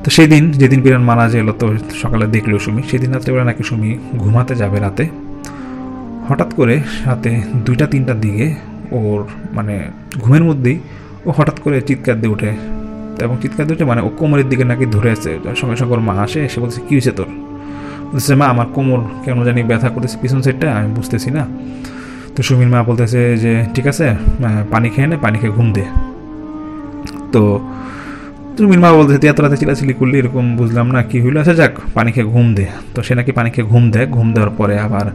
তো সেই দিন যেদিন বিড়াল মারা যেলো তো সকালে দেখল সুমি। সেদিন রাত্রেবেলা নাকি সুমি ঘুমাতে যাবে রাতে। হঠাৎ করে রাতে দুইটা তিনটার দিকে ওর মানে ঘুমের মধ্যেই ও হঠাৎ করে চিৎকার দিয়ে ওঠে এবং চিৎকার ওঠে মানে ও কোমরের দিকে নাকি ধরে আছে। সঙ্গে সঙ্গে ওর মা আসে, এসে বলছে কী হয়েছে তোর? বলছে মা, আমার কোমর কেন জানি ব্যথা করতেছে, পিছন সাইডটা, আমি বুঝতেছি না। তো সুমির মা বলতেছে যে, ঠিক আছে পানি খেয়ে নে, পানি খেয়ে ঘুম দে। তো তুমি মা বলতে তুই এত রাতে চিলাচিলি করলি, এরকম বুঝলাম না, কি হইল? আচ্ছা যাক, পানি খেয়ে ঘুম দে। তো সে নাকি পানি খেয়ে ঘুম দেয়। ঘুম দেওয়ার পরে আবার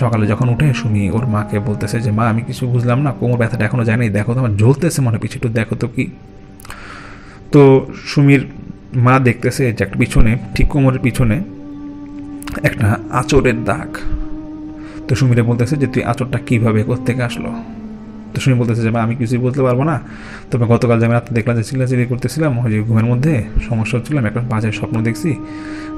সকালে যখন উঠে, সুমি ওর মাকে বলতেছে যে, মা, আমি কিছু বুঝলাম না, কোমর ব্যথাটা এখনও যায়নি দেখো তো, আমার জ্বলতেছে মনে পিছু একটু দেখো তো কি? তো সুমির মা দেখতেছে যে একটা পিছনে, ঠিক কোমরের পিছনে একটা আঁচড়ের দাগ। তো সুমিরে বলতেছে যে, তুই আঁচড়টা কীভাবে কোথেকে আসলো? তো সুমি বলতেছে যে আমি কিছুই বলতে পারব না। তবে গতকাল যে আমি রাত্রে দেখলাম যে চিল্লাচিল্লি করতেছিলাম, ওই যে ঘুমের মধ্যে সমস্যা হচ্ছিলাম একটা বাজে স্বপ্ন দেখছি।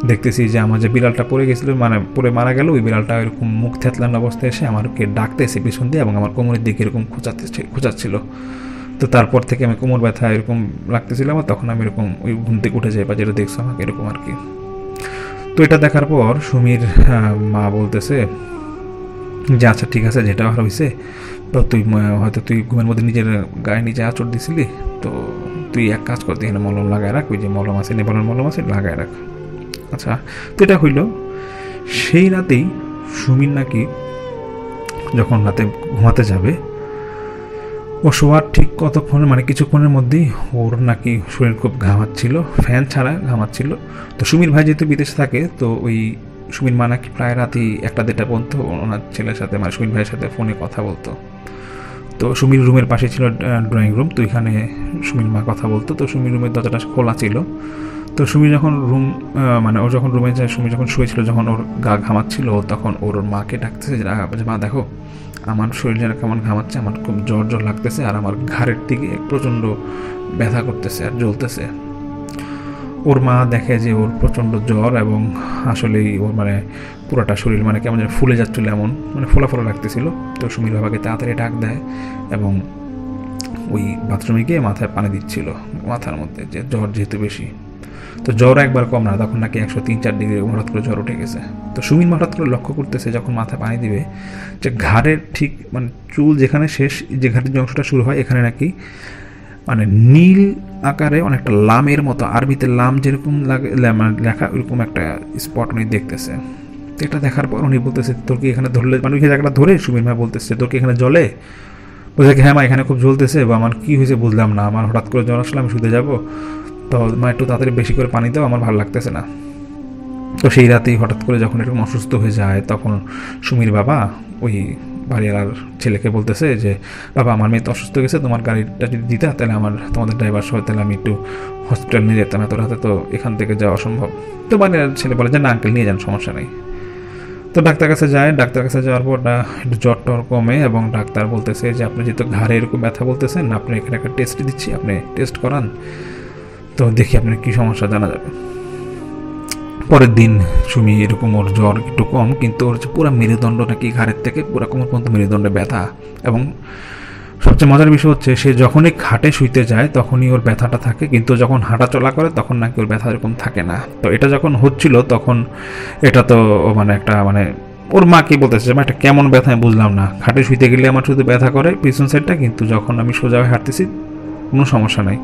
দেখতেছি যে আমার যে বিড়ালটা পড়ে গেছিল মানে পড়ে মারা গেল, ওই বিড়ালটা এরকম মুখ থেতলান অবস্থায় এসে আমাকে ডাকতেছে পিছন দিয়ে এবং আমার কোমরের দিকে এরকম খোঁচাতে খোঁচাচ্ছিল। তো তারপর থেকে আমি কোমর ব্যথা এরকম লাগতেছিল আমার, তখন আমি এরকম ওই ঘুম থেকে উঠে যাই বা যেটা দেখছ আমাকে এরকম আর কি। তো এটা দেখার পর সুমির মা বলতেছে যে আচ্ছা ঠিক আছে, যেটা আর হয়েছে, তো তুই হয়তো তুই ঘুমের মধ্যে নিজের গায়ে নিজে আচর দিছিলি, তো তুই এক কাজ করতে এখানে মলম লাগায় রাখ, ওই যে মলম আছে, নেপালের মলম আছে, লাগায় রাখ। আচ্ছা তো এটা হইল, সেই রাতেই সুমির নাকি যখন রাতে ঘুমাতে যাবে ও শোয়ার ঠিক কতক্ষণ মানে কিছুক্ষণের মধ্যেই ওর নাকি শরীর খুব ঘামাচ্ছিল, ফ্যান ছাড়া ঘামাচ্ছিল। তো সুমির ভাই যেহেতু বিদেশে থাকে, তো ওই সুমির মা নাকি প্রায় রাতেই একটা দেড়টা পর্যন্ত ওনার ছেলের সাথে মানে সুমির ভাইয়ের সাথে ফোনে কথা বলতো। তো সুমির রুমের পাশে ছিল ড্রয়িং রুম, তো এখানে সুমির মা কথা বলতো। তো সুমির রুমের দরজাটা খোলা ছিল। তো সুমি যখন রুম মানে ও যখন রুমে যায় সুমি যখন শুয়েছিল, যখন ওর গা ঘামাচ্ছিল, তখন ওর মাকে ডাকতেছে যে মা, দেখো আমার শরীরে কেমন ঘামাচ্ছে, আমার খুব জ্বর জ্বর লাগতেছে আর আমার ঘাড়ের দিকে প্রচণ্ড ব্যথা করতেছে আর জ্বলতেছে। ওর মা দেখে যে ওর প্রচণ্ড জ্বর এবং আসলেই ওর মানে পুরোটা শরীর মানে কেমন যেন ফুলে যাচ্ছিল এমন মানে ফোলা ফোলা লাগতেছিল। তো সুমির বাবাকে তাড়াতাড়ি ডাক দেয় এবং ওই বাথরুমে গিয়ে মাথায় পানি দিচ্ছিল, মাথার মধ্যে যে জ্বর যেহেতু বেশি। তো জ্বর একবার কম না, তখন নাকি একশো তিন চার ডিগ্রি হঠাৎ করে জ্বর উঠে গেছে। তো সুমিন হঠাৎ করে লক্ষ্য করতেছে যখন মাথায় পানি দিবে যে ঘাড়ের ঠিক মানে চুল যেখানে শেষ, যে ঘাটের যে অংশটা শুরু হয়, এখানে নাকি মানে নীল আকারে অনেকটা লামের মতো, আরবিতে লাম যেরকম লাগে মানে লেখা ওইরকম একটা স্পট উনি দেখতেছে। এটা দেখার পর উনি বলতেছে, তোর কি এখানে ধরলে মানে ওই জায়গাটা ধরে সুমিন ভাই বলতেছে, তোর কি এখানে জলে বলছে হ্যাঁ মা, এখানে খুব জ্বলতেছে, বা আমার কী হয়েছে বুঝলাম না, আমার হঠাৎ করে জ্বর আসলে আমি শুতে যাব। তো মা, একটু তাড়াতাড়ি বেশি করে পানি দাও, আমার ভালো লাগতেছে না। তো সেই রাতেই হঠাৎ করে যখন এরকম অসুস্থ হয়ে যায়, তখন সুমির বাবা ওই বাড়িওয়ালার ছেলেকে বলতেছে যে, বাবা, আমার মেয়ে তো অসুস্থ গেছে, তোমার গাড়িটা যদি দিতা, তাহলে আমার, তোমাদের ড্রাইভার সহ তাহলে আমি একটু হসপিটাল নিয়ে যেতাম, এত রাতে তো এখান থেকে যাওয়া অসম্ভব। তো বাড়িওয়ালার ছেলে বলে যে না আঙ্কেল নিয়ে যান, সমস্যা নেই। তো ডাক্তার কাছে যায়, ডাক্তার কাছে যাওয়ার পর একটু জ্বর টর কমে এবং ডাক্তার বলতেছে যে, আপনি যেহেতু ঘাড়ে এরকম ব্যথা বলতেছেন, আপনি এখানে একটা টেস্ট দিচ্ছি, আপনি টেস্ট করান। তো দেখি আপনার কী সমস্যা জানা যাবে। পরের দিন সুমি এরকম ওর জ্বর একটু কম কিন্তু ওর পুরো মেরুদণ্ড নাকি ঘাড়ের থেকে পুরো কোমর পর্যন্ত মেরুদণ্ডে ব্যথা। এবং সবচেয়ে মজার বিষয় হচ্ছে সে যখনই খাটে শুইতে যায় তখনই ওর ব্যথাটা থাকে কিন্তু যখন হাঁটা চলা করে তখন নাকি ওর ব্যথা এরকম থাকে না। তো এটা যখন হচ্ছিল তখন এটা তো মানে একটা মানে ওর মা কি বলতেছে যে, "মা, এটা কেমন ব্যথা? আমি বুঝলাম না। খাটে শুইতে গেলে আমার শুধু ব্যথা করে পিছন সাইডটা কিন্তু যখন আমি সোজা হয়ে হাঁটতেছি কোনো সমস্যা নাই।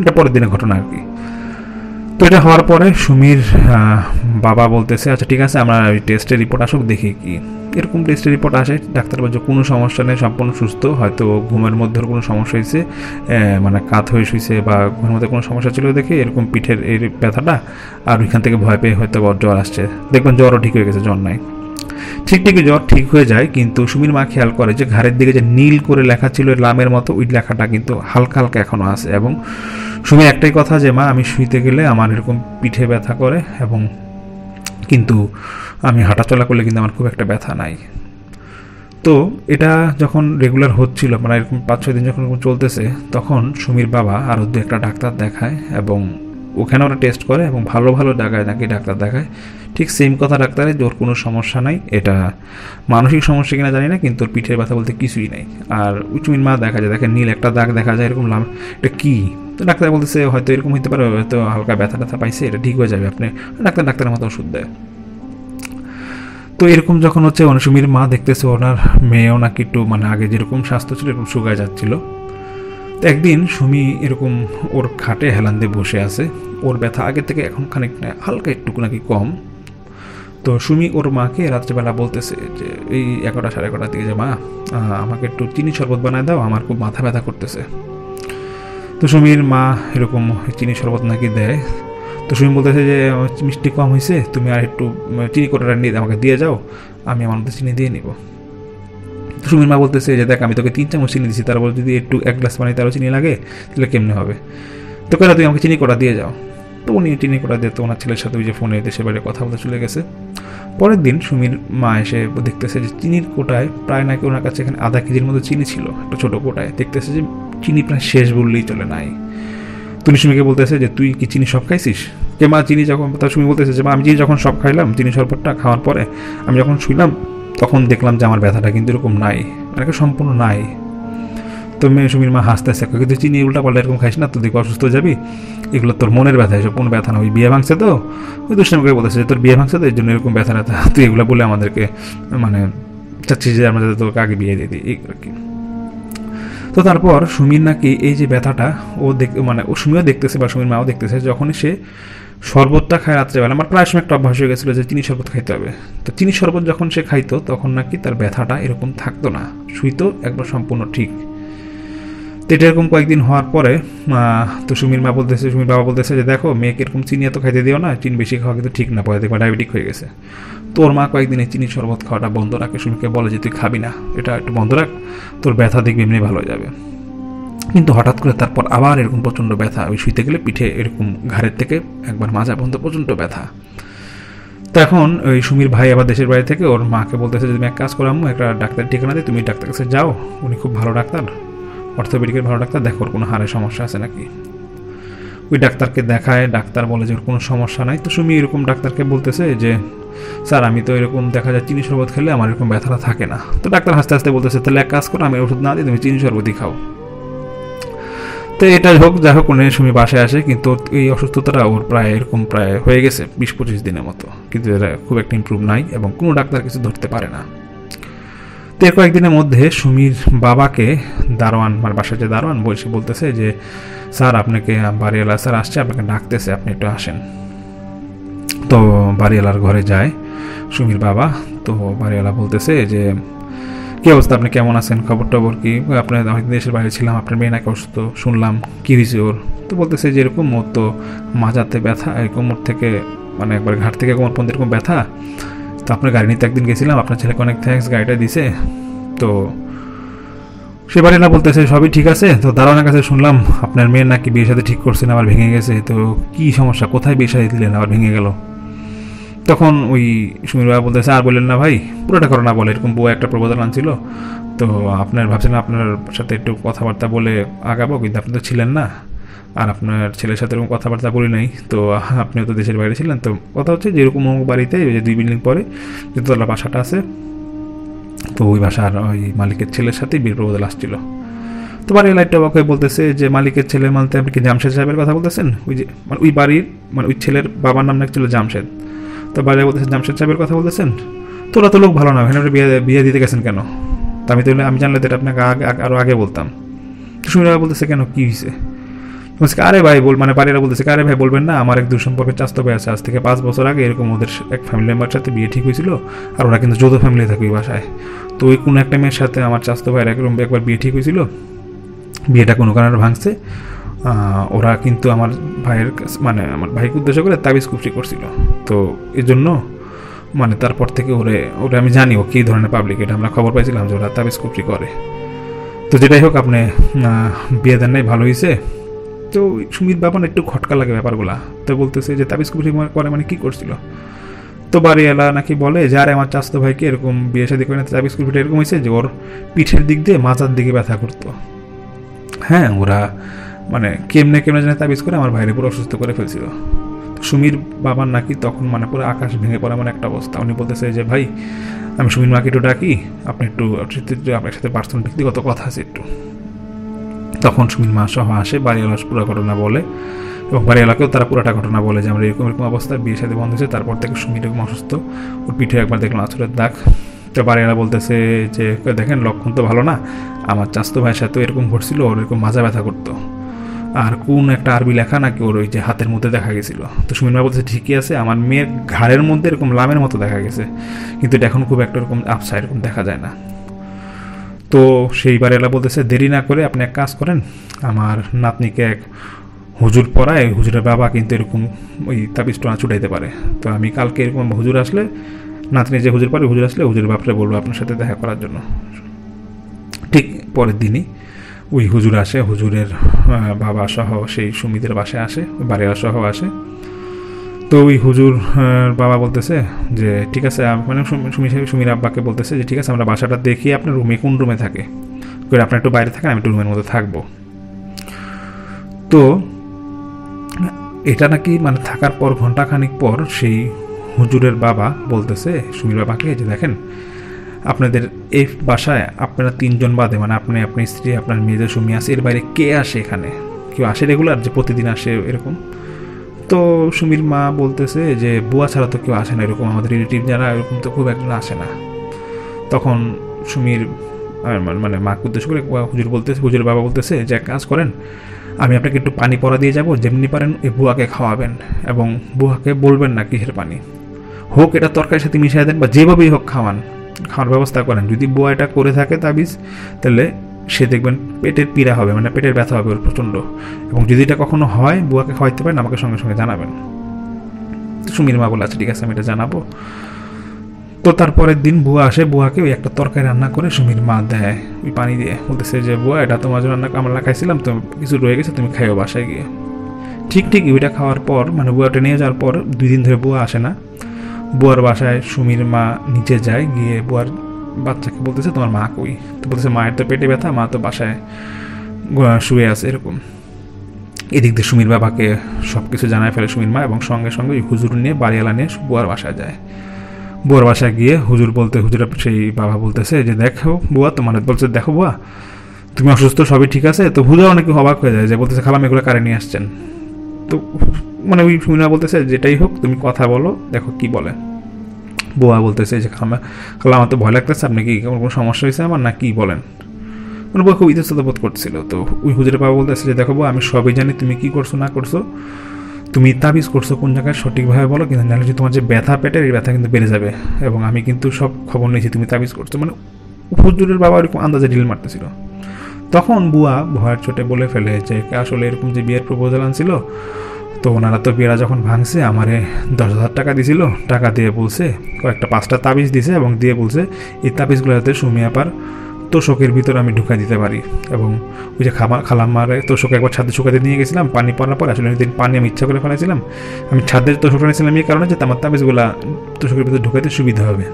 এটা পরের দিনের ঘটনা আর কি। তো এটা হওয়ার পরে সুমির বাবা বলতেছে আচ্ছা ঠিক আছে, আমরা ওই টেস্টের রিপোর্ট আসুক, দেখি কি। এরকম টেস্টের রিপোর্ট আসে, ডাক্তার বলছে, কোনো সমস্যা নেই, সম্পূর্ণ সুস্থ, হয়তো ঘুমের মধ্যে কোনো সমস্যা হয়েছে মানে কাত হয়ে শুয়েছে বা ঘুমের মধ্যে কোনো সমস্যা ছিল দেখে এরকম পিঠের এই ব্যথাটা, আর ওইখান থেকে ভয় পেয়ে হয়তো জ্বর আসছে। দেখবেন জ্বরও ঠিক হয়ে গেছে, জ্বর নাই। ঠিক ঠিকই জ্বর ঠিক হয়ে যায়, কিন্তু সুমির মা খেয়াল করে যে ঘাড়ের দিকে যে নীল করে লেখা ছিল লামের মতো, ওই লেখাটা কিন্তু হালকা হালকা এখনও আছে। এবং সুমির একটাই কথা যে, মা, আমি শুইতে গেলে আমার এরকম পিঠে ব্যথা করে এবং কিন্তু আমি হাঁটাচলা করলে কিন্তু আমার খুব একটা ব্যথা নাই। তো এটা যখন রেগুলার হচ্ছিল মানে এরকম পাঁচ ছয় দিন যখন চলতেছে, তখন সুমির বাবা আরও দু একটা ডাক্তার দেখায় এবং ওখানে ওরা টেস্ট করে এবং ভালো ভালো জায়গায় নাকি ডাক্তার দেখায়। ঠিক সেম কথা ডাক্তারে ওর কোনো সমস্যা নাই, এটা মানসিক সমস্যা কিনা জানি না, কিন্তু ওর পিঠের ব্যথা বলতে কিছুই নাই। আর উচুমিন মা দেখা যায়, দেখেন নীল একটা দাগ দেখা যায়, এরকম লাম, এটা কী? তো ডাক্তার বলতেছে, হয়তো এরকম হতে পারে, হয়তো হালকা ব্যথা ব্যথা পাইছে, এটা ঠিক হয়ে যাবে, আপনি ডাক্তার, ডাক্তারের মতো ওষুধ দেয়। তো এরকম যখন হচ্ছে অনুসুমির মা দেখতেছে, ওনার মেয়েও নাকি একটু মানে আগে যেরকম স্বাস্থ্য ছিল, এরকম শুকায় যাচ্ছিল। তো একদিন সুমি এরকম ওর খাটে হেলান দিয়ে বসে আছে। ওর ব্যথা আগে থেকে এখন খানিকটা হালকা একটুকু নাকি কম। তো সুমি ওর মাকে রাত্রেবেলা বলতেছে যে, এই এগারোটা সাড়ে এগারোটার দিকে যে মা আমাকে একটু চিনি শরবত বানায় দাও, আমার খুব মাথা ব্যথা করতেছে। তো সুমির মা এরকম চিনি শরবত নাকি দেয়। তো সুমি বলতেছে যে, মিষ্টি কম হয়েছে তুমি আর একটু চিনি কোটাটা নিয়ে আমাকে দিয়ে যাও, আমি আমার মধ্যে চিনি দিয়ে নিব। সুমির মা বলতেছে যে দেখ, আমি তোকে তিন চামচ চিনি দিচ্ছি তারপর যদি একটু, এক গ্লাস পানি তারও চিনি লাগে, তাহলে কেমনে হবে? তো কেন তুই আমাকে চিনি কোটা দিয়ে যাও। তো উনি চিনি কোটা দিয়ে, তো ওনার ছেলের সাথে ওই যে ফোনে দেশে বাইরে কথা বলতে চলে গেছে। পরের দিন সুমির মা এসে দেখতেছে যে চিনির কোটায় প্রায় নাকি ওনার কাছে এখানে আধা কেজির মতো চিনি ছিল, একটা ছোটো কোটায়। দেখতেছে যে চিনি প্রায় শেষ বললেই চলে নাই। তুমি সুমিকে বলতেছে যে, তুই কি চিনি সব খাইছিস? যে মা, চিনি যখন, তা সুমি বলতেছে যে, মা, আমি চিনি যখন সব খাইলাম, চিনি শরবতটা খাওয়ার পরে, আমি যখন শুইলাম তখন দেখলাম যে আমার ব্যথাটা কিন্তু এরকম নাই মানে সম্পূর্ণ নাই। তো মেয়ে সুমির মা হাসতে হাসতে কিন্তু চিনি উল্টা পাল্টা এরকম খাইস না তো দেখে অসুস্থ যাবি? এগুলো তোর মনের ব্যথা, এসব কোনো ব্যথা না, ওই বিয়ে ভাঙছে তো? ওই দুষ্টামি করে বলতেছে যে, তোর বিয়ে ভাঙছে তো, এই জন্য এরকম ব্যথা ব্যথা তুই এগুলো বলে আমাদেরকে মানে চাচ্ছিস যে আমরা যাতে তোকে আগে বিয়ে দিয়ে দিই, এই আর কি। তো তারপর সুমির নাকি এই যে ব্যথাটা, ও দেখ মানে ও সুমিও দেখতেছে বা সুমির মাও দেখতেছে, যখনই সে শরবতটা খায় রাত্রেবেলা আমার প্রায় সময় একটা অভ্যাস হয়ে গেছিল যে চিনি শরবত খাইতে হবে। তো চিনি শরবত যখন সে খাইতো, তখন নাকি তার ব্যথাটা এরকম থাকতো না। শুইতো, একবার সম্পূর্ণ ঠিক। তো এটা এরকম কয়েকদিন হওয়ার পরে তো সুমির মা বলতেছে সুমির বাবা বলতেছে যে, দেখো, মেয়েকে এরকম চিনি এত খাইতে দিও না, চিনি বেশি খাওয়া কিন্তু ঠিক না, পরে দেখবা ডায়াবেটিক হয়ে গেছে। তোর মা কয়েকদিন এই চিনি শরবত খাওয়াটা বন্ধ রাখে। সুমিকে বলে যে, তুই খাবি না, এটা একটু বন্ধ রাখ, তোর ব্যথা দেখবি, এমনি ভালো হয়ে যাবে। কিন্তু হঠাৎ করে তারপর আবার এরকম প্রচণ্ড ব্যথা। ওই শুইতে গেলে পিঠে এরকম ঘাড়ের থেকে একবার মাজা পর্যন্ত প্রচণ্ড ব্যথা। তো এখন ওই সুমির ভাই আবার দেশের বাড়ি থেকে, ওর মাকে বলতেছে যে, তুমি এক কাজ করো আম্মু, একটা ডাক্তার ঠিকানা দিয়ে তুমি ডাক্তার কাছে যাও। উনি খুব ভালো ডাক্তার। অর্থোপেডিকের ভালো ডাক্তার। দেখো ওর কোনো হাড়ের সমস্যা আছে নাকি? ওই ডাক্তারকে দেখায়, ডাক্তার বলে যে, ওর কোনো সমস্যা নাই। তো সুমি এরকম ডাক্তারকে বলতেছে যে, স্যার, আমি তো এরকম দেখা যায় চিনি শরবত খেলে আমার এরকম ব্যথাটা থাকে না। তো ডাক্তার হাসতে হাসতে বলতেছে, তাহলে এক কাজ করো, আমি ওষুধ না দিই তুমি চিনি শরবতই খাও। তো এটা হোক, যাই হোক অনেক সুমি বাসায় আসে, কিন্তু এই অসুস্থতাটা ওর প্রায় এরকম প্রায় হয়ে গেছে বিশ পঁচিশ দিনের মতো। কিন্তু এটা খুব একটা ইমপ্রুভ নাই এবং কোনো ডাক্তার কিছু ধরতে পারে না। তো এর কয়েকদিনের মধ্যে সুমির বাবাকে দারোয়ান আমার বাসার যে দারোয়ান বসে বলতেছে যে, স্যার, আপনাকে বাড়িওয়ালা স্যার আসছে, আপনাকে ডাকতেছে, আপনি একটু আসেন। তো বাড়িওয়ালার ঘরে যায় সুমির বাবা। তো বাড়িওয়ালা বলতেছে যে কি অবস্থা? আপনি কেমন আছেন? খবর টবর কি? আপনার অনেক দেশের বাইরে ছিলাম, আপনার মেয়ে নাকি অসুস্থ, শুনলাম। কি হয়েছে ওর? তো বলতেছে যে এরকম ওর তো মাজাতে ব্যথা এই কোমর থেকে মানে একবার ঘাট থেকে কোমর পর্যন্ত এরকম ব্যথা। তো আপনার গাড়ি নিতে একদিন গেছিলাম, আপনার ছেলেকে অনেক থ্যাঙ্কস গাড়িটা দিছে। তো সে বাড়ি না বলতেছে, সবই ঠিক আছে। তো দারোয়ানের কাছে শুনলাম, আপনার মেয়ের নাকি বিয়ের সাথে ঠিক করছেন, আবার ভেঙে গেছে। তো কি সমস্যা? কোথায় বিয়ে সাথে দিলেন? আবার ভেঙে গেল। তখন ওই সুমির বাবা বলতেছে, আর বললেন না ভাই, পুরোটা করো না বলে। এরকম বউ একটা প্রবোধন আনছিল। তো আপনার ভাবছেন আপনার সাথে একটু কথাবার্তা বলে আগাবো, কিন্তু আপনি তো ছিলেন না। আর আপনার ছেলের সাথে এরকম কথাবার্তা বলি নাই। তো আপনিও তো দেশের বাইরে ছিলেন। তো কথা হচ্ছে যেরকম বাড়িতে, ওই যে দুই বিল্ডিং পরে দোতলা বাসাটা আছে, তো ওই বাসার ওই মালিকের ছেলের সাথেই বীর প্রবোধন আসছিল। তো বাড়ির লাইটটা বাকে বলতেছে যে, মালিকের ছেলে মানতে আপনি কি জামশেদ সাহেবের কথা বলতেছেন? ওই যে মানে ওই বাড়ির মানে ওই ছেলের বাবার নাম নাকি ছিল জামশেদ। তো বাড়ি বলতেছেন জামশেদ সাহেবের কথা বলতেছেন তোরা তো লোক ভালো না এখানে বিয়ে বিয়ে দিতে গেছেন কেন? তো আমি তো আমি জানলে তো আপনাকে আগে আরও আগে বলতাম। সুমিরা বলতেছে, কেন? কী হয়েছে বলছে, আরে ভাই, বল মানে বাড়িরা বলতেছে, আরে ভাই, বলবেন না, আমার এক দূর সম্পর্কে চাস্তো ভাই আছে, আজ থেকে পাঁচ বছর আগে এরকম ওদের এক ফ্যামিলি মেম্বার সাথে বিয়ে ঠিক হয়েছিল, আর ওরা কিন্তু যৌথ ফ্যামিলি থাকে ওই বাসায়। তো ওই কোনো একটা মেয়ের সাথে আমার চাস্তো ভাইয়ের একরকম একবার বিয়ে ঠিক হয়েছিল, বিয়েটা কোনো কারণে ভাঙছে ওরা কিন্তু আমার ভাইয়ের মানে আমার ভাইকে উদ্দেশ্য করে তাবিজ কুফরি করছিল। তো এই জন্য মানে তারপর থেকে ওরে ওরা আমি জানি ও কী ধরনের পাবলিক এটা। আমরা খবর পাইছিলাম যে ওরা তাবিজ কুফরি করে। তো যেটাই হোক, আপনি বিয়ে দেন নাই, ভালো হয়েছে তো সুমিত বাবা না একটু খটকা লাগে ব্যাপারগুলা। তো বলতেছে যে তাবিজ কুফরি করে মানে কী করছিল? তো বাড়িওয়ালা নাকি বলে যে, আরে, আমার চাস্তো ভাইকে এরকম বিয়ে শাদি করে না তাবিজ কুফরিটা এরকম হয়েছে যে, ওর পিঠের দিক দিয়ে মাথার দিকে ব্যথা করতো। হ্যাঁ ওরা মানে কেমনে কেমনে জানে তাবিজ করে আমার ভাইরে পুরো অসুস্থ করে ফেলছিল। তো সুমির বাবার নাকি তখন মানে পুরো আকাশ ভেঙে পড়া মানে একটা অবস্থা। উনি বলতেছে যে, ভাই, আমি সুমির মাকে একটু ডাকি, আপনি একটু আপনার সাথে পার্সোনাল ব্যক্তিগত কথা আছে একটু। তখন সুমির মা সহ আসে বাড়িওয়ালা পুরো ঘটনা বলে এবং বাড়িওয়ালাকেও তারা পুরোটা ঘটনা বলে যে, আমরা এরকম এরকম অবস্থা, বিয়ে সাথে বন্ধ হয়েছে, তারপর থেকে সুমির এরকম অসুস্থ, ওর পিঠে একবার দেখলাম আঁচড়ের দাগ। তো বাড়িওয়ালা বলতেছে যে, দেখেন, লক্ষণ তো ভালো না, আমার চাস্তো ভাইয়ের সাথেও এরকম ঘটছিল, ওর এরকম মাজা ব্যথা করতো। আর কোন একটা আরবি লেখা নাকি ওর ওই যে হাতের মধ্যে দেখা গেছিল। তো সুমিন ভাই বলতেছে ঠিকই আছে, আমার মেয়ের ঘাড়ের মধ্যে এরকম লামের মতো দেখা গেছে। কিন্তু এটা এখন খুব একটা এরকম আপসা এরকম দেখা যায় না। তো সেই বাড়িওয়ালা বলতেছে, দেরি না করে আপনি এক কাজ করেন, আমার নাতনিকে এক হুজুর পড়ায়, হুজুরের বাবা কিন্তু এরকম ওই তাবিজ টোনা ছুটাইতে পারে। তো আমি কালকে এরকম হুজুর আসলে, নাতনি যে হুজুর পরে হুজুর আসলে হুজুর বাপরে বলব আপনার সাথে দেখা করার জন্য। ঠিক পরের দিনই ওই হুজুর আসে, হুজুরের বাবা সহ সেই সুমিদের বাসায় আসে, বাড়িওয়ালা সহ আসে। তো ওই হুজুর বাবা বলতেছে যে, ঠিক আছে মানে সুমি- সুমির আব্বাকে বলতেছে যে, ঠিক আছে, আমরা বাসাটা দেখি, আপনার রুমে কোন রুমে থাকে? করে আপনার একটু বাইরে থাকেন, আমি একটু রুমের মধ্যে থাকব। তো এটা নাকি মানে থাকার পর ঘন্টাখানিক পর সেই হুজুরের বাবা বলতেছে, সুমির বাবাকে যে দেখেন আপনাদের এই বাসায় আপনারা তিনজন বাদে মানে আপনি আপনার স্ত্রী, আপনার মেয়েদের সুমি আসে এর বাইরে কে আসে এখানে? কেউ আসে রেগুলার যে প্রতিদিন আসে এরকম? তো সুমির মা বলতেছে যে, বুয়া ছাড়া তো কেউ আসে না এরকম, আমাদের রিলেটিভ যারা এরকম তো খুব একজন আসে না। তখন সুমির মানে- মাকে উদ্দেশ্য করে হুজুর বলতেছে হুজুর বাবা বলতেছে যে, এক কাজ করেন, আমি আপনাকে একটু পানি পরা দিয়ে যাব, যেমনি পারেন এই বুয়াকে খাওয়াবেন এবং বুয়াকে বলবেন না কিসের পানি। হোক এটা তরকারির সাথে মিশিয়ে দেন বা যেভাবেই হোক খাওয়ান খাওয়ার ব্যবস্থা করেন। যদি বুয়া এটা করে থাকে তাবিজ, তাহলে সে দেখবেন পেটের পীড়া হবে মানে পেটের ব্যথা হবে ওর প্রচণ্ড। এবং যদি এটা কখনো হয়, বুয়াকে খাওয়াইতে পারেন, আমাকে সঙ্গে সঙ্গে জানাবেন। সুমির মা বলে আচ্ছা ঠিক আছে, আমি এটা জানাব। তো তারপরের দিন বুয়া আসে, বুয়াকে ওই একটা তরকারি রান্না করে সুমির মা দেয়। ওই পানি দিয়ে বলতেছে যে, বুয়া, এটা তোমার জন্য রান্না, আমরা খাইছিলাম, তো কিছু রয়ে গেছে, তুমি খাইও বাসায় গিয়ে। ঠিক ঠিক, ওইটা খাওয়ার পর মানে বুয়াটা নিয়ে যাওয়ার পর, দুই দিন ধরে বুয়া আসে না। বুয়ার বাসায় সুমির মা নিচে যায়, গিয়ে বুয়ার বাচ্চাকে বলতেছে, তোমার মা কই? তো বলতেছে, মায়ের তো পেটে ব্যথা, মা তো বাসায় শুয়ে আছে, এরকম। এদিক দিয়ে সুমির বাবাকে সব কিছু জানায় ফেলে সুমির মা এবং সঙ্গে সঙ্গে ওই হুজুর নিয়ে বাড়িওয়ালা নিয়ে বুয়ার বাসায় যায়। বুয়ার বাসায় গিয়ে হুজুর বলতে হুজুরের সেই বাবা বলতেছে যে, দেখো বুয়া, তোমার বলছে, দেখো বুয়া, তুমি অসুস্থ, সবই ঠিক আছে? তো হুজুর অনেক অবাক হয়ে যায় যে, বলতেছে খালাম এগুলো কারে নিয়ে আসছেন? তো মানে ওই সুমিনা বলতেছে, যেটাই হোক, তুমি কথা বলো, দেখো কি বলে। বুয়া বলতেছে যে খালাম খালা, আমার তো ভয় লাগতেছে, আপনি কি কোনো সমস্যা হয়েছে আমার, না কি বলেন? মানে বুয়া খুব ইতস্তত বোধ করছিল। তো ওই হুজুরের বাবা বলতেছে যে, দেখো আমি সবই জানি, তুমি কি করছ, না করছ। তুমি তাবিজ করছ কোন জায়গায়, সঠিকভাবে বলো, কিন্তু নাহলে যে তোমার যে ব্যথা পেটের, এই ব্যথা কিন্তু বেড়ে যাবে। এবং আমি কিন্তু সব খবর নিয়েছি, তুমি তাবিজ করছ। মানে হুজুরের বাবা এরকম আন্দাজে ডিল মারতেছিল। তখন বুয়া ভয়ের চোটে বলে ফেলে যে, আসলে এরকম যে বিয়ের প্রপোজাল আনছিল তো ওনারা তো বিয়েরা যখন ভাঙছে, আমারে দশ হাজার টাকা দিছিল। টাকা দিয়ে বলছে, কয়েকটা পাঁচটা তাবিজ দিছে এবং দিয়ে বলছে, এই তাবিজগুলো যাতে সুমিয়াপার তোষকের ভিতর আমি ঢুকাই দিতে পারি। এবং ওই যে খামা খালাম্মারে তোষক একবার ছাদে শুকাতে নিয়ে গেছিলাম, পানি পড়ার পর আসলে দিন পানি আমি ইচ্ছা করে ফেলেছিলাম। আমি ছাদের তোষকটা নিয়েছিলাম এই কারণে যে আমার তাবিজগুলা তোষকের ভিতর ঢুকাইতে সুবিধা হবে।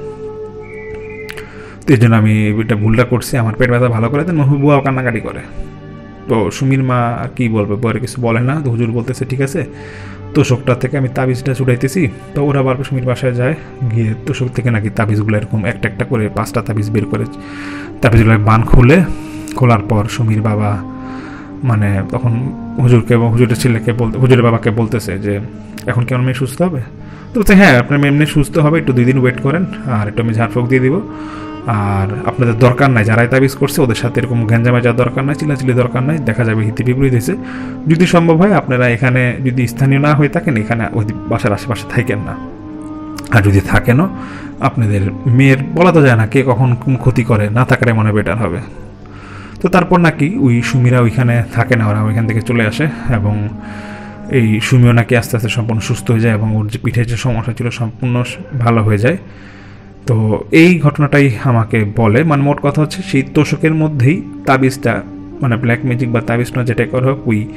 তো এই জন্য আমি এটা ভুলটা করছি, আমার পেট ব্যথা ভালো করে দেন বুয়াও কান্নাকাটি করে। তো সুমির মা আর কি বলবে বউয়ের কিছু বলে না, তো হুজুর বলতেছে, ঠিক আছে, তোষকটা থেকে আমি তাবিজটা ছুটাইতেছি। তো ওরা আবার সুমির বাসায় যায়, গিয়ে তোষক থেকে নাকি তাবিজগুলো এরকম একটা একটা করে পাঁচটা তাবিজ বের করে, তাবিজগুলো বান খুলে, খোলার পর সুমির বাবা মানে তখন হুজুরকে এবং হুজুরের ছেলেকে বলতে হুজুরের বাবাকে বলতেছে যে, এখন কেমন মেয়ে সুস্থ হবে? তো বলছে হ্যাঁ আপনার মেয়ে এমনি সুস্থ হবে, একটু দুই দিন ওয়েট করেন, আর একটু আমি ঝাড়ফুঁক দিয়ে দিব। আর আপনাদের দরকার নাই, যারাই তাবিজ করছে, ওদের সাথে এরকম গ্যাঞ্জামে যাওয়ার দরকার নাই চিলাচিলি দরকার নাই, দেখা যাবে হিতে বিপরীত হয়েছে। যদি সম্ভব হয়, আপনারা এখানে যদি স্থানীয় না হয়ে থাকেন, এখানে ওই বাসার আশেপাশে থাকেন না। আর যদি থাকেনও আপনাদের মেয়ের বলা তো যায় না, কে কখন কোন ক্ষতি করে, না থাকাটাই মনে বেটার হবে। তো তারপর নাকি ওই সুমিরা ওইখানে থাকে না, ওরা ওইখান থেকে চলে আসে এবং এই সুমিও নাকি আস্তে আস্তে সম্পূর্ণ সুস্থ হয়ে যায় এবং ওর যে পিঠের যে সমস্যা ছিল সম্পূর্ণ ভালো হয়ে যায়। তো এই ঘটনাটাই আমাকে বলে। মানে মোট কথা হচ্ছে সেই তোষকের মধ্যেই তাবিজটা মানে ব্ল্যাক ম্যাজিক বা তাবিজ না যেটা করা হোক, ওই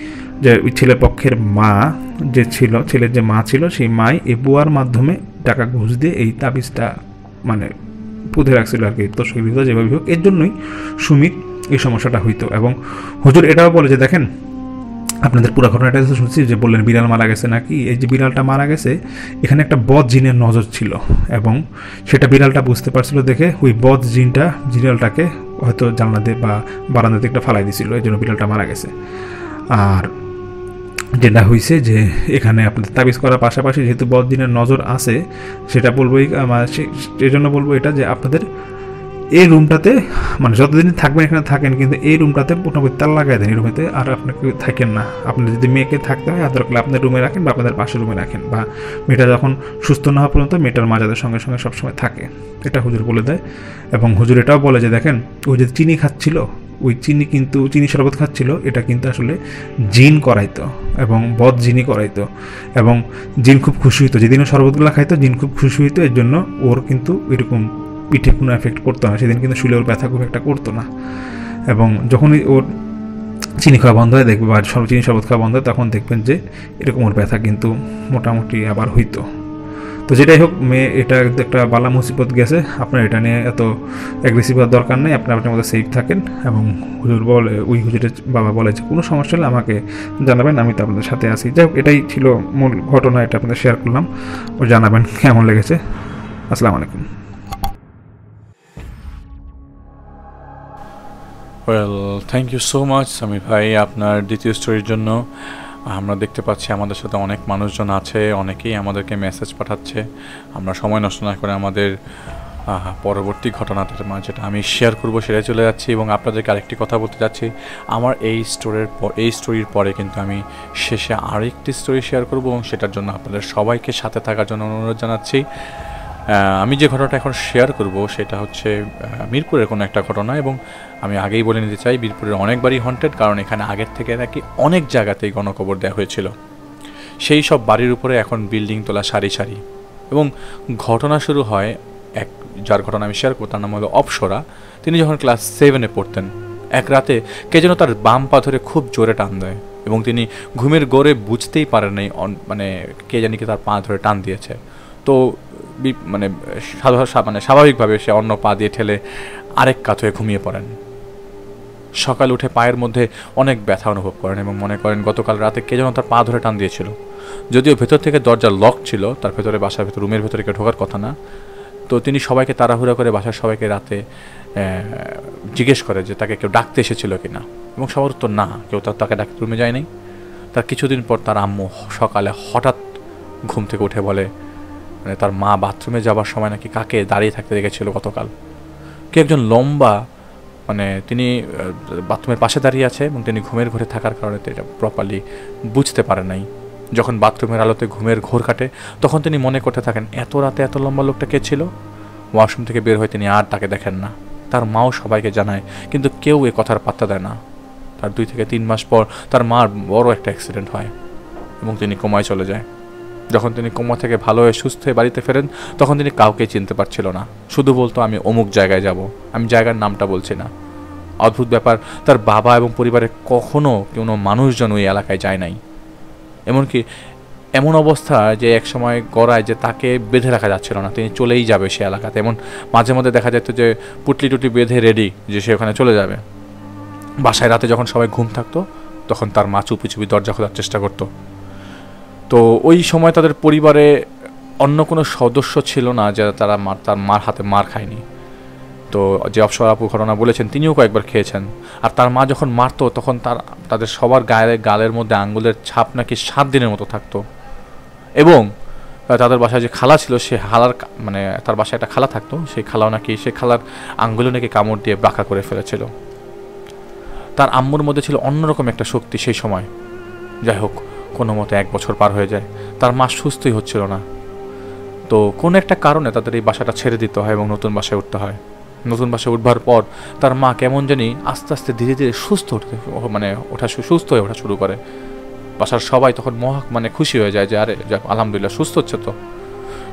যে ওই ছেলে পক্ষের মা যে ছিল, ছেলের যে মা ছিল, সেই মাই এ বুয়ার মাধ্যমে টাকা ঘুষ দিয়ে এই তাবিজটা মানে পুঁতে রাখছিল আর কি, তোষকের ভিতরে যেভাবে হোক। এর জন্যই সুমিত এই সমস্যাটা হইতো। এবং হুজুর এটাও বলে যে, দেখেন আপনাদের পুরো ঘটনাটা শুনছি যে বললেন বিড়াল মারা গেছে নাকি? এই যে বিড়ালটা মারা গেছে, এখানে একটা বদ জিনের নজর ছিল এবং সেটা বিড়ালটা বুঝতে পারছিল দেখে ওই বদ জিনটা বিড়ালটাকে হয়তো জানলাতে বা বারান্দাতে একটা ফালাই দিছিল, এই জন্য বিড়ালটা মারা গেছে। আর যেটা হয়েছে যে এখানে আপনাদের তাবিজ করার পাশাপাশি যেহেতু বদ জিনের নজর আছে, সেটা বলবোই আমার সেই জন্য বলব এটা যে আপনাদের এই রুমটাতে মানে যতদিন থাকবেন এখানে থাকেন, কিন্তু এই রুমটাতে মোটামুটি তার লাগাই দেন এই রুমেতে আর আপনাকে থাকেন না। আপনি যদি মেয়েকে থাকতে হয়, আদর করলে আপনার রুমে রাখেন বা আপনাদের পাশের রুমে রাখেন, বা মেয়েটা যখন সুস্থ না হওয়া পর্যন্ত মেয়েটার মাজাদের সঙ্গে সঙ্গে সবসময় থাকে, এটা হুজুর বলে দেয়। এবং হুজুর এটাও বলে যে, দেখেন, ও যে চিনি খাচ্ছিল, ওই চিনি কিন্তু, চিনি শরবত খাচ্ছিল, এটা কিন্তু আসলে জিন করাইতো এবং বদ জিনি করাইতো। এবং জিন খুব খুশি হইতো। যেদিন ও শরবতগুলো খাইতো, জিন খুব খুশি হইতো, এর জন্য ওর কিন্তু এরকম পিঠে কোনো এফেক্ট করতো না। সেদিন কিন্তু শুলে ওর ব্যথা খুব একটা করতো না। এবং যখনই ওর চিনি খাওয়া বন্ধ হয় দেখবে বা চিনি শরবত খাওয়া বন্ধ হয় তখন দেখবেন যে এরকম ওর ব্যথা কিন্তু মোটামুটি আবার হইতো। তো যেটাই হোক মেয়ে এটা একটা বালা মুসিবত গেছে। আপনার এটা নিয়ে এত অ্যাগ্রেসিভ হওয়ার দরকার নেই। আপনি আপনার মধ্যে সেফ থাকেন এবং হুজুর বলে, ওই হুজুরের বাবা বলে যে, কোনো সমস্যা হলে আমাকে জানাবেন, আমি তো আপনাদের সাথে আছি। যাই হোক, এটাই ছিল মূল ঘটনা, এটা আপনাদের শেয়ার করলাম। ও জানাবেন কেমন লেগেছে। আসসালামু আলাইকুম। Well thank you so much Samir ভাই, আপনার দ্বিতীয় স্টোরির জন্য। আমরা দেখতে পাচ্ছি আমাদের সাথে অনেক মানুষজন আছে, অনেকেই আমাদেরকে মেসেজ পাঠাচ্ছে। আমরা সময় নষ্ট না করে আমাদের পরবর্তী ঘটনাটার মা যেটা আমি শেয়ার করব সেটাই চলে যাচ্ছি এবং আপনাদেরকে আরেকটি কথা বলতে যাচ্ছি। আমার এই স্টোরের পর এই স্টোরির পরে কিন্তু আমি শেষে আরেকটি স্টোরি শেয়ার করব এবং সেটার জন্য আপনাদের সবাইকে সাথে থাকার জন্য অনুরোধ জানাচ্ছি। আমি যে ঘটনাটা এখন শেয়ার করব সেটা হচ্ছে মিরপুরের কোনো একটা ঘটনা এবং আমি আগেই বলে নিতে চাই, বীরপুরের অনেকবারই হন্টেড কারণ এখানে আগের থেকে নাকি অনেক জায়গাতেই গণকবর দেওয়া হয়েছিল। সেই সব বাড়ির উপরে এখন বিল্ডিং তোলা সারি সারি। এবং ঘটনা শুরু হয় এক, যার ঘটনা আমি শেয়ার করব, তার নাম হলো অপসরা। তিনি যখন ক্লাস সেভেনে পড়তেন, এক রাতে কে যেন তার বাম পা ধরে খুব জোরে টান দেয় এবং তিনি ঘুমের গড়ে বুঝতেই পারেন নাই মানে কে জানি কি তার পা ধরে টান দিয়েছে। তো মানে সাধারণ মানে স্বাভাবিকভাবে সে অন্য পা দিয়ে ঠেলে আরেক কাত হয়ে ঘুমিয়ে পড়েন। সকাল উঠে পায়ের মধ্যে অনেক ব্যথা অনুভব করেন এবং মনে করেন গতকাল রাতে কে যেন তার পা ধরে টান দিয়েছিল। যদিও ভেতর থেকে দরজা লক ছিল, তার ভেতরে বাসার ভেতর, রুমের ভেতরে কেউ ঢোকার কথা না। তো তিনি সবাইকে তাড়াহুড়া করে বাসার সবাইকে রাতে জিজ্ঞেস করে যে তাকে কেউ ডাকতে এসেছিল কি না এবং সবার উত্তর না, কেউ তার, তাকে ডাকতে রুমে যায়নি। তার কিছুদিন পর তার আম্মু সকালে হঠাৎ ঘুম থেকে উঠে বলে মানে তার মা বাথরুমে যাবার সময় নাকি কাকে দাঁড়িয়ে থাকতে দেখেছিল গতকাল? কে একজন লম্বা মানে তিনি বাথরুমের পাশে দাঁড়িয়ে আছে এবং তিনি ঘুমের ঘরে থাকার কারণে এটা প্রপারলি বুঝতে পারে নাই। যখন বাথরুমের আলোতে ঘুমের ঘোর কাটে, তখন তিনি মনে করতে থাকেন, এত রাতে এত লম্বা লোকটা কে ছিল? ওয়াশরুম থেকে বের হয়ে তিনি আর তাকে দেখেন না। তার মাও সবাইকে জানায়, কিন্তু কেউ এ কথার পাত্তা দেয় না। তার দুই থেকে তিন মাস পর তার মার বড় একটা অ্যাক্সিডেন্ট হয় এবং তিনি কোমায় চলে যায়। যখন তিনি কোমা থেকে ভালো হয়ে সুস্থ হয়ে বাড়িতে ফেরেন, তখন তিনি কাউকে চিনতে পারছিল না। শুধু বলতো, আমি অমুক জায়গায় যাব। আমি জায়গার নামটা বলছি না। অদ্ভুত ব্যাপার, তার বাবা এবং পরিবারের কখনো কোনো মানুষজন ওই এলাকায় যায় নাই। এমনকি এমন অবস্থা যে এক সময় গড়ায় যে তাকে বেঁধে রাখা যাচ্ছিল না, তিনি চলেই যাবে সে এলাকাতে। এমন মাঝে মধ্যে দেখা যেত যে পুটলি টুটি বেঁধে রেডি যে সে ওখানে চলে যাবে। বাসায় রাতে যখন সবাই ঘুম থাকতো, তখন তার মা চুপি চুপি দরজা খোলার চেষ্টা করতো। তো ওই সময় তাদের পরিবারে অন্য কোনো সদস্য ছিল না যে তারা মার, তার মার হাতে মার খায়নি। তো যে অপসর আপু ঘটনা বলেছেন, তিনিও কয়েকবার খেয়েছেন। আর তার মা যখন মারতো, তখন তার, তাদের সবার গায়ে, গালের মধ্যে আঙ্গুলের ছাপ নাকি সাত দিনের মতো থাকতো। এবং তাদের বাসায় যে খালা ছিল, সে খালার মানে তার বাসায় একটা খালা থাকতো, সেই খালাও নাকি সেই খালার আঙ্গুলে নাকি কামড় দিয়ে বাঁকা করে ফেলেছিল। তার আম্মুর মধ্যে ছিল অন্যরকম একটা শক্তি সেই সময়। যাই হোক কোনো মতে এক বছর পার হয়ে যায়। তার মা সুস্থই হচ্ছিল না। তো কোনো একটা কারণে তাদের এই বাসাটা ছেড়ে দিতে হয় এবং নতুন বাসায় উঠতে হয়? নতুন বাসায় উঠবার পর তার মা কেমন জানি আস্তে আস্তে ধীরে ধীরে সুস্থ উঠতে মানে ওঠা সুস্থ হয়ে ওঠা শুরু করে। বাসার সবাই তখন মহা মানে খুশি হয়ে যায় যে, আরে আলহামদুলিল্লাহ, সুস্থ হচ্ছে তো।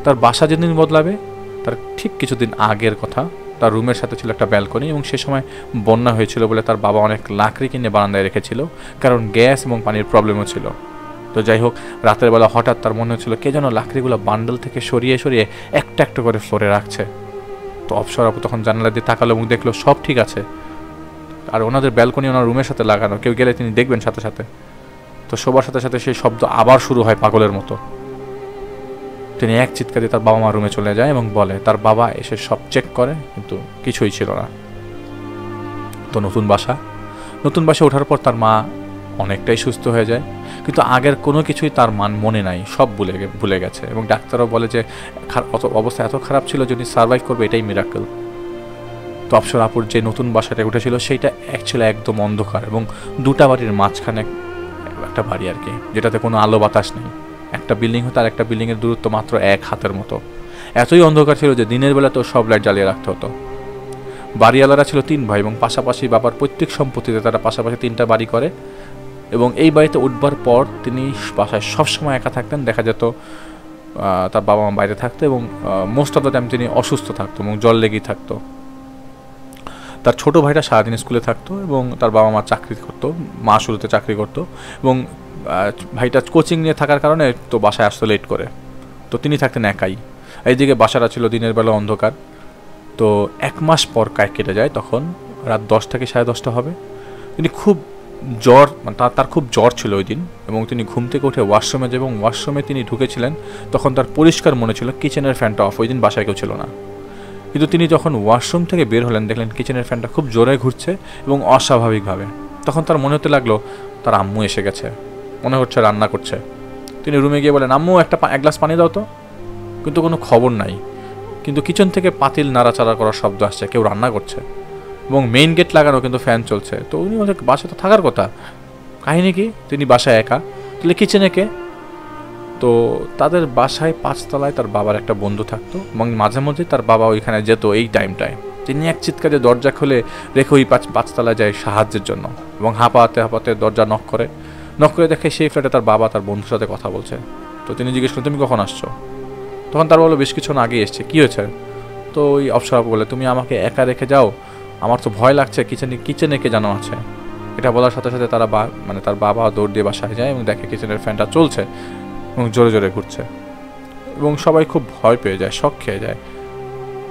তার বাসা যেদিন বদলাবে, তার ঠিক কিছুদিন আগের কথা, তার রুমের সাথে ছিল একটা ব্যালকনি এবং সে সময় বন্যা হয়েছিল বলে তার বাবা অনেক লাকড়ি কিনে বারান্দায় রেখেছিল, কারণ গ্যাস এবং পানির প্রবলেমও ছিল। তো যাই হোক, রাতের বেলা হঠাৎ তার মনে হচ্ছিল কে যেন লাকড়িগুলো বান্ডেল থেকে সরিয়ে সরিয়ে একটা একটা করে ফ্লোরে রাখছে। তো অপসর আপু তখন জানালা দিয়ে তাকালো এবং দেখল সব ঠিক আছে। আর ওনাদের ব্যালকনি ওনার রুমের সাথে লাগানো, কেউ গেলে তিনি দেখবেন সাথে সাথে। তো সবার সাথে সাথে সেই শব্দ আবার শুরু হয় পাগলের মতো। তিনি এক চিৎকারে তার বাবা মা রুমে চলে যায় এবং বলে, তার বাবা এসে সব চেক করে, কিন্তু কিছুই ছিল না। তো নতুন বাসা। নতুন বাসা ওঠার পর তার মা অনেকটাই সুস্থ হয়ে যায়। কিন্তু আগের কোনো কিছুই তার মান মনে নাই, সব ভুলে ভুলে গেছে এবং ডাক্তারও বলে যে অবস্থা এত খারাপ ছিল যদি সার্ভাইভ করবে, এটাই মিরাকল তো অপসরাপুর যে নতুন বাসাটা উঠেছিল, সেইটা অ্যাকচুয়ালি একদম অন্ধকার এবং দুটা বাড়ির মাঝখানে একটা বাড়ি আর কি, যেটাতে কোনো আলো বাতাস নেই। একটা বিল্ডিং হতো আর একটা বিল্ডিংয়ের দূরত্ব মাত্র এক হাতের মতো। এতই অন্ধকার ছিল যে দিনের বেলা তো সব লাইট জ্বালিয়ে রাখতে হতো। বাড়িওয়ালারা ছিল তিন ভাই এবং পাশাপাশি বাবার প্রত্যেক সম্পত্তিতে তারা পাশাপাশি তিনটা বাড়ি করে। এবং এই বাড়িতে উঠবার পর তিনি বাসায় সবসময় একা থাকতেন। দেখা যেত তার বাবা মা বাইরে থাকতো এবং মোস্ট অফ দ্য টাইম তিনি অসুস্থ থাকতো এবং জল লেগেই থাকতো। তার ছোট ভাইটা সারাদিন স্কুলে থাকতো এবং তার বাবা মা চাকরি করতো, মা শুরুতে চাকরি করতো এবং ভাইটা কোচিং নিয়ে থাকার কারণে তো বাসায় আসতে লেট করে। তো তিনি থাকতেন একাই। এইদিকে বাসাটা ছিল দিনের বেলা অন্ধকার। তো এক মাস পর কায় কেটে যায়, তখন রাত দশ থেকে সাড়ে দশটা হবে। তিনি খুব জ্বর মানে তার তার খুব জ্বর ছিল ওই দিন এবং তিনি ঘুম থেকে উঠে ওয়াশরুমে এবং ওয়াশরুমে তিনি ঢুকেছিলেন তখন তার পরিষ্কার মনে ছিল কিচেনের ফ্যানটা অফ, ওই দিন বাসায় কেউ ছিল না। কিন্তু তিনি যখন ওয়াশরুম থেকে বের হলেন দেখলেন কিচেনের ফ্যানটা খুব জোরে ঘুরছে এবং অস্বাভাবিকভাবে। তখন তার মনে হতে লাগল, তার আম্মু এসে গেছে, মনে হচ্ছে রান্না করছে। তিনি রুমে গিয়ে বলেন, আম্মু, একটা এক গ্লাস পানি দাও তো। কিন্তু কোনো খবর নাই। কিন্তু কিচেন থেকে পাতিল নাড়াচাড়া করার শব্দ আসছে, কেউ রান্না করছে। এবং মেইন গেট লাগানো কিন্তু ফ্যান চলছে। তো উনি বলছে বাসায় তো থাকার কথা। কাহিনী কি? তিনি বাসায় একা। তাহলে কিচেনে কে? তো তাদের বাসায় পাঁচতলায় তার বাবার একটা বন্ধু থাকতো এবং মাঝে মধ্যে তার বাবা ওইখানে যেত এই টাইমটায় তিনি এক চিৎকারে দরজা খুলে রেখে ওই পাঁচ পাঁচতলায় যায় সাহায্যের জন্য এবং হাঁপাতে হাঁপাতে দরজা নক করে। নক করে দেখে সেই ফ্ল্যাটে তার বাবা তার বন্ধুর সাথে কথা বলছে। তো তিনি জিজ্ঞেস করেন তুমি কখন আসছো? তখন তার বলো বেশ কিছুক্ষণ আগে এসছে। কী হয়েছে? তো ওই অপসরা বলে তুমি আমাকে একা রেখে যাও। আমার তো ভয় লাগছে, কিচেনে কিচেনে কে জানো আছে। এটা বলার সাথে সাথে তারা বা মানে তার বাবা দৌড় দিয়ে বাসায় যায় এবং দেখে কিচেনের ফ্যানটা চলছে এবং জোরে জোরে ঘুরছে। এবং সবাই খুব ভয় পেয়ে যায়, শখ খেয়ে যায়।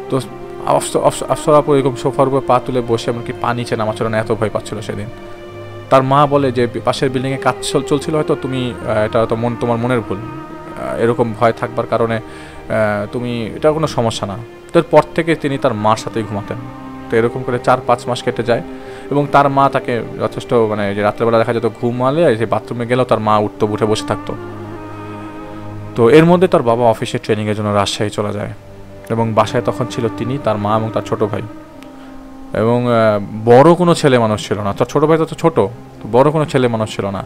তো আফস- আফস- এরকম সোফার উপর পা তুলে বসে এমনকি পানি চেনা আমার এত ভয় পাচ্ছিল সেদিন। তার মা বলে যে, পাশের বিল্ডিংয়ে কাজ চল- চলছিল হয়তো, তুমি এটা তো মন, তোমার মনের ভুল। এরকম ভয় থাকবার কারণে তুমি এটা কোনো সমস্যা না। তো পর থেকে তিনি তার মার সাথেই ঘুমাতেন। তো এরকম করে চার, পাঁচ মাস কেটে যায়। এবং তার মা তাকে যথেষ্ট মানে যে রাত্রেবেলা দেখা যেত ঘুমালে যে বাথরুমে গেলেও তার মা উঠতো, উঠে বসে থাকতো। তো এর মধ্যে তার বাবা অফিসে ট্রেনিংয়ের জন্য রাজশাহী চলে যায়। এবং বাসায় তখন ছিল তিনি, তার মা এবং তার ছোট ভাই। এবং বড় কোনো ছেলে মানুষ ছিল না। তার ছোট ভাই তো ছোট, তো বড় কোনো ছেলে মানুষ ছিল না।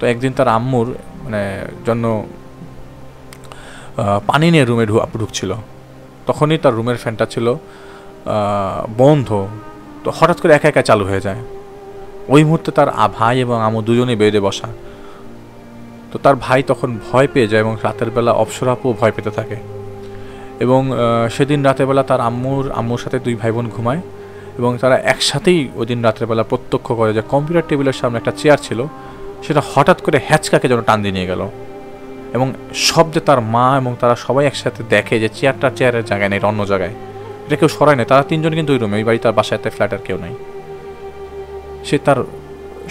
তো একদিন তার আম্মুর মানে জন্য পানি নিয়ে রুমে ঢুকছিল। তখনই তার রুমের ফ্যানটা ছিল। বন্ধ, তো হঠাৎ করে একা একা চালু হয়ে যায়। ওই মুহূর্তে তার ভাই এবং আমু দুজনেই বেডে বসা। তো তার ভাই তখন ভয় পেয়ে যায় এবং রাতের বেলা অপসরাপুও ভয় পেতে থাকে। এবং সেদিন রাতের বেলা তার আম্মুর আম্মুর সাথে দুই ভাই বোন ঘুমায় এবং তারা একসাথেই ওই দিন রাতের বেলা প্রত্যক্ষ করে যে কম্পিউটার টেবিলের সামনে একটা চেয়ার ছিল, সেটা হঠাৎ করে হ্যাচকাকে যেন টান দিয়ে নিয়ে গেল। এবং শব্দে তার মা এবং তারা সবাই একসাথে দেখে যে চেয়ারটা চেয়ারের জায়গায় নেই অন্য জায়গায়। এটা কেউ সরায় নেই। তারা তিনজন কিন্তু ওই রুমে ওই বাড়ি তার বাসায় ফ্ল্যাটের কেউ নেই। সে তার,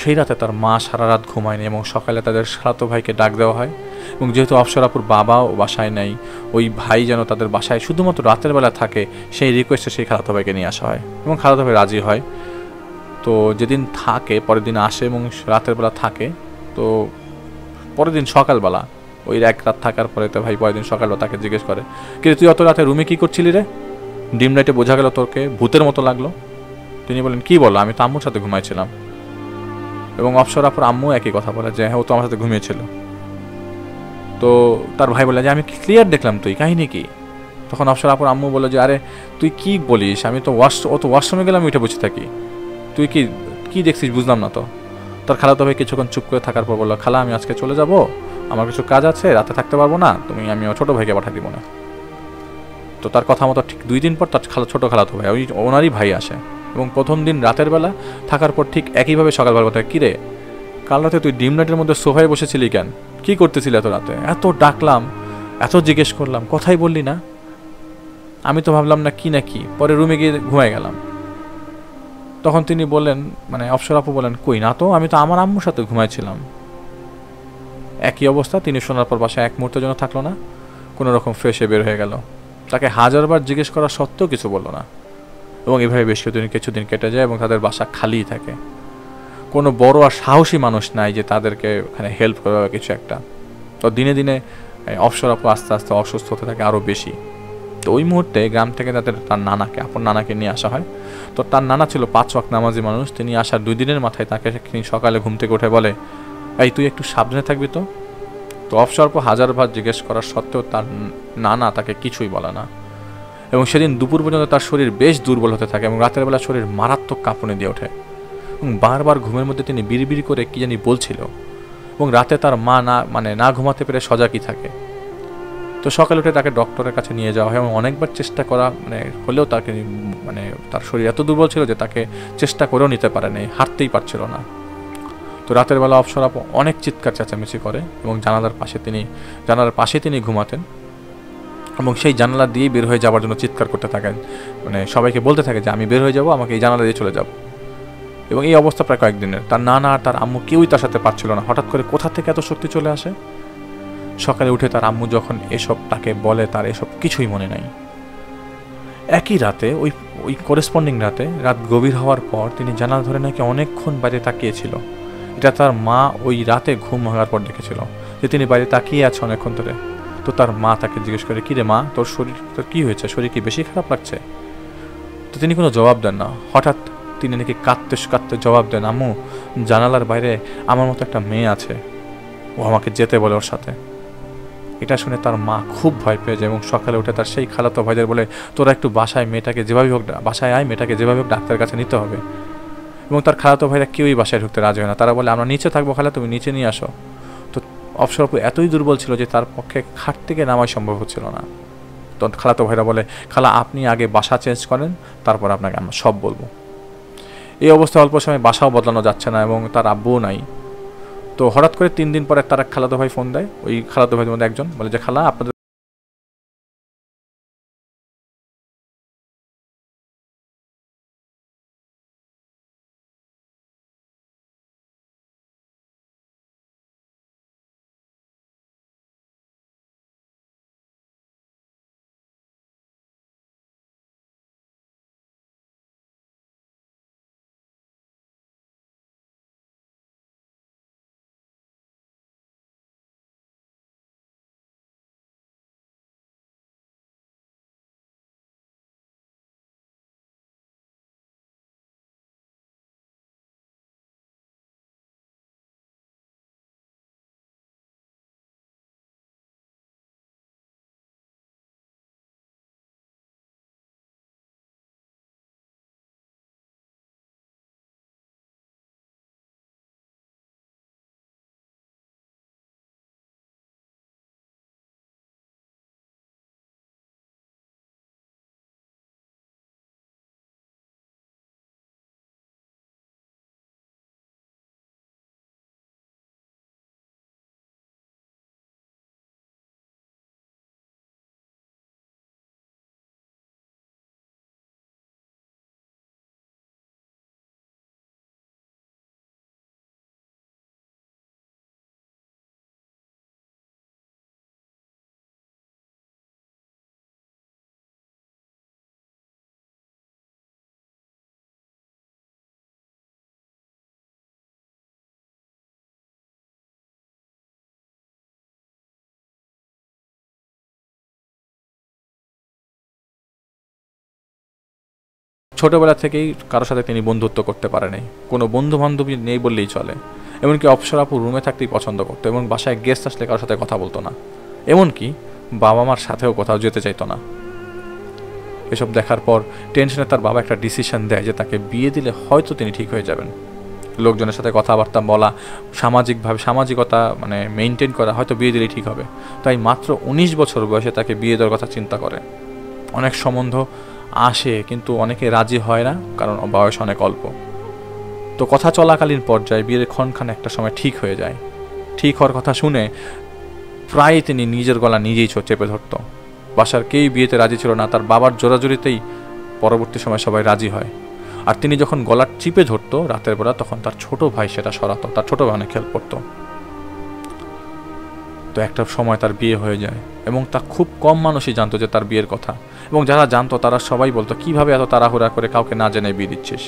সেই রাতে তার মা সারা রাত ঘুমায়নি এবং সকালে তাদের সারাতো ভাইকে ডাক দেওয়া হয়। এবং যেহেতু অপসরাপুর বাবাও বাসায় নেই, ওই ভাই যেন তাদের বাসায় শুধুমাত্র রাতের বেলা থাকে, সেই রিকোয়েস্টে সেই খালাতো ভাইকে নিয়ে আসা হয় এবং খালাতো ভাই রাজি হয়। তো যেদিন থাকে, পরের দিন আসে এবং রাতের বেলা থাকে, তো পরের দিন সকালবেলা, ওই এক রাত থাকার পরে তো ভাই পরের দিন সকালবেলা তাকে জিজ্ঞেস করে কিন্তু তুই অত রাতে রুমে কী করছিলি রে? ডিম লাইটে বোঝা গেল তোরকে ভূতের মতো লাগল। তিনি বলেন কি বলো? আমি তো আম্মুর সাথে ঘুমাইছিলাম। এবং অপসরাপুর আম্মু একই কথা বলে যে হ্যাঁ ও তো আমার সাথে ঘুমিয়েছিল। তো তার ভাই বলে যে, আমি ক্লিয়ার দেখলাম তুই? কাহিনী কি? তখন অপসরাপুর আম্মু বলে যে, আরে, তুই কি বলিস? আমি তো ওয়াশ, ও তো ওয়াশরুমে গেলাম, উঠে বসে থাকি। তুই কি কি দেখছিস বুঝলাম না তো? তার খালাতো ভাই কিছুক্ষণ চুপ করে থাকার পর বলল, খালা, আমি আজকে চলে যাব। আমার কিছু কাজ আছে, রাতে থাকতে পারব না। তুমি, আমি ছোটো ভাইকে পাঠিয়ে দিব না। তো তার কথা মতো ঠিক দুই দিন পর তার খালা ছোটো খালাতো ভাই, ওই ওনারই ভাই আসে। এবং প্রথম দিন রাতের বেলা থাকার পর ঠিক একইভাবে সকালবেলা কথা কিরে কাল রাতে তুই ডিম লাইটের মধ্যে সোফায় বসেছিলি কেন? কি করতেছিলি এত রাতে? এত ডাকলাম, এত জিজ্ঞেস করলাম, কথাই বললি না। আমি তো ভাবলাম না কি না কি। পরে রুমে গিয়ে ঘুমাই গেলাম। তখন তিনি বললেন মানে অপসর আপু বলেন কই না তো, আমি তো আমার আম্মুর সাথে ঘুমাইছিলাম। একই অবস্থা, তিনি শোনার পর বাসায় এক মুহূর্তের জন্য থাকল না, কোনো রকম ফ্রেশে বের হয়ে গেল। তাকে হাজারবার জিজ্ঞেস করা সত্ত্বেও কিছু বলল না। এবং এভাবে বেশ কিছুদিন কিছুদিন কেটে যায় এবং তাদের বাসা খালিই থাকে। কোনো বড় আর সাহসী মানুষ নাই যে তাদেরকে ওখানে হেল্প করবে কিছু একটা। তো দিনে দিনে অপসর আপু আস্তে আস্তে অসুস্থ হতে থাকে আরও বেশি। তো ওই মুহূর্তে গ্রাম থেকে তাদের তার নানাকে, আপন নানাকে নিয়ে আসা হয়। তো তার নানা ছিল পাঁচ ওয়াক নামাজি মানুষ। তিনি আসার দুই দিনের মাথায় তাকে সকালে ঘুম থেকে উঠে বলে, এই, তুই একটু সাবধানে থাকবি তো? তো অপসর্প হাজার ভার জিজ্ঞেস করার সত্ত্বেও তার নানা তাকে কিছুই বলে না। এবং সেদিন দুপুর পর্যন্ত তার শরীর বেশ দুর্বল হতে থাকে এবং রাতের বেলা শরীর মারাত্মক কাঁপুনে দিয়ে ওঠে। এবং বারবার ঘুমের মধ্যে তিনি বিড়বিড়ি করে কি জানি বলছিল। এবং রাতে তার মা না মানে না ঘুমাতে পেরে সজাগই থাকে। তো সকালে উঠে তাকে ডক্টরের কাছে নিয়ে যাওয়া হয় এবং অনেকবার চেষ্টা করা মানে হলেও তাকে মানে তার শরীর এত দুর্বল ছিল যে তাকে চেষ্টা করেও নিতে পারেনি, হাঁটতেই পারছিল না। তো রাতের বেলা অপসর আপু অনেক চিৎকার চেঁচামেচি করে এবং জানালার পাশে তিনি জানালার পাশে তিনি ঘুমাতেন এবং সেই জানালা দিয়েই বের হয়ে যাওয়ার জন্য চিৎকার করতে থাকেন। মানে সবাইকে বলতে থাকে যে, আমি বের হয়ে যাব, আমাকে এই জানালা দিয়ে চলে যাব এবং এই অবস্থা প্রায় কয়েকদিনের। তার নানা আর তার আম্মু কেউই তার সাথে পারছিল না। হঠাৎ করে কোথা থেকে এত শক্তি চলে আসে? সকালে উঠে তার আম্মু যখন এসব তাকে বলে, তার এসব কিছুই মনে নাই। একই রাতে, ওই ওই করেসপন্ডিং রাতে, রাত গভীর হওয়ার পর তিনি জানালা ধরে নাকি অনেকক্ষণ বাইরে তাকিয়েছিল এটা তার মা ওই রাতে ঘুম ভাঙার পর দেখেছিল, যে তিনি বাইরে তাকিয়ে আছে অনেকক্ষণ ধরে। তো তার মা তাকে জিজ্ঞেস করে কিরে মা, তোর শরীর, তোর কী হয়েছে? শরীর কি বেশি খারাপ লাগছে? তো তিনি কোনো জবাব দেন না। হঠাৎ তিনি নাকি কাঁদতে কাঁদতে জবাব দেন, আম্মু, জানালার বাইরে আমার মতো একটা মেয়ে আছে। ও আমাকে যেতে বলে ওর সাথে। এটা শুনে তার মা খুব ভয় পেয়ে যায় এবং সকালে উঠে তার সেই খালাতো ভাইদের বলে, তোরা একটু বাসায় মেয়েটাকে যেভাবে হোক, বাসায় আয়, মেয়েটাকে যেভাবে হোক ডাক্তারের কাছে নিতে হবে। এবং তার খালাতো ভাইরা কেউই বাসায় ঢুকতে রাজি হয় না। তারা বলে, আমরা নিচে থাকব খালা, তুমি নিচে নিয়ে আসো। তো অবসর এতই দুর্বল ছিল যে তার পক্ষে খাট থেকে নামাই সম্ভব হচ্ছিল না। তো খালাতো ভাইরা বলে, খালা, আপনি আগে বাসা চেঞ্জ করেন, তারপর আপনাকে আমরা সব বলব। এই অবস্থায় অল্প সময় বাসাও বদলানো যাচ্ছে না এবং তার আব্বুও নাই। তো হঠাৎ করে তিন দিন পরে তার খালাতো ভাই ফোন দেয়। ওই খালাতো ভাইদের মধ্যে একজন বলে যে, খালা, আপনাদের ছোটবেলা থেকেই কারোর সাথে তিনি বন্ধুত্ব করতে পারেনি। কোনো বন্ধু বান্ধবী নেই বললেই চলে। এমনকি অপসরাপু রুমে থাকতেই পছন্দ করতো এবং বাসায় গেস্ট আসলে কারোর সাথে কথা বলতো না। এমনকি বাবা মার সাথেও কোথাও যেতে চাইতো না। এসব দেখার পর টেনশনে তার বাবা একটা ডিসিশন দেয় যে তাকে বিয়ে দিলে হয়তো তিনি ঠিক হয়ে যাবেন। লোকজনের সাথে কথাবার্তা বলা, সামাজিকভাবে সামাজিকতা মানে মেনটেন করা হয়তো বিয়ে দিলেই ঠিক হবে। তাই মাত্র উনিশ বছর বয়সে তাকে বিয়ে দেওয়ার কথা চিন্তা করে। অনেক সম্বন্ধ আসে, কিন্তু অনেকে রাজি হয় না, কারণ বয়স অনেক অল্প। তো কথা চলাকালীন পর্যায়ে বিয়ের ক্ষণখান একটা সময় ঠিক হয়ে যায়। ঠিক হওয়ার কথা শুনে প্রায় তিনি নিজের গলা নিজেই চেপে ধরত। বাসার কেই বিয়েতে রাজি ছিল না, তার বাবার জোরাজুরিতেই পরবর্তী সময় সবাই রাজি হয়। আর তিনি যখন গলার চিপে ধরতো, রাতের বেলা তখন তার ছোট ভাই সেটা সরাতো, তার ছোট ভাই অনেক হেল্প করতো। তো একটা সময় তার বিয়ে হয়ে যায়। এবং তা খুব কম মানুষই জানতো যে তার বিয়ের কথা। এবং যারা জানতো, তারা সবাই বলতো, কীভাবে এত তাড়াহুড়া করে কাউকে না জেনে বিয়ে দিচ্ছিস?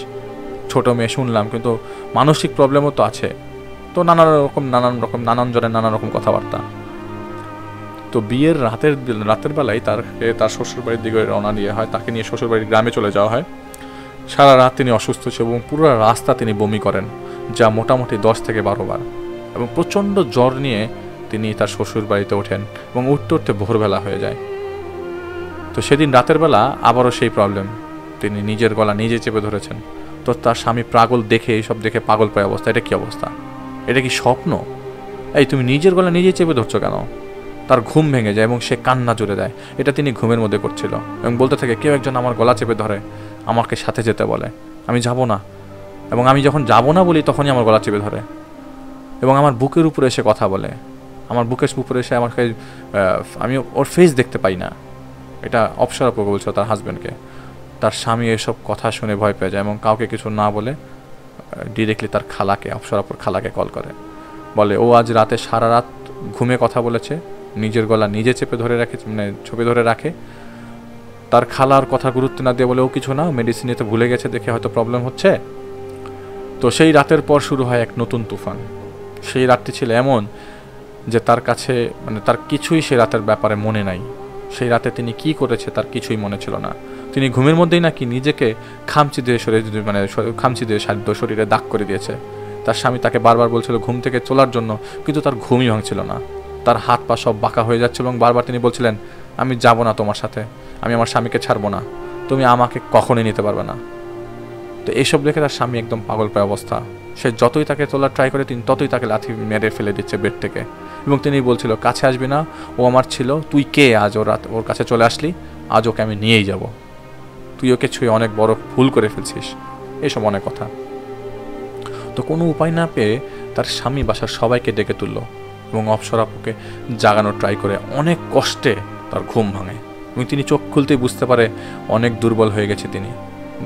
ছোট মেয়ে শুনলাম, কিন্তু মানসিক প্রবলেমও তো আছে। তো নানান রকম নানান রকম, নানান জনের নানান রকম কথাবার্তা। তো বিয়ের রাতের রাতের বেলায় তার তার শ্বশুর বাড়ির দিকে রওনা দিয়ে হয়, তাকে নিয়ে শ্বশুর বাড়ির গ্রামে চলে যাওয়া হয়। সারা রাত তিনি অসুস্থ ছিল এবং পুরো রাস্তা তিনি বমি করেন, যা মোটামুটি দশ থেকে বারো বার। এবং প্রচণ্ড জ্বর নিয়ে তিনি তার শ্বশুর বাড়িতে ওঠেন এবং উঠতে উঠতে ভোরবেলা হয়ে যায়। তো সেদিন রাতের বেলা আবারও সেই প্রবলেম তিনি নিজের গলা নিজে চেপে ধরেছেন। তো তার স্বামী পাগল দেখে, এইসব দেখে পাগল প্রায় অবস্থা, এটা কি অবস্থা? এটা কি স্বপ্ন? এই তুমি নিজের গলা নিজে চেপে ধরছো কেন? তার ঘুম ভেঙে যায় এবং সে কান্না জুড়ে দেয়। এটা তিনি ঘুমের মধ্যে করছিল এবং বলতে থাকে, কেউ একজন আমার গলা চেপে ধরে, আমাকে সাথে যেতে বলে। আমি যাব না। এবং আমি যখন যাব না বলি, তখনই আমার গলা চেপে ধরে। এবং আমার বুকের উপরে এসে কথা বলে। আমার বুকের উপরে এসে আমাকে আমি ওর ফেস দেখতে পাই না। এটা অপসরা প্রভু বলছিল তার হাজব্যান্ডকে তার স্বামী এসব কথা শুনে ভয় পেয়ে যায় এবং কাউকে কিছু না বলে ডিরেক্টলি তার খালাকে অপসরাপুর খালাকে কল করে। বলে, ও আজ রাতে সারা রাত ঘুমে কথা বলেছে, নিজের গলা নিজে চেপে ধরে রাখে মানে ছবি ধরে রাখে। তার খালার কথা গুরুত্ব না দিয়ে বলে, ও কিছু না মেডিসিন নিতে ভুলে গেছে, দেখে হয়তো প্রবলেম হচ্ছে। তো সেই রাতের পর শুরু হয় এক নতুন তুফান। সেই রাতটি ছিল এমন যে তার কাছে মানে তার কিছুই সে রাতের ব্যাপারে মনে নাই। সেই রাতে তিনি কি করেছে তার কিছুই মনে ছিল না। তিনি ঘুমের মধ্যেই নাকি নিজেকে খামচি দিয়ে শরীর মানে খামচি দিয়ে শরীরে দাগ করে দিয়েছে। তার স্বামী তাকে বারবার বলছিল ঘুম থেকে তোলার জন্য, কিন্তু তার ঘুমই ভাঙছিল না। তার হাত পা সব বাঁকা হয়ে যাচ্ছিল এবং বারবার তিনি বলছিলেন, আমি যাব না তোমার সাথে। আমি আমার স্বামীকে ছাড়বো না। তুমি আমাকে কখনোই নিতে পারবে না। তো এইসব দেখে তার স্বামী একদম পাগল পায় অবস্থা। সে যতই তাকে তোলার ট্রাই করে, তিনি ততই তাকে লাথি মেরে ফেলে দিচ্ছে বেড থেকে। এবং তিনি বলছিল, কাছে আসবি না, ও আমার ছিল, তুই কে আজ ওর রাত, ওর কাছে চলে আসলি, আজ ওকে আমি নিয়েই যাব। তুই ওকে ছুঁয়ে অনেক বড় ভুল করে ফেলছিস। এসব অনেক কথা। তো কোনো উপায় না পেয়ে তার স্বামী বাসার সবাইকে ডেকে তুলল এবং অপসরাপুকে জাগানোর ট্রাই করে অনেক কষ্টে তার ঘুম ভাঙে এবং তিনি চোখ খুলতেই বুঝতে পারে অনেক দুর্বল হয়ে গেছে তিনি।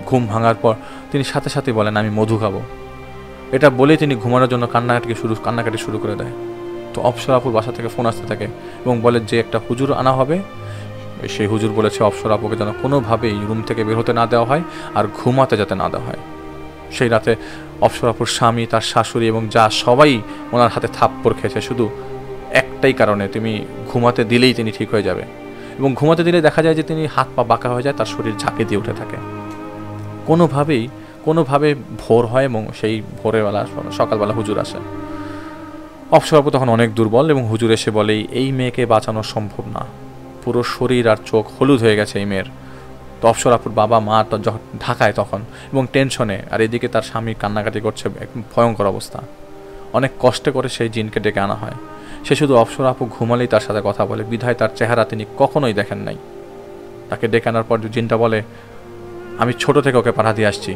ঘুম ভাঙার পর তিনি সাথে সাথে বলেন, আমি মধু খাব। এটা বলেই তিনি ঘুমানোর জন্য কান্নাকাটিকে শুরু, কান্নাকাটি শুরু করে দেয়। তো অপসরাপুর বাসা থেকে ফোন আসতে থাকে এবং বলে যে একটা হুজুর আনা হবে, সেই হুজুর বলেছে অপসরাপুকে যেন কোনোভাবেই রুম থেকে বের হতে না দেওয়া হয় আর ঘুমাতে যাতে না দেওয়া হয়। সেই রাতে অপসরাপুর স্বামী, তার শাশুড়ি এবং যা সবাই ওনার হাতে থাপ্পড় খেয়েছে, শুধু একটাই কারণে তুমি ঘুমাতে দিলেই তিনি ঠিক হয়ে যাবে। এবং ঘুমাতে দিলে দেখা যায় যে তিনি হাত পা বাঁকা হয়ে যায়, তার শরীর ঝাঁকে দিয়ে উঠে থাকে। কোনোভাবেই, কোনোভাবে ভোর হয় এবং সেই ভোরের বেলা সকালবেলা হুজুর আসে। অপসরাপু তখন অনেক দুর্বল এবং হুজুর এসে বলেই এই মেয়েকে বাঁচানো সম্ভব না। পুরো শরীর আর চোখ হলুদ হয়ে গেছে এই মেয়ের। তো অপসরাপুর বাবা, মা তো যখন ঢাকায় তখন এবং টেনশনে, আর এদিকে তার স্বামী কান্নাকাটি করছে ভয়ঙ্কর অবস্থা। অনেক কষ্টে করে সেই জিনকে ডেকে আনা হয়। সে শুধু অপসর আপু ঘুমালেই তার সাথে কথা বলে। বিধায় তার চেহারা তিনি কখনোই দেখেন নাই। তাকে ডেকে আনার পর জিনটা বলে, আমি ছোট থেকে ওকে পাঠা দিয়ে আসছি।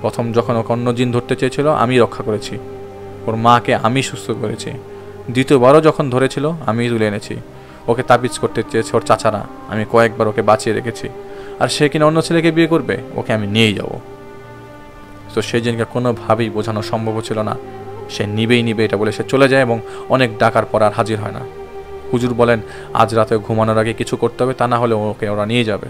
প্রথম যখন ওকে অন্য জিন ধরতে চেয়েছিল আমি রক্ষা করেছি। ওর মাকে আমি সুস্থ করেছি। দ্বিতীয়বারও যখন ধরেছিল, আমি তুলে এনেছি। ওকে তাবিজ করতে চেয়েছে ওর চাচারা। আমি কয়েকবার ওকে বাঁচিয়ে রেখেছি। আর সে কিনা অন্য ছেলেকে বিয়ে করবে, ওকে আমি নিয়েই যাব। তো সেই জিনকে কোনোভাবেই বোঝানো সম্ভব ছিল না। সে নিবেই নিবে এটা বলে সে চলে যায় এবং অনেক ডাকার পর আর হাজির হয় না। হুজুর বলেন, আজ রাতে ঘুমানোর আগে কিছু করতে হবে, তা না হলে ওকে ওরা নিয়ে যাবে।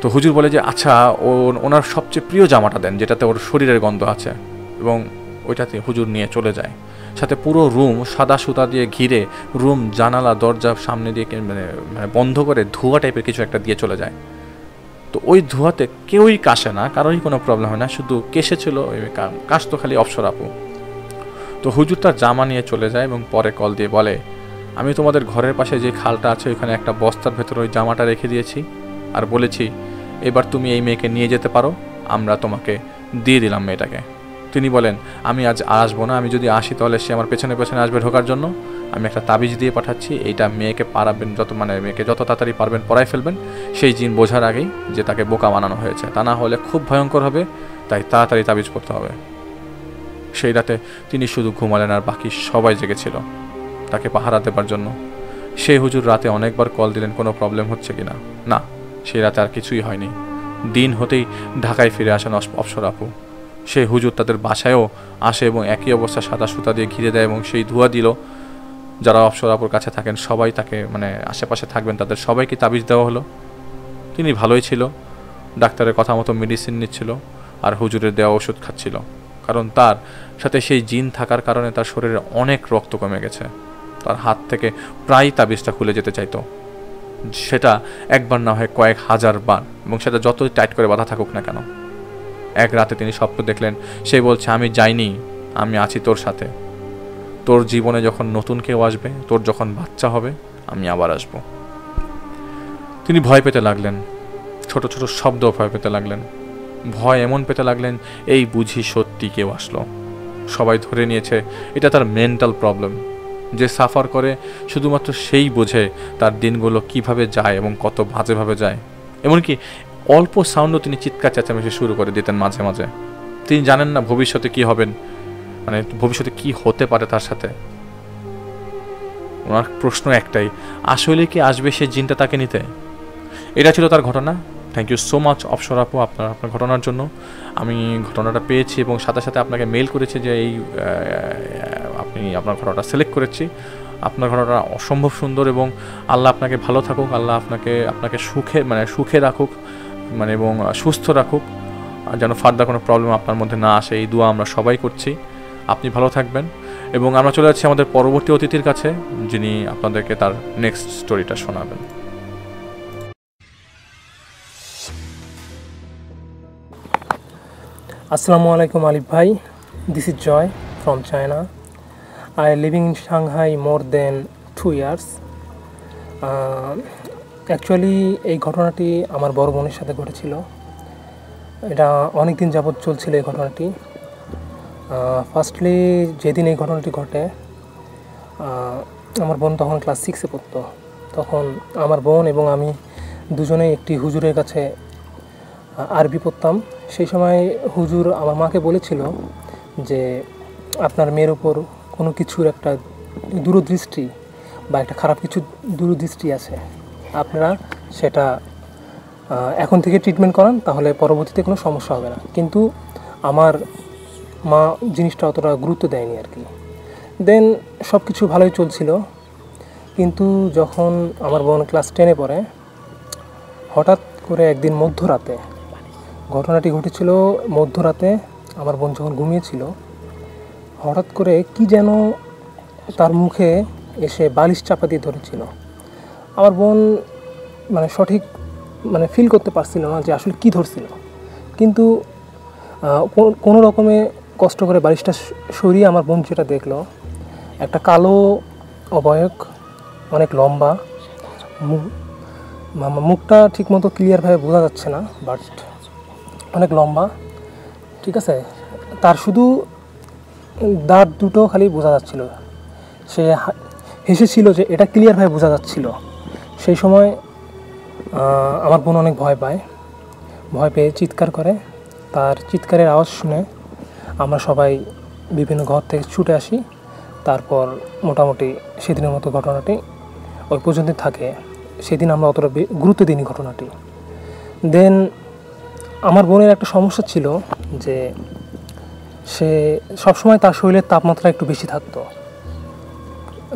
তো হুজুর বলে যে আচ্ছা ও, ওনার সবচেয়ে প্রিয় জামাটা দেন, যেটাতে ওর শরীরের গন্ধ আছে এবং ওইটাতে হুজুর নিয়ে চলে যায়। সাথে পুরো রুম সাদা সুতা দিয়ে ঘিরে, রুম জানালা, দরজা সামনে দিয়ে মানে মানে বন্ধ করে ধোঁয়া টাইপের কিছু একটা দিয়ে চলে যায়। তো ওই ধোঁয়াতে কেউই কাশে না, কারোরই কোনো প্রবলেম হয় না, শুধু কেসেছিল ওই কাশ তো খালি অপসর আপু। তো হুজুর তার জামা নিয়ে চলে যায় এবং পরে কল দিয়ে বলে, আমি তোমাদের ঘরের পাশে যে খালটা আছে, ওইখানে একটা বস্তার ভেতরে ওই জামাটা রেখে দিয়েছি। আর বলেছি, এবার তুমি এই মেয়েকে নিয়ে যেতে পারো, আমরা তোমাকে দিয়ে দিলাম মেয়েটাকে। তিনি বলেন, আমি আজ আসব না, আমি যদি আসি তাহলে সে আমার পেছনে পেছনে আসবে ঢোকার জন্য। আমি একটা তাবিজ দিয়ে পাঠাচ্ছি, এইটা মেয়েকে পারাবেন যত মানে মেয়েকে যত তাড়াতাড়ি পারবেন পড়াই ফেলবেন। সেই জিন বোঝার আগেই যে তাকে বোকা বানানো হয়েছে। তা না হলে খুব ভয়ঙ্কর হবে, তাই তাড়াতাড়ি তাবিজ করতে হবে। সেই রাতে তিনি শুধু ঘুমালেন আর বাকি সবাই জেগেছিল তাকে পাহারা দেবার জন্য। সেই হুজুর রাতে অনেকবার কল দিলেন, কোনো প্রবলেম হচ্ছে কিনা না? সেই রাতে আর কিছুই হয়নি। দিন হতেই ঢাকায় ফিরে আসেন অপসর আপু। সেই হুজুর তাদের বাসায়ও আসে এবং একই অবস্থা সাদা সুতা দিয়ে ঘিরে দেয় এবং সেই ধোঁয়া দিল। যারা অপসর আপুর কাছে থাকেন, সবাই তাকে মানে আশেপাশে থাকবেন, তাদের সবাইকে তাবিজ দেওয়া হলো। তিনি ভালোই ছিল, ডাক্তারের কথা মতো মেডিসিন নিচ্ছিল আর হুজুরের দেওয়া ওষুধ খাচ্ছিল। কারণ তার সাথে সেই জিন থাকার কারণে তার শরীরে অনেক রক্ত কমে গেছে। তার হাত থেকে প্রায় তাবিজটা খুলে যেতে চাইতো। সেটা একবার না হয় কয়েক হাজার বার এবং সেটা যতই টাইট করে বাধা থাকুক না কেন। এক রাতে তিনি স্বপ্ন দেখলেন, সে বলছে, আমি যাইনি, আমি আছি তোর সাথে। তোর জীবনে যখন নতুন কেউ আসবে, তোর যখন বাচ্চা হবে, আমি আবার আসব। তিনি ভয় পেতে লাগলেন, ছোট ছোট শব্দ ভয় পেতে লাগলেন। ভয় এমন পেতে লাগলেন, এই বুঝি সত্যি কেউ আসলো। সবাই ধরে নিয়েছে, এটা তার মেন্টাল প্রবলেম যে সাফার করে, শুধুমাত্র সেই বোঝে তার দিনগুলো কীভাবে যায় এবং কত বাজেভাবে যায়। এমনকি অল্প সাউন্ডও তিনি চিৎকার চেঁচামেচি শুরু করে দিতেন মাঝে মাঝে। তিনি জানেন না ভবিষ্যতে কি হবেন মানে ভবিষ্যতে কি হতে পারে তার সাথে। ওনার প্রশ্ন একটাই, আসলে কি আসবে সে জিনটা তাকে নিতে? এটা ছিল তার ঘটনা। থ্যাংক ইউ সো মাচ অপসর আপু, আপনার আপনার ঘটনার জন্য। আমি ঘটনাটা পেয়েছি এবং সাথে সাথে আপনাকে মেল করেছি যে এই আপনি, আপনার ঘটনাটা সিলেক্ট করেছি। আপনার ঘটনাটা অসম্ভব সুন্দর এবং আল্লাহ আপনাকে ভালো থাকুক, আল্লাহ আপনাকে আপনাকে সুখে মানে সুখে রাখুক। মানে এবং সুস্থ রাখুক। যেন ফার্দার কোনো প্রবলেম আপনার মধ্যে না আসে, এই দোয়া আমরা সবাই করছি। আপনি ভালো থাকবেন এবং আমরা চলে যাচ্ছি আমাদের পরবর্তী অতিথির কাছে, যিনি আপনাদেরকে তার নেক্সট স্টোরিটা শোনাবেন। Assalamu alaikum Alif ভাই। This is Joy from China I living in Shanghai more than two years. Actually এই ঘটনাটি আমার বড় বোনের সাথে ঘটেছিল। এটা অনেক দিন যাবৎ চলছিল এই ঘটনাটি। ফার্স্টলি যেদিন এই ঘটনাটি ঘটে আমার বোন তখন ক্লাস সিক্সে পড়তো। তখন আমার বোন এবং আমি দুজনেই একটি হুজুরের কাছে আরবি পড়তাম। সেই সময় হুজুর আমার মাকে বলেছিল যে, আপনার মেয়ের ওপর কোনো কিছুর একটা দূরদৃষ্টি বা একটা খারাপ কিছু দূরদৃষ্টি আছে। আপনারা সেটা এখন থেকে ট্রিটমেন্ট করান, তাহলে পরবর্তীতে কোনো সমস্যা হবে না। কিন্তু আমার মা জিনিসটা অতটা গুরুত্ব দেয়নি আর কি। দেন সব কিছু ভালোই চলছিল। কিন্তু যখন আমার বোন ক্লাস টেনে পড়ে, হঠাৎ করে একদিন মধ্যরাতে, ঘটনাটি ঘটেছিল মধ্যরাতে, আমার বোন যখন ঘুমিয়েছিল, হঠাৎ করে কি যেন তার মুখে এসে বালিশ চাপা দিয়ে ধরেছিল। আমার বোন মানে সঠিক মানে ফিল করতে পারছিল না যে আসলে কি ধরছিল। কিন্তু কোনো রকমে কষ্ট করে বালিশটা সরিয়ে আমার বোন যেটা দেখল, একটা কালো অবয়ক, অনেক লম্বা মুখটা ঠিকমতো ক্লিয়ারভাবে বোঝা যাচ্ছে না বাট অনেক লম্বা, ঠিক আছে? তার শুধু দাঁত দুটো খালি বোঝা যাচ্ছিল। সে হেসেছিল যে এটা ক্লিয়ারভাবে বোঝা যাচ্ছিল। সেই সময় আমার বোন অনেক ভয় পায়। ভয় পেয়ে চিৎকার করে। তার চিৎকারের আওয়াজ শুনে আমরা সবাই বিভিন্ন ঘর থেকে ছুটে আসি। তারপর মোটামুটি সেদিনের মতো ঘটনাটি ওই পর্যন্ত থাকে। সেদিন আমরা অতটা গুরুত্ব দিইনি ঘটনাটি। দেন আমার বোনের একটা সমস্যা ছিল যে, সে সবসময় তার শরীরের তাপমাত্রা একটু বেশি থাকতো।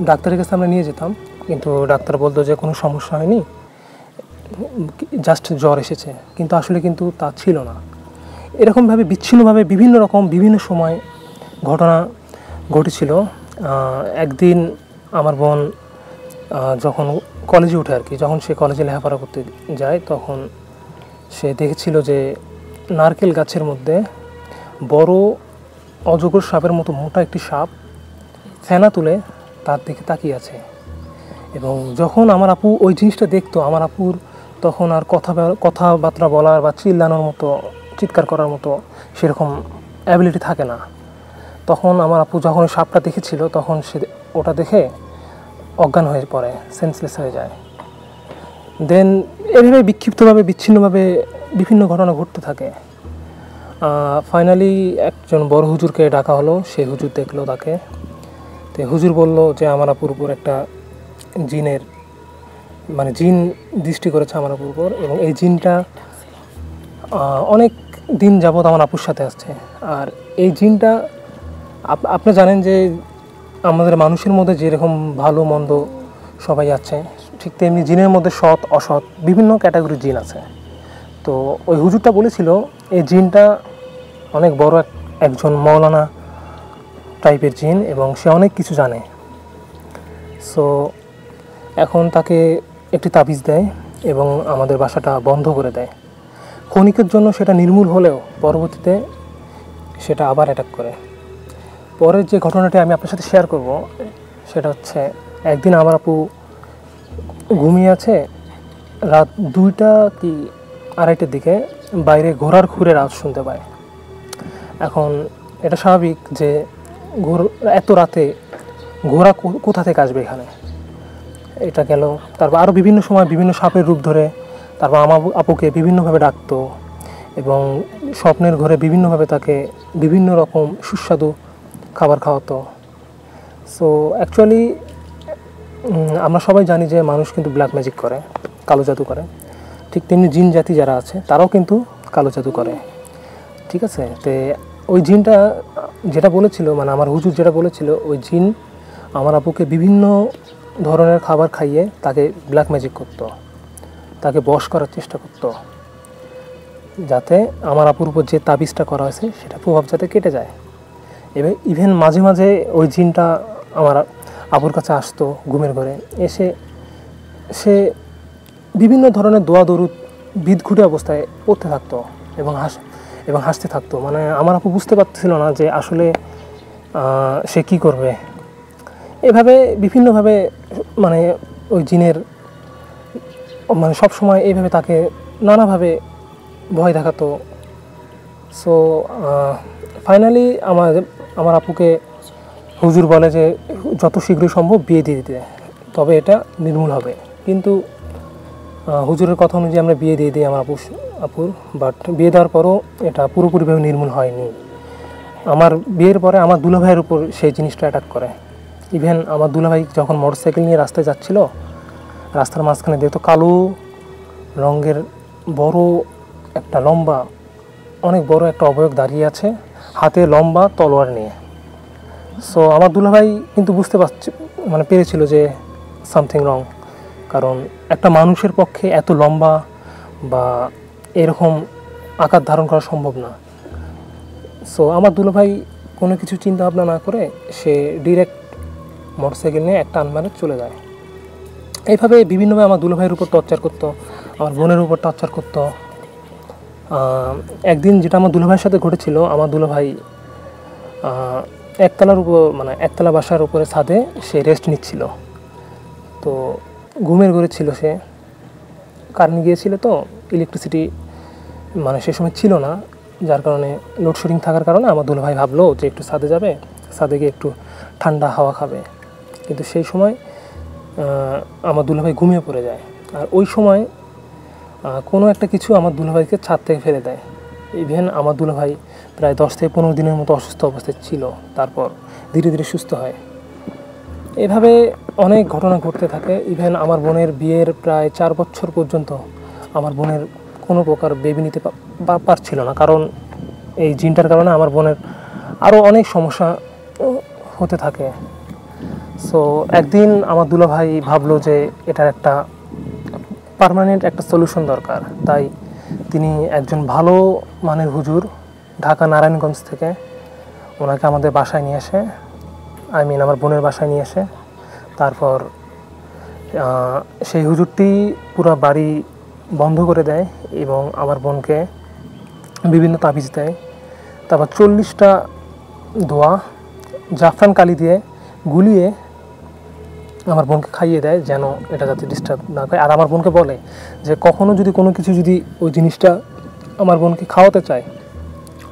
ডাক্তারের কাছে আমরা নিয়ে যেতাম। কিন্তু ডাক্তার বলতো যে কোনো সমস্যা হয়নি জাস্ট জ্বর এসেছে। কিন্তু আসলে কিন্তু তা ছিল না। এরকমভাবে বিচ্ছিন্নভাবে বিভিন্ন রকম, বিভিন্ন সময় ঘটনা ঘটেছিল। একদিন আমার বোন যখন কলেজে উঠে আর কি, যখন সে কলেজে লেখাপড়া করতে যায়, তখন সে দেখেছিল যে নারকেল গাছের মধ্যে বড় অজগর সাপের মতো মোটা একটি সাপ ফেনা তুলে তার দিকে তাকিয়ে আছে। এবং যখন আমার আপু ওই জিনিসটা দেখতো, আমার আপুর তখন আর কথা কথাবার্তা বলার বা চিল্লানোর মতো, চিৎকার করার মতো সেরকম অ্যাবিলিটি থাকে না। তখন আমার আপু যখন ওই সাপটা দেখেছিল, তখন সে ওটা দেখে অজ্ঞান হয়ে পড়ে সেন্সলেস হয়ে যায়। দেন এভাবে বিক্ষিপ্তভাবে, বিচ্ছিন্নভাবে বিভিন্ন ঘটনা ঘটতে থাকে। ফাইনালি একজন বড় হুজুরকে ডাকা হলো সেই হুজুর দেখল তাকে। তো হুজুর বলল যে, আমার আপুর উপর একটা জিনের মানে জিন দৃষ্টি করেছে আমার উপর এবং এই জিনটা অনেক দিন যাবৎ আমার আপুর সাথে আসছে। আর এই জিনটা, আপ- আপনি জানেন যে আমাদের মানুষের মধ্যে যেরকম ভালো মন্দ সবাই আছে, ঠিক তেমনি জিনের মধ্যে সৎ, অসৎ বিভিন্ন ক্যাটাগরির জিন আছে। তো ওই হুজুরটা বলেছিল, এই জিনটা অনেক বড় এক, একজন মৌলানা টাইপের জিন এবং সে অনেক কিছু জানে। সো এখন তাকে একটি তাবিজ দেয় এবং আমাদের বাসাটা বন্ধ করে দেয়। ক্ষণিকের জন্য সেটা নির্মূল হলেও পরবর্তীতে সেটা আবার অ্যাটাক করে। পরের যে ঘটনাটি আমি আপনার সাথে শেয়ার করব, সেটা হচ্ছে একদিন আমার আপু ঘুমিয়ে আছে রাত দুইটা কি আড়াইটের দিকে বাইরে ঘোড়ার খুরের আওয়াজ শুনতে পায়। এখন এটা স্বাভাবিক যে ঘোর এত রাতে ঘোড়া কোথা থেকে আসবে এখানে? এটা গেল। তারপর আরও বিভিন্ন সময় বিভিন্ন সাপের রূপ ধরে তারপর আমার আপুকে বিভিন্নভাবে ডাকতো এবং স্বপ্নের ঘরে বিভিন্নভাবে তাকে বিভিন্ন রকম সুস্বাদু খাবার খাওয়াতো। সো অ্যাকচুয়ালি আমরা সবাই জানি যে মানুষ কিন্তু ব্ল্যাক ম্যাজিক করে, কালো জাদু করে। ঠিক তেমনি জিন জাতি যারা আছে, তারাও কিন্তু কালো জাদু করে। ঠিক আছে? তে ওই জিনটা যেটা বলেছিল মানে আমার হুজুর যেটা বলেছিল, ওই জিন আমার আপুকে বিভিন্ন ধরনের খাবার খাইয়ে তাকে ব্ল্যাক ম্যাজিক করতো। তাকে বশ করার চেষ্টা করতো। যাতে আমার আপুর উপর যে তাবিজটা করা হয়েছে, সেটা প্রভাব যাতে কেটে যায়। এবার ইভেন মাঝে মাঝে ওই জিনটা আমার আপুর কাছে আসতো ঘুমের ঘরে। এসে সে বিভিন্ন ধরনের দোয়া দরুদ, বিদঘুটে অবস্থায় পড়তে থাকতো এবং হাস, এবং হাসতে থাকতো। মানে আমার আপু বুঝতে পারছিল না যে আসলে সে কি করবে। এভাবে বিভিন্নভাবে মানে ওই জিনের মানে সব সময় এইভাবে তাকে নানাভাবে ভয় দেখাতো। সো ফাইনালি আমার আমার আপুকে হুজুর বলে যে, যত শীঘ্রই সম্ভব বিয়ে দিয়ে দিতে, তবে এটা নির্মূল হবে। কিন্তু হুজুরের কথা অনুযায়ী আমরা বিয়ে দিয়ে দিই আমার আপু আপুর বাট বিয়ে দেওয়ার পরও এটা পুরোপুরিভাবে নির্মূল হয়নি। আমার বিয়ের পরে আমার দুলাভাইয়ের উপর সেই জিনিসটা অ্যাটাক করে। ইভেন আমার দুলাভাই যখন মোটরসাইকেল নিয়ে রাস্তায় যাচ্ছিল, রাস্তার মাঝখানে দেখতো কালো রঙের বড় একটা লম্বা, অনেক বড় একটা অবয়ব দাঁড়িয়ে আছে, হাতে লম্বা তলোয়ার নিয়ে। সো আমার দুলাভাই কিন্তু বুঝতে পারছি মানে পেরেছিল যে সামথিং রং কারণ একটা মানুষের পক্ষে এত লম্বা বা এরকম আকার ধারণ করা সম্ভব না। সো আমার দুলাভাই কোনো কিছু চিন্তা ভাবনা না করে সে ডিরেক্ট মোটরসাইকেল নিয়ে একটা আনমারে চলে যায়। এইভাবে বিভিন্নভাবে আমার দুলো ভাইয়ের উপর টর্চার করতো, আমার বোনের উপর টর্চার করতো। একদিন যেটা আমার দুলো ভাইয়ের সাথে ঘটেছিল, আমার দুলাভাই ভাই একতলার উপর মানে একতলা বাসার উপরে ছাদে সে রেস্ট নিচ্ছিল। তো ঘুমের ঘরে ছিল সে। কারেন্ট গিয়েছিল তো ইলেকট্রিসিটি মানে সে সময় ছিল না। যার কারণে লোডশেডিং থাকার কারণে আমার দুলো ভাই ভাবলো যে একটু ছাদে যাবে, ছাদে গিয়ে একটু ঠান্ডা হাওয়া খাবে। কিন্তু সেই সময় আমার দুলাভাই ঘুমিয়ে পড়ে যায়। আর ওই সময় কোনো একটা কিছু আমার দুলাভাইকে ছাদ থেকে ফেলে দেয়। ইভেন আমার দুলাভাই প্রায় দশ থেকে পনেরো দিনের মতো অসুস্থ অবস্থায় ছিল। তারপর ধীরে ধীরে সুস্থ হয়। এভাবে অনেক ঘটনা ঘটতে থাকে। ইভেন আমার বোনের বিয়ের প্রায় চার বছর পর্যন্ত আমার বোনের কোনো প্রকার বেবি নিতে পারছিল না। কারণ এই জিনটার কারণে আমার বোনের আরও অনেক সমস্যা হতে থাকে। সো একদিন আমার দুলা ভাই ভাবলো যে এটার একটা পার্মানেন্ট একটা সলিউশন দরকার। তাই তিনি একজন ভালো মানের হুজুর ঢাকা নারায়ণগঞ্জ থেকে ওনাকে আমাদের বাসায় নিয়ে আসে আই মিন আমার বোনের বাসায় নিয়ে আসে তারপর সেই হুজুরটি পুরো বাড়ি বন্ধ করে দেয় এবং আমার বোনকে বিভিন্ন তাবিজ দেয়। তারপর চল্লিশটা দোয়া, জাফরান কালি দিয়ে গুলিয়ে আমার বোনকে খাইয়ে দেয় যেন এটা যাতে ডিস্টার্ব না করে। আর আমার বোনকে বলে যে, কখনো যদি কোনো কিছু যদি ওই জিনিসটা আমার বোনকে খাওয়াতে চায়,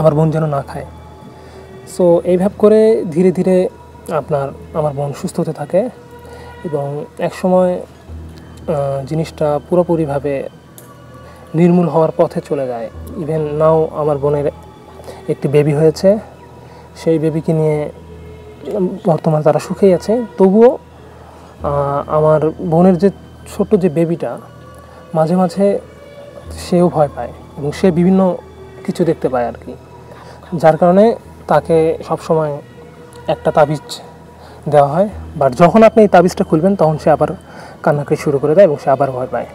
আমার বোন যেন না খায়। সো এইভাবে করে ধীরে ধীরে আপনার আমার বোন সুস্থ হতে থাকে এবং একসময় জিনিসটা পুরোপুরিভাবে নির্মূল হওয়ার পথে চলে যায়। ইভেন নাও আমার বোনের একটি বেবি হয়েছে। সেই বেবিকে নিয়ে বর্তমানে তারা সুখেই আছে। তবুও আমার বোনের যে ছোট্ট যে বেবিটা মাঝে মাঝে সেও ভয় পায় এবং সে বিভিন্ন কিছু দেখতে পায় আর কি। যার কারণে তাকে সবসময় একটা তাবিজ দেওয়া হয়। বাট যখন আপনি এই তাবিজটা খুলবেন, তখন সে আবার কান্নাকাটি শুরু করে দেয় এবং সে আবার ভয় পায়।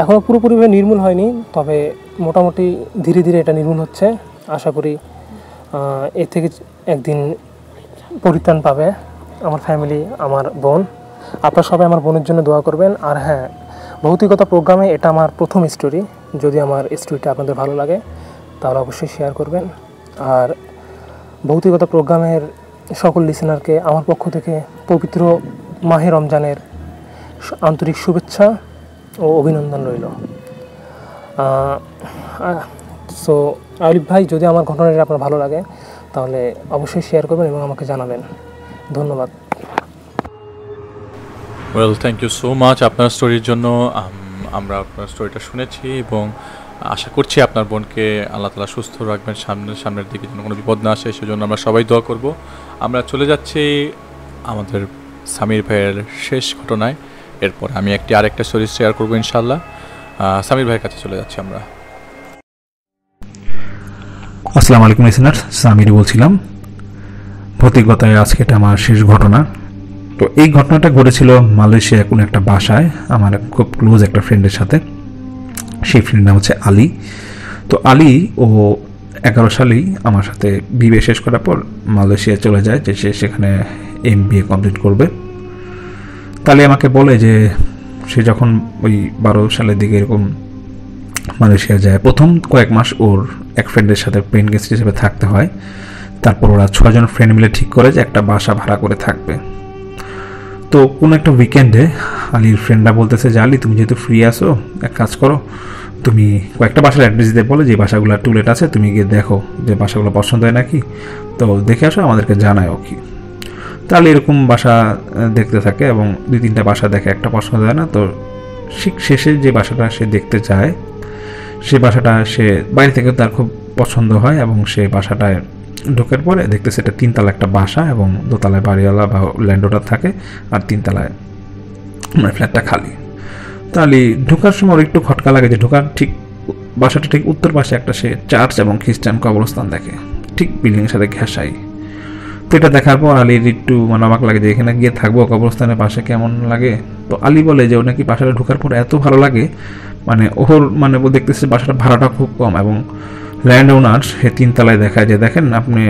এখনও পুরোপুরিভাবে নির্মূল হয়নি, তবে মোটামুটি ধীরে ধীরে এটা নির্মূল হচ্ছে। আশা করি এর থেকে একদিন পরিত্রাণ পাবে আমার ফ্যামিলি আমার বোন। আপনারা সবাই আমার বোনের জন্য দোয়া করবেন। আর হ্যাঁ ভৌতিকতা প্রোগ্রামে এটা আমার প্রথম স্টোরি যদি আমার স্টোরিটা আপনাদের ভালো লাগে, তাহলে অবশ্যই শেয়ার করবেন। আর ভৌতিকতা প্রোগ্রামের সকল লিসেনারকে আমার পক্ষ থেকে পবিত্র মাহে রমজানের আন্তরিক শুভেচ্ছা ও অভিনন্দন রইল। সো আলিফ ভাই, যদি আমার ঘটনাটা আপনার ভালো লাগে, তাহলে অবশ্যই শেয়ার করবেন এবং আমাকে জানাবেন। ধন্যবাদ। Well thank you so much আপনার স্টোরির জন্য আমরা আপনার স্টোরিটা শুনেছি এবং আশা করছি আপনার বোনকে আল্লাহ তালা সুস্থ রাখবেন, সামনে, সামনের দিকে যেন কোনো বিপদ না আসে, সেজন্য আমরা সবাই দোয়া করব। আমরা চলে যাচ্ছি আমাদের সামির ভাইয়ের শেষ ঘটনায়। এরপর আমি একটি আরেকটা স্টোরি শেয়ার করব ইনশাল্লাহ সামির ভাইয়ের কাছে চলে যাচ্ছি আমরা। আসসালামু আলাইকুম লিসেনার সামির বলছিলাম। ভৌতিকতায় আজকে এটা আমার শেষ ঘটনা। তো এই ঘটনাটা ঘটেছিল মালয়েশিয়া কোনো একটা বাসায়, আমার খুব ক্লোজ একটা ফ্রেন্ডের সাথে। সেই ফ্রেন্ডের নাম হচ্ছে আলী। তো আলী ও এগারো সালেই আমার সাথে বিয়ে শেষ করার পর মালয়েশিয়া চলে যায়, যে সে সেখানে এম বি এ কমপ্লিট করবে। তাহলে আমাকে বলে যে সে যখন ওই বারো সালের দিকে এরকম মালয়েশিয়া যায়, প্রথম কয়েক মাস ওর এক ফ্রেন্ডের সাথে পেন গেস্ট হিসেবে থাকতে হয়। তারপর ওরা ছজন ফ্রেন্ড মিলে ঠিক করে যে একটা বাসা ভাড়া করে থাকবে। তো কোনো একটা উইকেন্ডে আলির ফ্রেন্ডরা বলতেছে, যে আলি, তুমি যেহেতু ফ্রি আসো এক কাজ করো, তুমি কয়েকটা বাসার অ্যাড্রেস দিয়ে বলে যে বাসাগুলো টুলেট আছে, তুমি গিয়ে দেখো যে বাসাগুলো পছন্দ হয় নাকি। তো দেখে আসো, আমাদেরকে জানায় ও কি তাহলে এরকম বাসা দেখতে থাকে এবং দুই তিনটা বাসা দেখে, একটা পছন্দ হয় না। তো ঠিক শেষে যে বাসাটা সে দেখতে চায় সে বাসাটা সে, বাইরে থেকে তার খুব পছন্দ হয় এবং সে বাসাটায় ঢোকার পরে দেখতেছে এটা তিনতলা একটা বাসা এবং দোতলায় বাড়িওয়ালা বা ল্যান্ডোটার থাকে আর তিনতলায় মানে ফ্ল্যাটটা খালি। তাহলে ঢোকার সময় একটু খটকা লাগে যে ঢোকার ঠিক বাসাটা ঠিক উত্তর পাশে একটা সে চার্চ এবং খ্রিস্টান কবরস্থান দেখে। ঠিক বিল্ডিংয়ের সাথে ঘেঁষাই। তো এটা দেখার পর আলীর একটু মানে অবাক লাগে যে এখানে গিয়ে থাকব, কবরস্থানের পাশে কেমন লাগে? তো আলী বলে যে ও নাকি বাসাটা ঢোকার পর এত ভালো লাগে মানে ওর মানে ও দেখতেছে বাসাটা ভাড়াটা খুব কম এবং ল্যান্ড ওনার সে তিনতলায় দেখায় যে দেখেন আপনি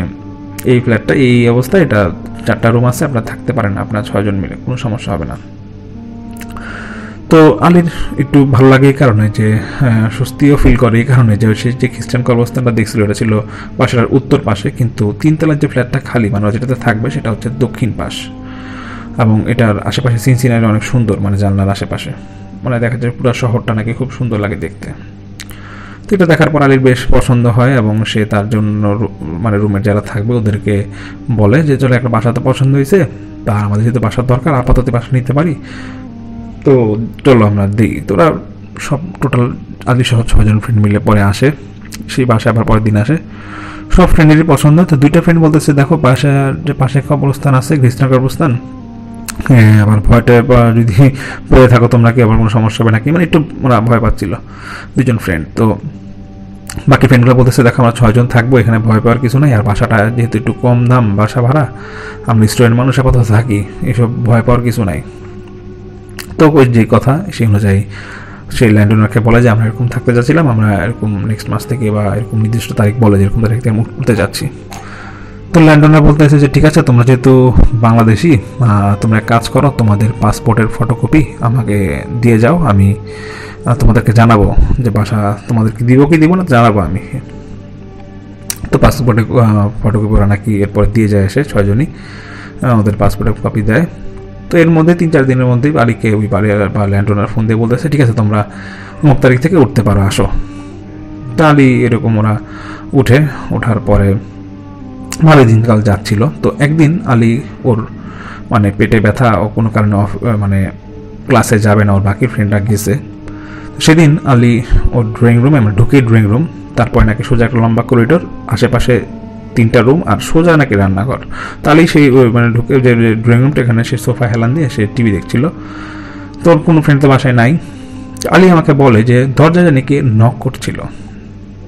এই ফ্ল্যাটটা এই অবস্থায় এটা চারটা রুম আছে, আপনার থাকতে পারেন আপনার ছয়জন মিলে, কোনো সমস্যা হবে না। তো আলীর একটু ভালো লাগে এই কারণে যে স্বস্তিও ফিল করে এই কারণে যে, সে যে খ্রিস্টান কর্মস্থানটা দেখছিল, এটা ছিল বাসার উত্তর পাশে, কিন্তু তিনতলার যে ফ্ল্যাটটা খালি মানে যেটাতে থাকবে, সেটা হচ্ছে দক্ষিণ পাশ। এবং এটার আশেপাশে সিনসিনারি অনেক সুন্দর মানে জানলার আশেপাশে। মানে দেখা যায় পুরো শহরটা নাকি খুব সুন্দর লাগে দেখতে। তো এটা দেখার পর আলীর বেশ পছন্দ হয় এবং সে তার জন্য মানে রুমের যারা থাকবে ওদেরকে বলে যে, চলো একটা বাসা তো পছন্দ হয়েছে, তা আমাদের যেহেতু বাসার দরকার, আপাতত বাসা নিতে পারি। তো চলো আমরা দিই। তো ওরা সব টোটাল আদি সহ ছজন ফ্রেন্ড মিলে পরে আসে। সেই বাসায় আবার পরের দিন আসে। সব ফ্রেন্ডেরই পছন্দ। তো দুইটা ফ্রেন্ড বলতেছে, দেখো, বাসার যে পাশে কবরস্থান আছে খ্রিস্টান কবরস্থান। হ্যাঁ আবার ভয়টা যদি পড়ে থাকো তোমরা কি আবার কোনো সমস্যা হবে নাকি? মানে একটু ওরা ভয় পাচ্ছিল, দুজন ফ্রেন্ড তো বাকি ফ্রেন্ডগুলো বলতেছে, দেখো, আমরা ছয়জন থাকব, এখানে ভয় পাওয়ার কিছু নাই। আর বাসাটা যেহেতু একটু কম দাম, বাসা ভাড়া, আমরা স্টুডেন্ট মানুষ আপাতত থাকি, এসব ভয় পাওয়ার কিছু নাই। তো ওই যে কথা, সেই অনুযায়ী সেই ল্যান্ডওনারকে বলে যে, আমরা এরকম থাকতে যাচ্ছিলাম, আমরা এরকম নেক্সট মাস থেকে বা এরকম নির্দিষ্ট তারিখ বলে যে এরকম তারিখ থেকে আমরা উঠতে যাচ্ছি। তো ল্যান্ডওনার বলতেছে যে, ঠিক আছে, তোমরা যেহেতু বাংলাদেশি তোমরা কাজ করো, তোমাদের পাসপোর্টের ফটোকপি আমাকে দিয়ে যাও, আমি তোমাদেরকে জানাব যে বাসা তোমাদেরকে দিব কি দিব না, জানাব আমি। তো পাসপোর্টে ফটোকপি ওরা নাকি এরপর দিয়ে যায় এসে ছয়জনই ওদের পাসপোর্টের কপি দেয়। তো এর মধ্যে তিন চার দিনের মধ্যেই বাড়িকে ওই বাড়ি বা ল্যান্ড ওনার ফোন দিয়ে বলতেছে, ঠিক আছে, তোমরা অমুক তারিখ থেকে উঠতে পারো, আসো। তা আলি এরকম ওরা উঠে, ওঠার পরে ভালো দিনকাল যাচ্ছিল। তো একদিন আলী ওর মানে পেটে ব্যথা ও কোনো কারণে মানে ক্লাসে যাবে না, ওর বাকি ফ্রেন্ডরা গেছে। সেদিন আলী ওর ড্রয়িং রুমে মানে ঢুকে ড্রয়িং রুম তারপরে নাকি সোজা একটা লম্বা করিডোর আশেপাশে তিনটা রুম আর সোজা নাকি রান্নাঘর। তাহলেই সেই মানে ঢুকে যে ড্রয়িং রুমটা এখানে সে সোফা হেলান দিয়ে সে টিভি দেখছিল। তোর কোনো ফ্রেন্ড তো বাসায় নাই। আলী আমাকে বলে যে, দরজা জানি কে নক করছিল।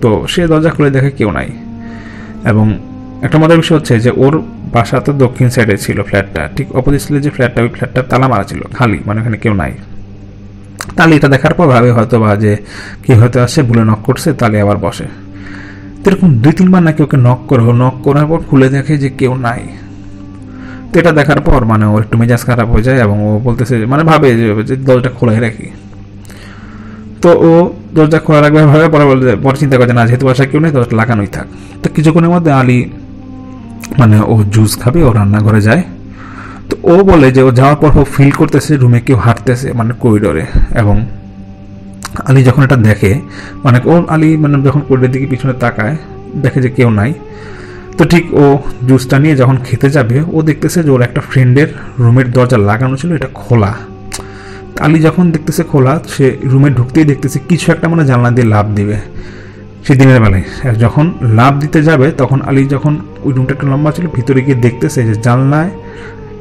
তো সে দরজা খুলে দেখে কেউ নাই। এবং একটা মজার বিষয় হচ্ছে যে ওর বাসা তো দক্ষিণ সাইডে ছিল ফ্ল্যাটটা ঠিক অপোজিট সাইডে যে ফ্ল্যাটটা ওই ফ্ল্যাটটা তালা মারা ছিল, খালি মানে ওখানে কেউ নাই। তাহলে এটা দেখার পর ভাবে হয়তো বা যে কি হয়তো আসছে ভুলে নক করছে তাহলে আবার বসে। তো এরকম দুই, তিনবার নাকি ওকে নক করো নক করার পর খুলে দেখে যে কেউ নাই। তো এটা দেখার পর মানে ওর একটু মেজাজ খারাপ হয়ে যায় এবং ও বলতেছে মানে ভাবে যে দরজাটা খোলাই রাখি তো ও দরজা খোলা রাখবে ভাবে পরে বলতে, পরে চিন্তা করে না, যেহেতু বাসায় কেউ নেই দরজাটা লাগানোই থাক। তো কিছুক্ষণের মধ্যে আলী মানে ও জুস খাবে, ও রান্নাঘরে যায়। তো ও বলে যে ও যাওয়ার পর ও ফিল করতেছে রুমে কেউ হাঁটতেছে মানে করিডোরে এবং আলী যখন এটা দেখে মানে ও আলী মানে যখন করিডোরের দিকে পিছনে তাকায়, দেখে যে কেউ নাই। তো ঠিক ও জুসটা নিয়ে যখন খেতে যাবে, ও দেখতেছে যে ওর একটা ফ্রেন্ডের রুমের দরজা লাগানো ছিল, এটা খোলা। আলী যখন দেখতেছে খোলা, সে রুমে ঢুকতেই দেখতেছে কিছু একটা মানে জানলা দিয়ে লাভ দিবে। সে দিনের বেলায় যখন লাভ দিতে যাবে, তখন আলী যখন ওই রুমটা একটু লম্বা ছিল, ভিতরে গিয়ে দেখতেছে যে জানলায়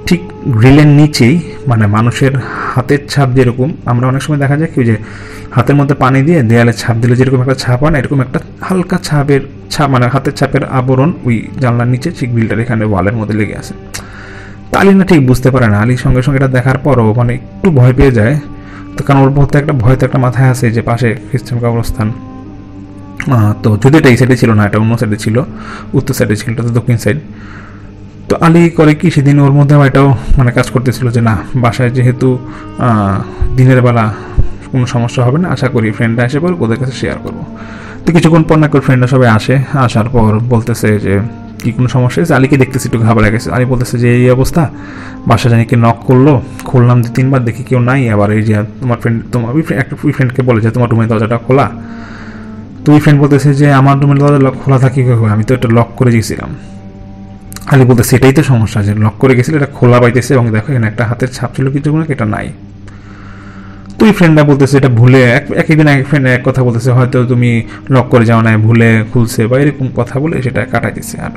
ঠিক গ্রিলের নিচেই মানে মানুষের হাতের ছাপ যেরকম, আমরা অনেক সময় দেখা যায় কি যে হাতের মধ্যে পানি দিয়ে দেয়ালে ছাপ দিলে যেরকম একটা ছাপ হয় না, এরকম একটা হালকা ছাপের ছাপ মানে হাতের ছাপের আবরণ ওই জানলার নিচে ঠিক গ্রিলটার এখানে ওয়ালের মধ্যে লেগে আছে। আলী না ঠিক বুঝতে পারে না। আলীর সঙ্গে সঙ্গে এটা দেখার পরও মানে একটু ভয় পেয়ে যায়। তো কারণ ওর মধ্যে একটা ভয় তো একটা মাথায় আছে যে পাশে খ্রিস্টান কবরস্থান। তো যদি এটা এই সাইডে ছিল না, এটা অন্য সাইডে ছিল, উত্তর সাইডে ছিল, এটা তো দক্ষিণ সাইড তো আলী করে কি সেদিন ওর মধ্যে এটাও মানে কাজ করতেছিল যে না, বাসায় যেহেতু দিনের বেলা কোনো সমস্যা হবে না, আশা করি ফ্রেন্ডরা এসে পর ওদের কাছে শেয়ার করব। তো কিছুক্ষণ পর না করে ফ্রেন্ডরা সবাই আসে, আসার পর বলতেছে যে, কি কোনো সমস্যা হয়েছে? আলীকে দেখতেছি, একটু ঘাবড়ে গেছে। আলী বলতেছে যে, এই অবস্থা, বাসা জানি কি নক করল, খুললাম দু তিনবার, দেখি কেউ নাই, আবার এই যে তোমার ফ্রেন্ড তোমার একটা ফ্রেন্ডকে বলে যে, তোমার রুমের দরজাটা খোলা। তো ওই ফ্রেন্ড বলতেছে যে, আমার রুমের দরজা লক খোলা থাকি কীভাবে? আমি তো এটা লক করে গেছিলাম। আলী বলতে সেটাই তো সমস্যা যে লক করে গেছিল, এটা খোলা পাইতেছে এবং দেখো এখানে একটা হাতের ছাপ ছিল কিছু কোনো এটা নাই। তুই ফ্রেন্ডরা বলতেছে, এটা ভুলে এক একদিন এক ফ্রেন্ড এক কথা বলতেছে, হয়তো তুমি লক করে যাও না ভুলে খুলছে বা এরকম কথা বলে সেটা কাটাই দিচ্ছে আর।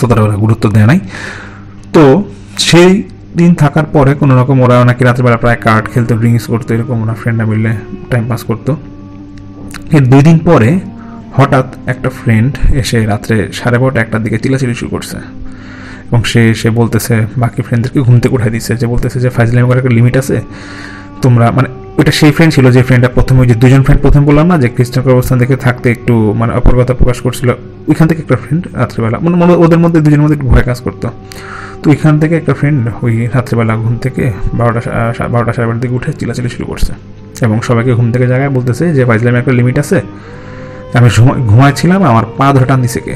তো তারা ওরা গুরুত্ব দেয় নাই। তো সেই দিন থাকার পরে কোনো রকম ওরা নাকি রাত্রেবেলা প্রায় কার্ড খেলতো ড্রিঙ্কস করতো, এরকম ওরা ফ্রেন্ডরা মিললে টাইম পাস করতো। এর দুই দিন পরে হঠাৎ একটা ফ্রেন্ড এসে রাত্রে সাড়ে বারোটা একটার দিকে চিলাচিলি শুরু করছে। এবং সে সে বলতেছে, বাকি ফ্রেন্ডদেরকে ঘুম থেকে উঠাই দিচ্ছে। যে বলতেছে যে, ফাইজলামি একটা লিমিট আছে। তোমরা মানে ওটা সেই ফ্রেন্ড ছিল, যে ফ্রেন্ডটা প্রথমে ওই যে দুজন ফ্রেন্ড প্রথমে বললাম না, যে খ্রিস্টান অবস্থান থেকে থাকতে একটু মানে অপরগতা প্রকাশ করছিল, ওইখান থেকে একটা ফ্রেন্ড রাত্রেবেলা। মানে মনে ওদের মধ্যে দুজনের মধ্যে একটু ভয় কাজ করতো। তো ওইখান থেকে একটা ফ্রেন্ড ওই রাত্রিবেলা ঘুম থেকে বারোটা বারোটা সাড়ে বারোটার দিকে উঠে চিলাচিলি শুরু করছে। এবং সবাইকে ঘুম থেকে জায়গায় বলতেছে যে ফাইজলামের একটা লিমিট আছে। আমি ঘুমাইছিলাম, আমার পা ধরে টান দিছে কে?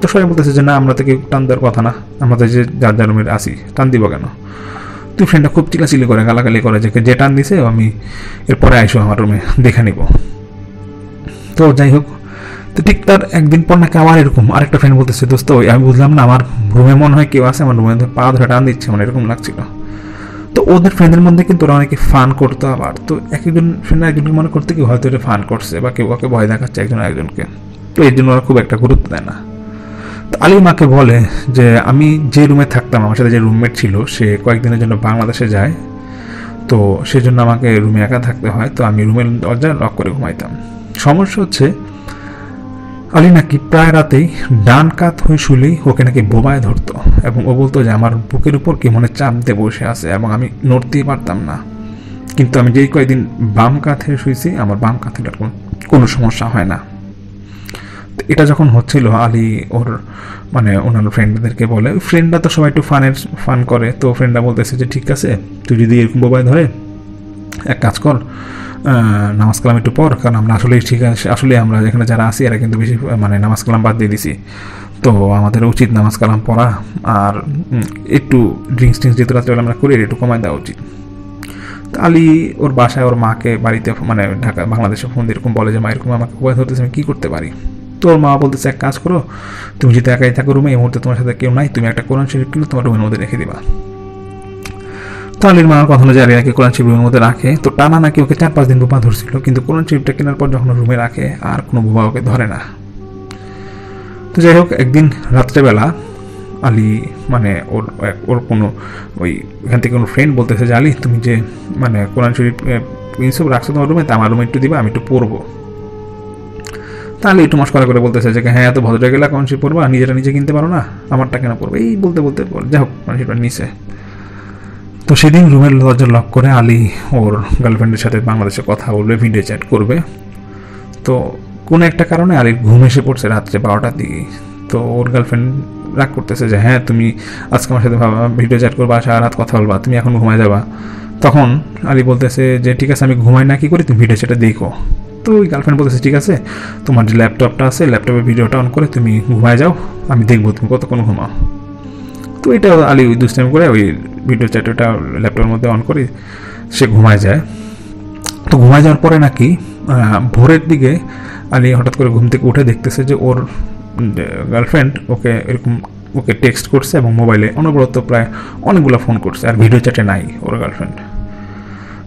তো সবাই বলতেছে যে, না, আমরা তো কেউ টান দেওয়ার কথা না। আমরা তো যে যার যার রুমের আসি টান দিব কেন? তুই ফ্রেন্ডটা খুব চিলাচিলি করে, গালাগালি করে যে যে টান দিছে, আমি এরপরে আইসো আমার রুমে, দেখে নিব। তো যাই হোক, তো ঠিক তার একদিন পর নাকি আমার এরকম আরেকটা ফ্রেন্ড বলতেছে, দোস্ত আমি বুঝলাম না, আমার রুমে মনে হয় কেউ আছে, আমার রুমে পা ধরে টান দিচ্ছে মানে এরকম লাগছিল। তো ওদের ফ্রেন্ডের মধ্যে কিন্তু ওরা অনেকে ফান করতো আবার। তো এক একজন ফ্রেন্ড একজনকে মনে করতে কি হয়তো এটা ফান করছে বা কেউ ওকে ভয় দেখাচ্ছে একজন একজনকে তো এর জন্য ওরা খুব একটা গুরুত্ব দেয় না। তো আলী মাকে বলে যে, আমি যে রুমে থাকতাম, আমার সাথে যে রুমমেট ছিল, সে কয়েকদিনের জন্য বাংলাদেশে যায়। তো সেজন্য আমাকে রুমে একা থাকতে হয়। তো আমি রুমের দরজা লক করে ঘুমাইতাম। সমস্যা হচ্ছে আলী নাকি প্রায় রাতেই ডান কাত হয়ে শুলেই ওকে নাকি বোবায় ধরতো এবং ও বলতো যে, আমার বুকের উপর কি মনে চাপ দিয়ে বসে আছে এবং আমি নড়তেই পারতাম না। কিন্তু আমি যেই কয়েকদিন বাম কাঁথে শুয়েছি, আমার বাম আর কোনো- সমস্যা হয় না। এটা যখন হচ্ছিল, আলী ওর মানে ওনার ফ্রেন্ডদেরকে বলে ফ্রেন্ডরা তো সবাই একটু ফানের ফান করে। তো ফ্রেন্ডরা বলতেছে যে, ঠিক আছে, তুই যদি এরকম বোবায় ধরে এক কাজ কর নামাজ কালাম একটু পর কারণ আমরা আসলে ঠিক আছে আসলে আমরা এখানে যারা আছি, এরা কিন্তু বেশি মানে নামাজ কালাম বাদ দিয়ে দিছি। তো আমাদের উচিত নামাজ কালাম পড়া, আর একটু ড্রিঙ্কস টিঙ্কস যেহেতু রাত্রেবেলা আমরা করি একটু কমায় দেওয়া উচিত। আলী, ওর বাসায় ওর মাকে বাড়িতে মানে ঢাকা, বাংলাদেশে ফোন দিয়ে এরকম বলে যে, মা, এরকম আমাকে উপায় ধরতেছে, আমি কী করতে পারি? তো ওর মা বলতেছে, এক কাজ করো, তুমি যদি একাই থাকো রুমে এই মুহূর্তে তোমার সাথে কেউ নাই, তুমি একটা কোরআন শরীফ কিনে, তোমার রুমের মধ্যে রেখে দিবা। তো আলীর মার কথা অনুযায়ী আলিয়াকে কোরআন শরীফ রুমের মধ্যে রাখে। তো টানা নাকি ওকে চার পাঁচ দিন বোমা ধরছিল, কিন্তু কোরআন শরীফটা কেনার পর যখন রুমে রাখে, আর কোনো বোমা ওকে ধরে না। তো যাই হোক, একদিন রাত্রেবেলা আলী মানে ওর ওর কোনো, ওই এখান থেকে কোনো ফ্রেন্ড বলতেছে যে, আলী, তুমি যে মানে কোরআন শরীফ প্রিন্সিপ রাখছো তোমার রুমে, তা আমার রুমে একটু দিবা, আমি একটু পড়ব তাহলে একটু মস্করা করে বলতেছে যে হ্যাঁ এত ভদ্র গেলে কোরআন শরীফ পড়বা, নিজেরা নিজে কিনতে পারো না, আমারটা কেন পড়বে এই বলতে বলতে, বল, যাই হোক, কোরআন শরীফটা নিচে তো সেদিন রুমের দরজা লক করে আলী ওর গার্লফ্রেন্ডের সাথে বাংলাদেশে কথা বলবে ভিডিও চ্যাট করবে। তো কোনো একটা কারণে আলীর ঘুম এসে পড়ছে রাত্রে বারোটার দিকে। তো ওর গার্লফ্রেন্ড রাগ করতেছে যে হ্যাঁ তুমি আজকে আমার সাথে ভাবা ভিডিও চ্যাট করবা, সারা রাত কথা বলবা, তুমি এখন ঘুমায় যাবা। তখন আলী বলতেছে যে, ঠিক আছে, আমি ঘুমাই না, কি করি? তুমি ভিডিও চ্যাটে দেখো। তো ওই গার্লফ্রেন্ড বলতেছে, ঠিক আছে, তোমার যে ল্যাপটপটা আছে ল্যাপটপে ভিডিওটা অন করে তুমি ঘুমায় যাও, আমি দেখব তুমি কতক্ষণ ঘুমাও। তো এটা আলী ওই দুষ্টাইম করে ওই ভিডিও চ্যাটটা ল্যাপটপের মধ্যে অন করে সে ঘুমায় যায়। তো ঘুমায় যাওয়ার পরে নাকি ভোরের দিকে আলী হঠাৎ করে ঘুম থেকে উঠে দেখতেছে যে ওর গার্লফ্রেন্ড ওকে এরকম, ওকে টেক্সট করছে এবং মোবাইলে অনবরত প্রায় অনেকগুলো ফোন করছে আর ভিডিও চ্যাটে নাই ওর গার্লফ্রেন্ড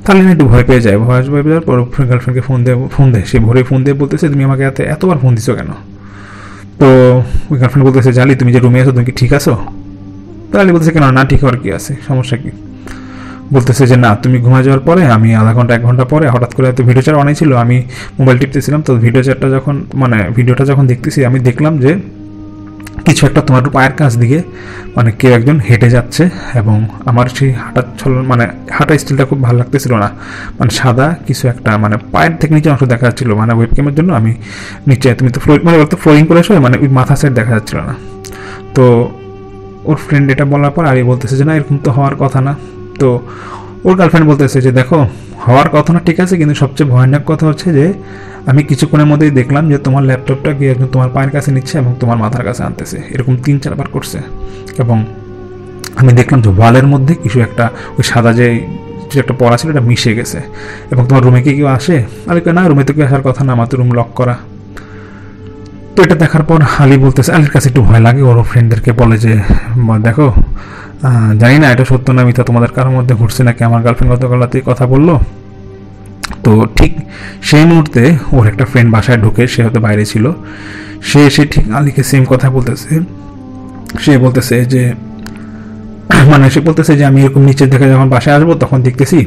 তাহলে একটু ভয় পেয়ে যায়। ভয় ভয় পেয়ে যাওয়ার পর গার্লফ্রেন্ডকে ফোন দেয় ফোন দেয়। সে ভোরে ফোন দিয়ে বলতেছে, তুমি আমাকে এত, এতবার ফোন দিছো কেন? তো ওই গার্লফ্রেন্ড বলতেছে, জালি, তুমি যে রুমে আছো, তুমি কি ঠিক আছো? তো আলী বলতেছে কেন না, ঠিক হওয়ার কি আছে? সমস্যা কি? বলতেছে যে, না, তুমি ঘুমা যাওয়ার পরে আমি আধা ঘণ্টা, এক ঘণ্টা পরে হঠাৎ করে হয়তো ভিডিও চার অনেক ছিল, আমি মোবাইল টিপতেছিলাম, তো ভিডিও চারটা যখন মানে ভিডিওটা যখন দেখতেছি, আমি দেখলাম যে কিছু একটা তোমার পায়ের কাছ দিকে মানে কেউ একজন হেঁটে যাচ্ছে এবং আমার সেই হাঁটার ছল মানে হাঁটা স্টিলটা খুব ভালো লাগতেছিল না। মানে সাদা কিছু একটা মানে পায়ের থেকে নিচে অংশ দেখা যাচ্ছিল মানে ওয়েবক্যামের জন্য আমি নিচে, তুমি তো ফ্লোর মানে ফ্লোরিং করে মানে ওই মাথা সাইড দেখা যাচ্ছিল না। তো ওর ফ্রেন্ড এটা বলার পর আরি বলতেছে যে না এরকম তো হওয়ার কথা না। তো ওর গার্লফ্রেন্ড বলতেছে যে দেখো হওয়ার কথা না ঠিক আছে কিন্তু সবচেয়ে ভয়ানক কথা হচ্ছে যে আমি কিছুক্ষণের মধ্যেই দেখলাম যে তোমার ল্যাপটপটা গিয়ে একজন তোমার পায়ের কাছে নিচ্ছে এবং তোমার মাথার কাছে আনতেছে। এরকম তিন চারবার করছে। এবং আমি দেখলাম যে ওয়ালের মধ্যে কিছু একটা ওই সাদা যে কিছু একটা পড়া ছিল এটা মিশে গেছে। এবং তোমার রুমে কি কেউ আসে? কই, না রুমে তো কেউ আসার কথা না আমার তো রুম লক করা। তো এটা দেখার পর আলী বলতেছে, আলীর কাছে একটু ভয় লাগে। ওর ফ্রেন্ডদেরকে বলে যে দেখো জানি না, এটা সত্য না মিথ্যা, তোমাদের কারোর মধ্যে ঘুরছে নাকি? আমার গার্লফ্রেন্ড গতকাল রাতেই কথা বলল। তো ঠিক সেই মুহূর্তে ওর একটা ফ্রেন্ড বাসায় ঢুকে, সে হয়তো বাইরে ছিল। সে এসে ঠিক আলীকে সেম কথা বলতেছে। সে বলতেছে যে (clears throat) মানে সে বলতেছে যে, আমি এরকম নিচের থেকে যখন বাসায় আসব, তখন দেখতেছি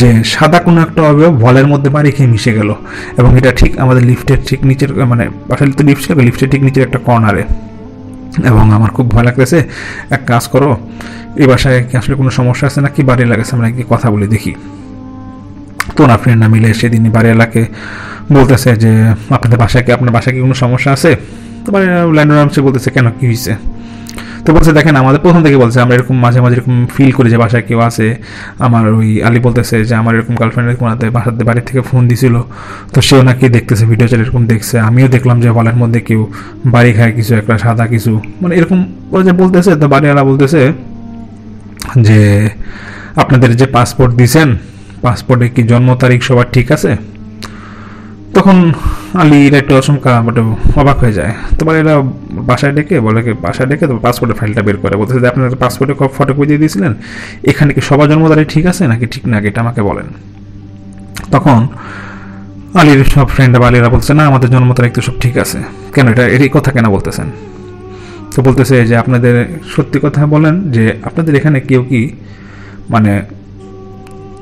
যে সাদা কোনো একটা অবয়ব ভলের মধ্যে বাড়ি খেয়ে মিশে গেল। এবং এটা ঠিক আমাদের লিফটের ঠিক নিচের মানে বাসায় তো লিফট ছিল, লিফটের ঠিক নিচের একটা কর্নারে। এবং আমার খুব ভয় লাগতেছে, এক কাজ করো, এই বাসায় কি আসলে কোনো সমস্যা আছে নাকি বাড়ি লাগাছে, আমরা কি কথা বলে দেখি। তো না ফ্রেন্ড না মিলে সেদিনই বাড়িওয়ালাকে বলতেছে যে, আপনাদের বাসায় কি, আপনার বাসায় কি কোনো সমস্যা আছে? তো সে বলতেছে, কেন, কী হয়েছে তো বলছে, দেখেন, আমাদের প্রথম থেকে বলছে, আমরা এরকম মাঝে মাঝে এরকম ফিল করি যে বাসায় কেউ আছে। আমার ওই আলী বলতেছে যে, আমার এরকম গার্লফ্রেন্ডের কোনাতে বাসাতে বাড়ি থেকে ফোন দিছিল। তো সেও নাকি দেখতেছে ভিডিও চ্যাট এরকম দেখছে। আমিও দেখলাম যে, বলের মধ্যে কেউ বাড়ি খায় কিছু, একটা সাদা কিছু। মানে এরকম ওরা যে বলতেছে, তো বাড়িওয়ালা বলতেছে যে, আপনাদের যে পাসপোর্ট দিছেন পাসপোর্টে কি জন্ম তারিখ সবার ঠিক আছে? তখন আলীর একটু আশঙ্কা, বাট, অবাক হয়ে যায়। তোমার এরা বাসায় ডেকে বলে কি, বাসায় ডেকে তো পাসপোর্টের ফাইলটা বের করে? বলতেছে যে, আপনার পাসপোর্টে ফটোকপি দিয়ে দিয়েছিলেন? এখানে কি সবার জন্ম ঠিক আছে নাকি ঠিক না? এটা আমাকে বলেন। তখন আলীর সব ফ্রেন্ড বা আলীরা বলছে না, আমাদের জন্ম তারিখ সব ঠিক আছে। কেন? এটা এই কথা কেন বলতেছেন? তো বলতেছে যে, আপনাদের সত্যি কথা বলেন যে, আপনাদের এখানে কেউ কি মানে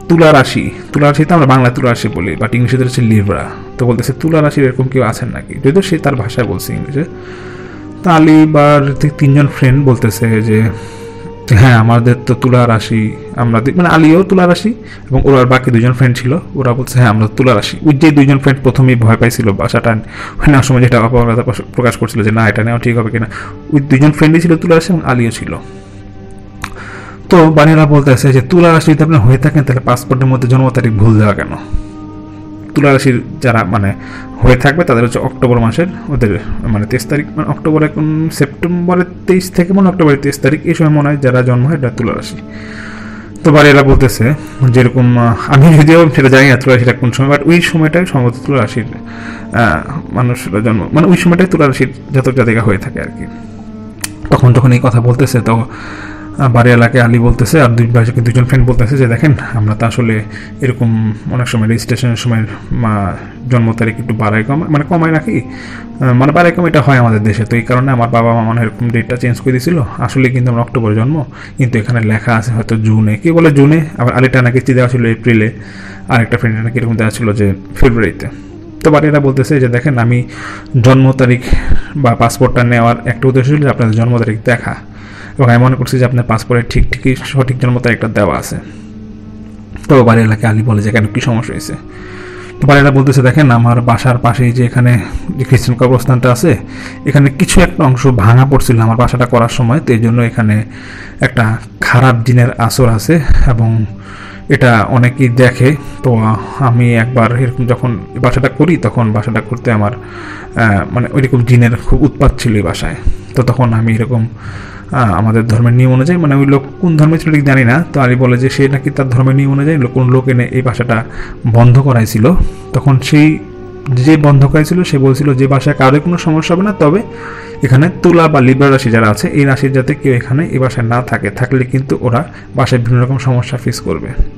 তুলা রাশি। তুলা রাশিতে আমরা বাংলা তুলা রাশি বলি বাট ইংলিশে হচ্ছে লিব্রা তো বলতেছে তুলা রাশির এরকম কেউ আছেন নাকি? যদিও সে তার ভাষায় বলছে ইংলিশে। তা আলী বা তিনজন ফ্রেন্ড বলতেছে যে হ্যাঁ আমাদের তো তুলা রাশি, আমরা মানে আলীও তুলা রাশি এবং ওরা বাকি দুজন ফ্রেন্ড ছিল। ওরা বলছে হ্যাঁ আমরা তুলা রাশি। ওই যে দুইজন ফ্রেন্ড প্রথমেই ভয় পাইছিল বাসাটা নেওয়ার সময় যেটা অপরাধ প্রকাশ করছিল যে, না, এটা নেওয়া ঠিক হবে কিনা। ওই দুজন ফ্রেন্ডই ছিল তুলা রাশি এবং আলিও ছিল। তো বানিরা বলতেছে যে তুলা রাশি যদি আপনি হয়ে থাকেন, তাহলে পাসপোর্টের মধ্যে জন্ম তারিখ ভুল দেওয়া কেন? তুলা রাশির যারা মানে হয়ে থাকবে, তাদের হচ্ছে অক্টোবর মাসের ওদের মানে তেইশ তারিখ মানে অক্টোবর এখন সেপ্টেম্বরের তেইশ থেকে মনে অক্টোবরের তেইশ তারিখ এই সময় মনে হয় যারা জন্ম হয় এটা তুলা রাশি। তো বাড়িরা বলতেছে যেরকম আমি যদিও সেটা জানি না তুলা রাশিটা কোন সময় বাট ওই সময়টাই সম্ভবত তুলা রাশির মানুষরা জন্ম মানে ওই সময়টাই তুলা রাশির জাতক জাতিকা হয়ে থাকে আর কি। তখন যখন এই কথা বলতেছে, তো বাড়ি এলাকায় আলী বলতেছে আর দুই বাসাকে দুজন ফ্রেন্ড বলতেছে যে, দেখেন, আমরা তো আসলে এরকম অনেক সময় রেজিস্ট্রেশনের সময় জন্ম তারিখ একটু বাড়াই কমায় মানে কমায় নাকি মানে বাড়াই কম এটা হয় আমাদের দেশে। তো এই কারণে আমার বাবা মা মানে এরকম ডেটটা চেঞ্জ করে দিয়েছিল আসলে কিন্তু আমার অক্টোবর জন্ম, কিন্তু এখানে লেখা আছে হয়তো জুনে। কে বলে জুনে? আবার আলিটা নাকি দেওয়া ছিল এপ্রিলে। আর একটা ফ্রেন্ডের নাকি এরকম দেওয়া ছিল যে, ফেব্রুয়ারিতে। তো বাড়িরা বলতেছে যে, দেখেন, আমি জন্ম তারিখ বা পাসপোর্টটা নেওয়ার একটা উদ্দেশ্য ছিল যে, আপনাদের জন্ম তারিখ দেখা। এবং আমি মনে করছি যে আপনার পাসপোর্টে ঠিক, ঠিকই সঠিক জন্ম তারিখটা দেওয়া আছে। তো বাড়ি এলাকায় আলী বলে যে, কেন কী সমস্যা হয়েছে? তো বাড়িটা বলতেছে, দেখেন, আমার বাসার পাশেই যে এখানে যে খ্রিস্টান কবরস্থানটা আছে, এখানে কিছু একটা অংশ ভাঙা পড়ছিল আমার বাসাটা করার সময়। তো এই জন্য এখানে একটা খারাপ জিনের আসর আছে এবং এটা অনেকেই দেখে। তো আমি একবার এরকম যখন বাসাটা করি, তখন বাসাটা করতে আমার মানে ওইরকম জিনের খুব উৎপাত ছিল এই বাসায়। তো তখন আমি এরকম আমাদের ধর্মের নিয়ম অনুযায়ী মানে ওই লোক কোন ধর্মের ছিল ঠিক জানি না, তো আলী বলে যে সে নাকি তার ধর্মের নিয়ম অনুযায়ী কোন লোক এনে এই বাসাটা বন্ধ করাইছিল। তখন সেই যে বন্ধ করাইছিল, সে বলছিল যে বাসায় কারোর কোনো সমস্যা হবে না, তবে এখানে তুলা বা লিবার রাশি যারা আছে, এই রাশির যাতে কেউ এখানে এই বাসায় না থাকে, থাকলে কিন্তু ওরা বাসায় বিভিন্ন রকম সমস্যা ফেস করবে।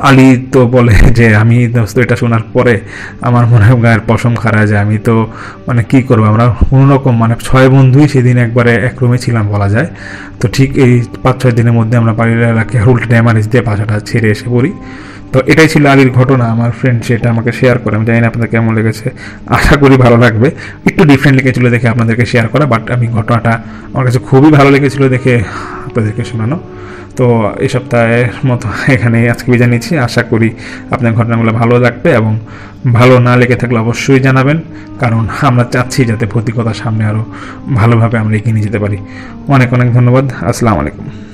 আলী তো বলে যে, আমি দোস্ত, এটা শোনার পরে আমার মনে হয় গায়ের পশম খারা যায়। আমি তো মানে কি করব? আমরা কোনোরকম মানে ছয় বন্ধুই সেদিন একবারে এক রুমে ছিলাম বলা যায়। তো ঠিক এই পাঁচ ছয় দিনের মধ্যে আমরা বাড়ির এলাকায় উল্টে ড্যামারেজ দিয়ে বাসাটা ছেড়ে এসে পড়ি। তো এটাই ছিল আলীর ঘটনা, আমার ফ্রেন্ড সেটা আমাকে শেয়ার করে, আমি জানি না আপনাদের কেমন লেগেছে, আশা করি ভালো লাগবে। একটু ডিফারেন্ট লেগেছিল দেখে আপনাদেরকে শেয়ার করা বাট আমি ঘটনাটা আমার কাছে খুবই ভালো লেগেছিল দেখে আপনাদেরকে শোনানো। তো এই সপ্তাহের মতো এখানে আজকে নিচ্ছি, আশা করি আপনার ঘটনাগুলো ভালো লাগবে এবং ভালো না লেগে থাকলে অবশ্যই জানাবেন, কারণ আমরা চাচ্ছি যাতে ভৌতিকতার সামনে আরও ভালোভাবে আমরা এগিয়ে নিয়ে যেতে পারি। অনেক অনেক ধন্যবাদ, আসসালামু আলাইকুম।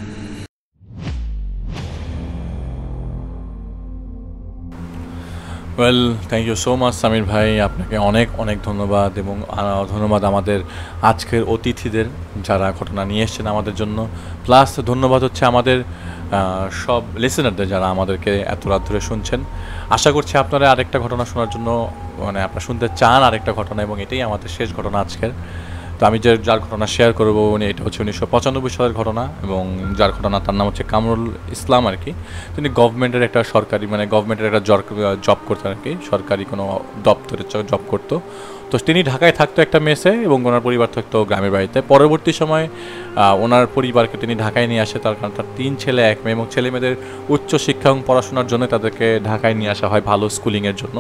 Well thank you so much Samir ভাই। আপনাকে অনেক অনেক ধন্যবাদ এবং ধন্যবাদ আমাদের আজকের অতিথিদের যারা ঘটনা নিয়ে এসেছেন আমাদের জন্য। প্লাস ধন্যবাদ হচ্ছে আমাদের সব লিসেনারদের যারা আমাদেরকে এত রাত ধরে শুনছেন। আশা করছি আপনারা আরেকটা ঘটনা শোনার জন্য মানে আপনারা শুনতে চান আরেকটা ঘটনা এবং এটাই আমাদের শেষ ঘটনা আজকের। তো আমি যে যার ঘটনা শেয়ার করব, উনি এটা হচ্ছে উনিশশো পঁচানব্বই সালের ঘটনা এবং যার ঘটনা তার নাম হচ্ছে কামরুল ইসলাম আর কি। তিনি গভর্নমেন্টের একটা সরকারি মানে গভর্নমেন্টের একটা জব করতেন আর কি, সরকারি কোনো দপ্তরে জব করতো। তো তিনি ঢাকায় থাকতো একটা মেসে এবং ওনার পরিবার থাকতো গ্রামের বাড়িতে। পরবর্তী সময় ওনার পরিবারকে তিনি ঢাকায় নিয়ে আসে, তার কারণ তার তিন ছেলে, এক মেয়ে এবং ছেলে মেয়েদের উচ্চ শিক্ষা এবং পড়াশোনার জন্য তাদেরকে ঢাকায় নিয়ে আসা হয় ভালো স্কুলিংয়ের জন্য।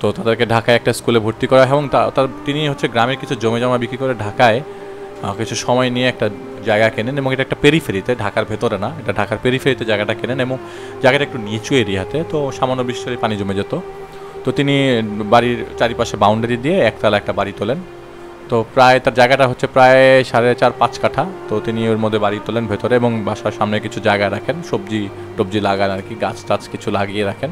তো তাদেরকে ঢাকায় একটা স্কুলে ভর্তি করা হয় এবং তার, তিনি হচ্ছে গ্রামের কিছু জমি জমা বিক্রি করে ঢাকায় কিছু সময় নিয়ে একটা জায়গা কেনেন এবং এটা একটা পেরিফেরিতে, ঢাকার ভেতরে না, এটা ঢাকার পেরিফেরিতে জায়গাটা কেনেন এবং জায়গাটা একটু নিচু এরিয়াতে, তো সামান্য বৃষ্টির পানি জমে যেত। তো তিনি বাড়ির চারিপাশে বাউন্ডারি দিয়ে একতলা একটা বাড়ি তোলেন। তো প্রায়, তার জায়গাটা হচ্ছে প্রায় সাড়ে চার, পাঁচ কাঠা। তো তিনি ওর মধ্যে বাড়ি তোলেন ভেতরে এবং বাসার সামনে কিছু জায়গা রাখেন, সবজি টবজি লাগান আর কি, গাছ টাছ কিছু লাগিয়ে রাখেন।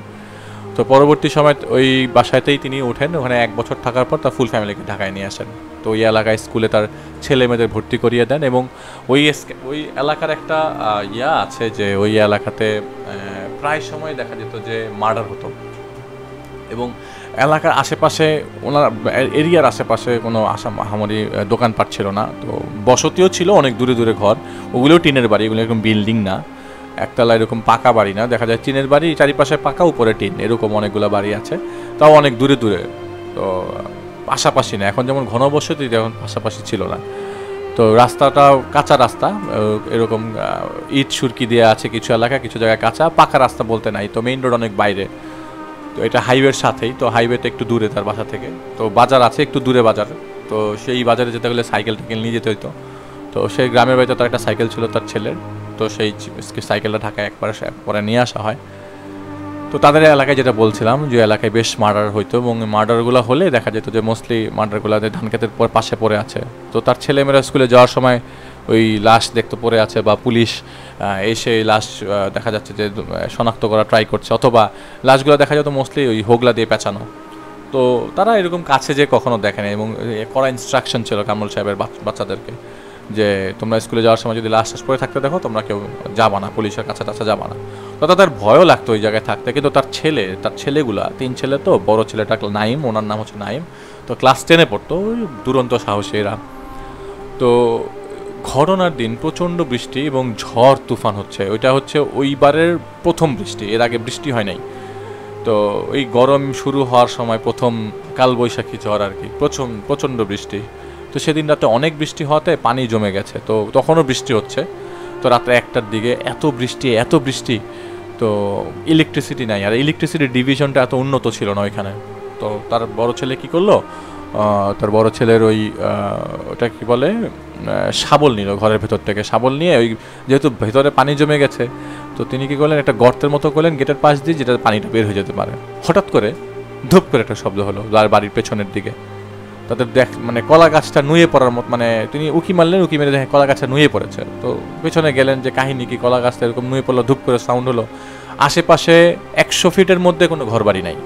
তো পরবর্তী সময় ওই বাসাতেই তিনি ওঠেন। ওখানে এক বছর থাকার পর তার ফুল ফ্যামিলিকে ঢাকায় নিয়ে আসেন। তো ওই এলাকায় স্কুলে তার ছেলে মেয়েদের ভর্তি করিয়ে দেন এবং ওই ওই এলাকার একটা ইয়া আছে যে ওই এলাকাতে প্রায় সময় দেখা যেত যে মার্ডার হতো। এবং এলাকার আশেপাশে ওনার, এরিয়ার আশেপাশে কোনো আশা মহামারী দোকানপাট ছিল না। তো বসতিও ছিল, অনেক দূরে দূরে ঘর। ওগুলোও টিনের বাড়ি, এগুলো এরকম বিল্ডিং না। একতলা এরকম পাকা বাড়ি না, দেখা যায় টিনের বাড়ি, চারিপাশে পাকা, উপরে টিন, এরকম অনেকগুলো বাড়ি আছে। তাও অনেক দূরে দূরে। তো, পাশাপাশি না, এখন যেমন ঘনবসতি এখন পাশাপাশি ছিল না। তো রাস্তাটা কাঁচা রাস্তা এরকম ইট সুরকি দেওয়া আছে কিছু এলাকা কিছু জায়গায় কাঁচা, পাকা রাস্তা বলতে নাই। তো মেইন রোড অনেক বাইরে। তো এটা হাইওয়ের সাথেই, তো হাইওয়েটা একটু দূরে তার বাসা থেকে। তো বাজার আছে একটু দূরে বাজার। তো সেই বাজারে যেতে গেলে সাইকেল টাইকেল নিয়ে যেতে হইতো। তো সেই গ্রামের বাড়িতে তার একটা সাইকেল ছিল তার ছেলের। তো সেই সাইকেলটা ঢাকায় একবারে পরে নিয়ে আসা হয়। তো তাদের এলাকায় যেটা বলছিলাম যে, এলাকায় বেশ মার্ডার হইতো এবং মার্ডারগুলো হলে দেখা যেত যে, মোস্টলি মার্ডারগুলো ধান খেতের পর পাশে পড়ে আছে। তো তার ছেলেমেয়েরা স্কুলে যাওয়ার সময় ওই লাশ দেখতে পড়ে আছে বা পুলিশ এসে লাশ দেখা যাচ্ছে যে শনাক্ত করা ট্রাই করছে অথবা লাশগুলো দেখা যেত মোস্টলি ওই হোগলা দিয়ে পেঁচানো। তো তারা এরকম কাছে যে কখনো দেখেনি এবং কড়া ইনস্ট্রাকশন ছিল কামরুল সাহেবের বাচ- বাচ্চাদেরকে। যে তোমরা স্কুলে যাওয়ার সময় যদি লাশ টাশ পড়ে থাকতে দেখো, তোমরা কেউ যাবা না, পুলিশের কাছে টাছে যাবা না। তো তাদের ভয়ও লাগতো ওই জায়গায় থাকতে, কিন্তু তার ছেলে, তার ছেলেগুলা, তিন ছেলে তো, বড় ছেলেটা নাইম, ওনার নাম হচ্ছে নাইম, তো ক্লাস টেনে পড়তো, ওই দুরন্ত সাহসী এরা। তো ঘটনার দিন প্রচণ্ড বৃষ্টি এবং ঝড়, তুফান হচ্ছে। ওইটা হচ্ছে ওইবারের প্রথম বৃষ্টি, এর আগে বৃষ্টি হয় নাই। তো এই গরম শুরু হওয়ার সময় প্রথম কালবৈশাখী ঝড় আর কি প্রচুর প্রচণ্ড বৃষ্টি। তো সেদিন রাতে অনেক বৃষ্টি হওয়াতে পানি জমে গেছে। তো তখনও বৃষ্টি হচ্ছে। তো রাত্রে একটার দিকে এত বৃষ্টি এত বৃষ্টি, তো ইলেকট্রিসিটি নাই। আর ইলেকট্রিসিটি ডিভিশনটা এত উন্নত ছিল না ওইখানে। তো তার বড় ছেলে কি করল? তার বড় ছেলের ওই ওটা কি বলে? শাবল নিল ঘরের ভেতর থেকে। শাবল নিয়ে ওই যেহেতু ভেতরে পানি জমে গেছে, তো তিনি কি করলেন? একটা গর্তের মতো করলেন গেটের পাশ দিয়ে যেটা পানিটা বের হয়ে যেতে পারে। হঠাৎ করে ধূপ করে একটা শব্দ হলো আর বাড়ির পেছনের দিকে। তাদের দেখ মানে কলা গাছটা নুয়ে পড়ার মতো মানে তিনি উকি মারলেন, উকি মেরে দেখেন কলা গাছটা নুয়ে পড়েছে। তো পেছনে গেলেন যে কাহিনী কি, কলা গাছটা এরকম নুয়ে পড়ল, ধূপ করে সাউন্ড হলো। আশেপাশে একশো ফিটের মধ্যে কোনো ঘরবাড়ি নাই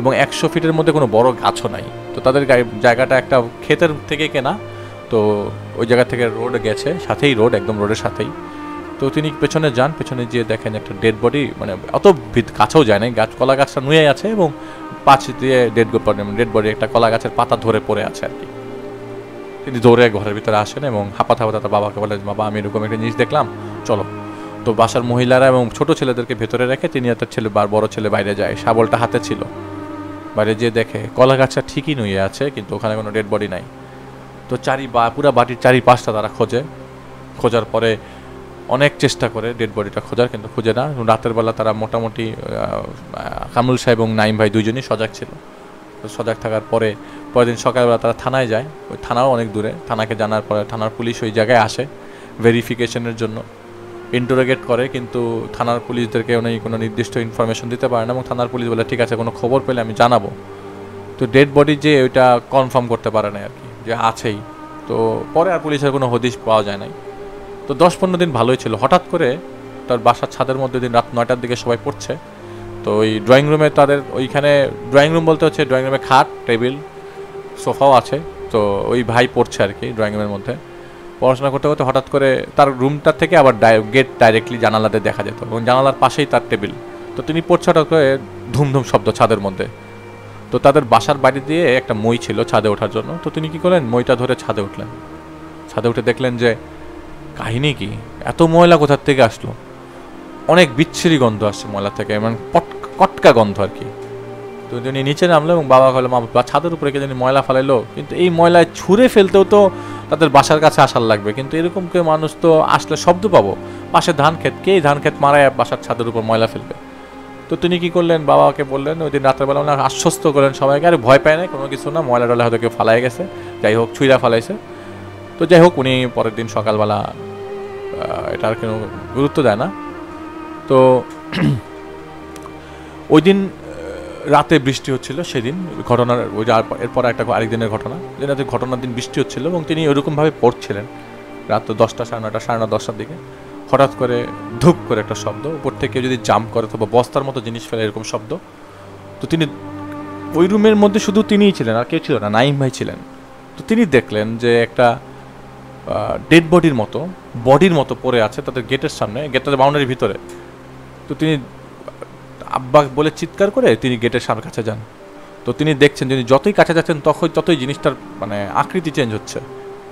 এবং একশো ফিটের মধ্যে কোনো বড় গাছও নাই। তো তাদের জায়গাটা একটা ক্ষেতের থেকে কেনা, তো ওই জায়গা থেকে রোড গেছে, সাথেই রোড, একদম রোডের সাথেই। তো তিনি পেছনে যান, পেছনে গিয়ে দেখেন একটা ডেড বডি মানে অত কাছেও যায় নাই, গাছ, কলা গাছটা নুয়ে আছে এবং পাঁচ দিয়ে ডেড ডেড বডি একটা কলা গাছের পাতা ধরে পড়ে আছে আর কি। তিনি দৌড়ে ঘরের ভিতরে আসেন এবং হাঁপাতে হাঁপাতে তার বাবাকে বলে বাবা, আমি এরকম একটা জিনিস দেখলাম, চলো। তো বাসার মহিলারা এবং ছোট ছেলেদেরকে ভেতরে রেখে তিনি আর তার ছেলে বড় ছেলে বাইরে যায়। শাবলটা হাতে ছিল। বাইরে যেয়ে দেখে, কলা গাছটা ঠিকই নুয়ে আছে, কিন্তু ওখানে কোনো ডেড বডি নাই। তো চারি বা, পুরা বাটির চারি পাঁচটা তারা খোঁজে। খোঁজার পরে অনেক চেষ্টা করে ডেড বডিটা খোঁজার, কিন্তু খুঁজে না। রাতের বেলা তারা মোটামুটি কামরুল সাহেব এবং নাইম ভাই দুইজনই সজাগ ছিল। সজাগ থাকার পরে, পরের দিন সকালবেলা তারা থানায় যায়। ওই থানাও অনেক দূরে। থানাকে জানার পরে থানার পুলিশ ওই জায়গায় আসে ভেরিফিকেশনের জন্য। ইন্টারোগেট করে, কিন্তু থানার পুলিশদেরকে উনি কোনো নির্দিষ্ট ইনফরমেশন দিতে পারে না এবং থানার পুলিশ বলে, ঠিক আছে, কোনো খবর পেলে আমি জানাব। তো ডেড বডি যে ওইটা কনফার্ম করতে পারে না আর কি, যে আছেই। তো পরে আর পুলিশের কোনো হদিশ পাওয়া যায় নাই। তো দশ পনেরো দিন ভালোই ছিল। হঠাৎ করে তার বাসার ছাদের মধ্যে দিন রাত নয়টার দিকে সবাই পড়ছে। তো ওই ড্রয়িং রুমে তাদের ওইখানে ড্রয়িং রুম বলতে হচ্ছে ড্রয়িং রুমে খাট, টেবিল, সোফাও আছে। তো ওই ভাই পড়ছে আর কি ড্রয়িং রুমের মধ্যে। পড়াশোনা করতে করতে হঠাৎ করে তার রুমটার থেকে আবার গেট ডাইরেক্টলি জানালাতে দেখা যেত এবং জানালার পাশেই তার টেবিল। তো তিনি পড়ছে হঠাৎ করে ধুমধুম শব্দ ছাদের মধ্যে। তো তাদের বাসার বাড়ি দিয়ে একটা মই ছিল ছাদে ওঠার জন্য। তো তিনি কি করলেন? মইটা ধরে ছাদে উঠলেন। ছাদে উঠে দেখলেন যে কাহিনী কি? এত ময়লা কোথার থেকে আসলো? অনেক বিচ্ছিরি গন্ধ আসছে ময়লা থেকে মানে পট- কটকা গন্ধ আর কি। তো তিনি নিচে নামলো এবং বাবা হলো মা, বা ছাদের উপরে কে জানি ময়লা ফেলাইলো। কিন্তু এই ময়লায় ছুঁড়ে ফেলতেও তো তাদের বাসার কাছে আসার লাগবে। কিন্তু এরকম কেউ মানুষ তো আসলে শব্দ পাবো। পাশে ধান ক্ষেত, কে ধান ক্ষেত মারায় বাসার ছাদের উপর ময়লা ফেলবে? তো তিনি কি করলেন? বাবাকে বললেন, ওই দিন রাত্রেবেলা ওনার আশ্বস্ত করলেন সবাইকে, আরে ভয় পায় না কোনো কিছু না ময়লা টয়লা হয়তো কেউ ফালাই গেছে। যাই হোক ছুঁড়া ফালাইছে। তো যাই হোক, উনি পরের দিন সকালবেলা এটার কোনো গুরুত্ব দেয় না। তো (clears throat) ওই দিন রাতে বৃষ্টি হচ্ছিল সেদিন। ঘটনার ওই যে এরপর একটা আরেকদিনের ঘটনা। যে রাতে ঘটনার দিন বৃষ্টি হচ্ছিল এবং তিনি ওইরকমভাবে পড়ছিলেন। রাত দশটা, সাড়ে নটা সাড়ে নটা দশটার দিকে। হঠাৎ করে ধূপ করে একটা শব্দ, উপর থেকে যদি জাম্প করে অথবা বস্তার মতো জিনিস ফেলে এরকম শব্দ। তো তিনি ওই রুমের মধ্যে শুধু তিনিই ছিলেন, আর কেউ ছিল না নাইম ভাই ছিলেন। তো তিনি দেখলেন যে একটা ডেড বডির মতো বডির মতো পড়ে আছে তাদের গেটের সামনে গেটের বাউন্ডারির ভিতরে। তো তিনি আব্বা বলে চিৎকার করে তিনি গেটের সামনে কাছে যান। তো তিনি দেখছেন তিনি যতই কাছে যাচ্ছেন তখন ততই জিনিসটার মানে আকৃতি চেঞ্জ হচ্ছে।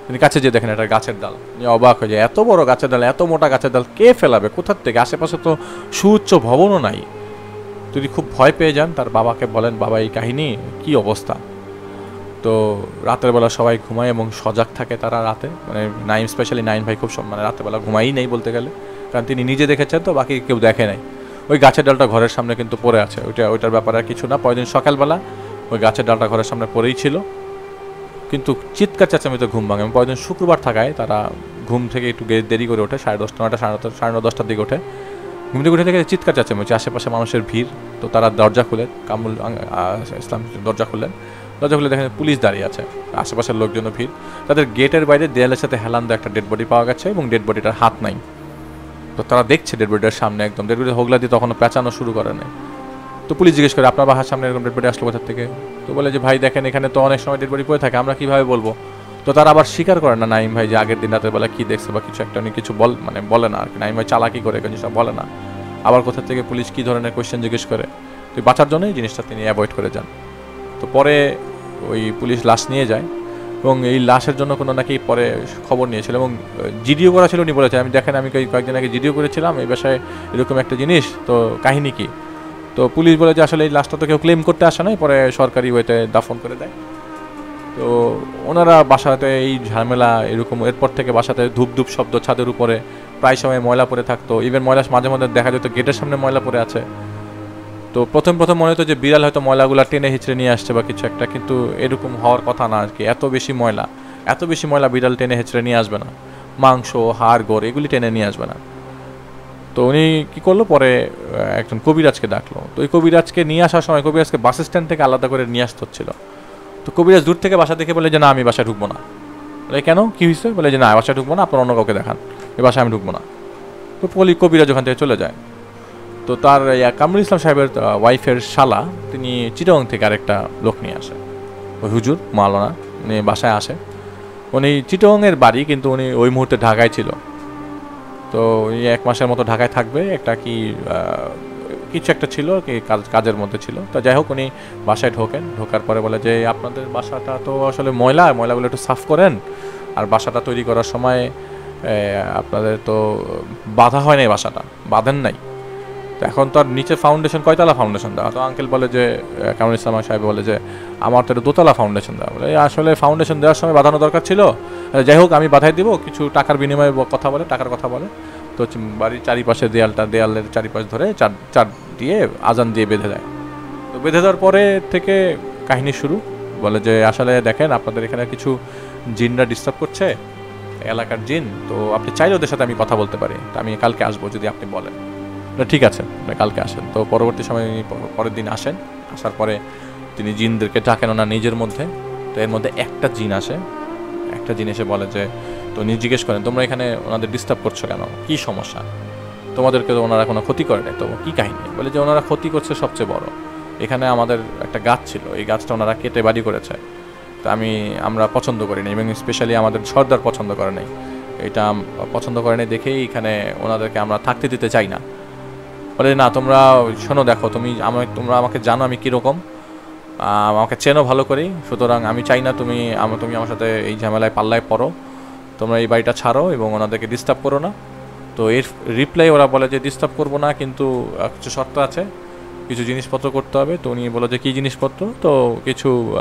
তিনি কাছে যে দেখেন, এটা গাছের ডাল। অবাক হয়ে যায়, এত বড় গাছের ডাল, এত মোটা গাছের ডাল, কে ফেলাবে? কোথার থেকে? আশেপাশে তো সুউচ্চ ভবনও নাই। তিনি খুব ভয় পেয়ে যান, তার বাবাকে বলেন, বাবা, এই কাহিনী, কি অবস্থা? তো রাতের বেলা সবাই ঘুমায় এবং সজাগ থাকে তারা রাতে। মানে নাইন স্পেশালি নাইন ভাই খুব মানে রাতের বেলা ঘুমাই নেই বলতে গেলে। কারণ তিনি নিজে দেখেছেন তো, বাকি কেউ দেখে নাই। ওই গাছের ডালটা ঘরের সামনে কিন্তু পড়ে আছে। ওইটা ওইটার ব্যাপারে আর কিছু না। পরের দিন সকালবেলা ওই গাছের ডালটা ঘরের সামনে পড়েই ছিল। কিন্তু চিৎকার চেঁচামেতে ঘুম ভাঙে। এবং পরের শুক্রবার থাকায় তারা ঘুম থেকে একটু দেরি করে ওঠে। সাড়ে দশটা নটা সাড়ে নটা সাড়ে দশটার দিকে ওঠে। ঘুম থেকে উঠে থেকে চিৎকার চেঁচামেচি। আশেপাশে মানুষের ভিড়। তো তারা দরজা খুলে। কামুল ইসলাম দরজা খুললেন। দরজা খুলে দেখেন পুলিশ দাঁড়িয়ে আছে। আশেপাশের লোকজনও ভিড়। তাদের গেটের বাইরে দেয়ালের সাথে হেলান দেওয়া একটা ডেড বডি পাওয়া গেছে এবং ডেড বডিটার হাত নাই। তো তারা দেখছে ডেড বডিটার সামনে একদম। ডেড বডি হোগলা দিয়ে তখনও পেঁচানো শুরু করে নাই। তো পুলিশ জিজ্ঞেস করে, আপনার বাহার সামনে এরকম ডেড বডি আসলো কোথা থেকে? তো বলে যে, ভাই, দেখেন, এখানে তো অনেক সময় ডেড বডি পড়ে থাকে, আমরা কীভাবে বলব? তো তারা আবার স্বীকার করে না নাইম ভাই, যে আগের দিন রাতের বেলা কি দেখছে বা কিছু একটা উনি কিছু বল মানে বলে না আর কি। নাইম ভাই চালাকি করে জিনিসটা বলে না। আবার কোথা থেকে পুলিশ কি ধরনের কোয়েশ্চেন জিজ্ঞেস করে? তো বাঁচার জন্যই জিনিসটা তিনি অ্যাভয়েড করে যান। তো পরে ওই পুলিশ লাশ নিয়ে যায় এবং এই লাশের জন্য কোনো নাকি পরে খবর নিয়েছিল এবং জিডিও করা ছিল উনি বলেছে আমি দেখেন, আমি কয়েক- কয়েকদিন আগে জিডিও করেছিলাম, এই বাসায় এরকম একটা জিনিস, তো কাহিনী কি? তো পুলিশ বলে যে আসলে এই লাশটা তো কেউ ক্লেম করতে আসে নাই, পরে সরকারি ওয়েতে দাফন করে দেয়। তো ওনারা বাসাতে এই ঝামেলা এরকম, এরপর থেকে বাসাতে ধূপ ধূপ শব্দ ছাদের উপরে, প্রায় সময় ময়লা পড়ে থাকতো। ইভেন ময়লা মাঝে মাঝে দেখা যেত, গেটের সামনে ময়লা পড়ে আছে। তো প্রথম প্রথম মনে হতো যে বিড়াল হয়তো ময়লাগুলো টেনে হিচড়ে নিয়ে আসছে বা কিছু একটা, কিন্তু এরকম হওয়ার কথা না আর কি। এত বেশি ময়লা, এত বেশি ময়লা বিড়াল টেনে হেঁচড়ে নিয়ে আসবে না। মাংস, হাড়, গোড়, এগুলি টেনে নিয়ে আসবে না। তো উনি কী করল? পরে একজন কবিরাজকে ডাকলো। তো ওই কবিরাজকে নিয়ে আসার সময় কবিরাজকে বাস স্ট্যান্ড থেকে আলাদা করে নিয়ে আসতে হচ্ছিল। তো কবিরাজ দূর থেকে বাসা দেখে বলে যে, না, আমি বাসায় ঢুকবো না। বলে, কেন? কী হয়েছে? বলে যে, না বাসায় ঢুকবো না, আপনার অন্য কাউকে দেখান। এই বাসায় আমি ঢুকবো না। তো পলি কবিরাজ ওখান থেকে চলে যায়। তো তার কামরুল ইসলাম সাহেবের ওয়াইফের শালা, তিনি চিটং থেকে আরেকটা লোক নিয়ে আসে। ওই হুজুর, মাওলানা, উনি বাসায় আসে। উনি চিটংয়ের বাড়ি, কিন্তু উনি ওই মুহূর্তে ঢাকায় ছিল। তো উনি এক মাসের মতো ঢাকায় থাকবে, একটা কি কিছু একটা ছিল, কি কাজ, কাজের মধ্যে ছিল। তো যাই হোক, উনি বাসায় ঢোকেন। ঢোকার পরে বলে যে, আপনাদের বাসাটা তো আসলে ময়লা, ময়লাগুলো একটু সাফ করেন। আর বাসাটা তৈরি করার সময় আপনাদের তো বাধা হয় নাই বাসাটা, বাঁধেন নাই। এখন তো আর নিচে ফাউন্ডেশন কয়তলা ফাউন্ডেশন দেওয়া? তো আঙ্কেল বলে যে কামরুল ইসলাম সাহেব বলে যে, আমার তো দোতলা ফাউন্ডেশন দেওয়া। বলে আসলে ফাউন্ডেশন দেওয়ার সময় বাঁধানো দরকার ছিল। যাই হোক, আমি বাধাই দিব, কিছু টাকার বিনিময়ে কথা বলে, টাকার কথা বলে। তো বাড়ির চারিপাশে দেয়ালটা, দেয়ালের চারিপাশ ধরে চার চার দিয়ে আজান দিয়ে বেঁধে দেয়। তো বেঁধে দেওয়ার পরে থেকে কাহিনী শুরু। বলে যে, আসলে দেখেন, আপনাদের এখানে কিছু জিনরা ডিস্টার্ব করছে, এলাকার জিন। তো আপনি চাইলে ওদের সাথে আমি কথা বলতে পারি। তো আমি কালকে আসব যদি আপনি বলেন। ঠিক আছে কালকে আসেন। তো পরবর্তী সময় পরের দিন আসেন। আসার পরে তিনি জিনদেরকে ডাকেন ওনার নিজের মধ্যে। তো এর মধ্যে একটা জিন আসে। একটা জিন এসে বলে যে, তো উনি জিজ্ঞেস করেন, তোমরা এখানে ওনাদের ডিস্টার্ব করছ কেন? কি সমস্যা? তোমাদেরকে তো ওনারা কোনো ক্ষতি করে নাই, তো কি কাহিনী? বলে যে, ওনারা ক্ষতি করছে সবচেয়ে বড়। এখানে আমাদের একটা গাছ ছিল, এই গাছটা ওনারা কেটে বাড়ি করেছে। তো আমি, আমরা পছন্দ করি না, এবং স্পেশালি আমাদের সর্দার পছন্দ করে নাই। এটা পছন্দ করে নাই দেখেই এখানে ওনাদেরকে আমরা থাকতে দিতে চাই না। বলে না তোমরা শোনো দেখো তুমি আমাকে তোমরা আমাকে জানো আমি কীরকম। আমাকে চেনো ভালো করেই সুতরাং আমি চাই না তুমি আমা- তুমি আমার সাথে এই ঝামেলায় পাল্লায় পড়ো। তোমরা এই বাড়িটা ছাড়ো এবং ওনাদেরকে ডিস্টার্ব করো না। তো এর রিপ্লাই ওরা বলে যে ডিস্টার্ব করব না কিন্তু কিছু শর্ত আছে। কিছু জিনিসপত্র করতে হবে। তো উনি বলে যে কী জিনিসপত্র? তো কিছু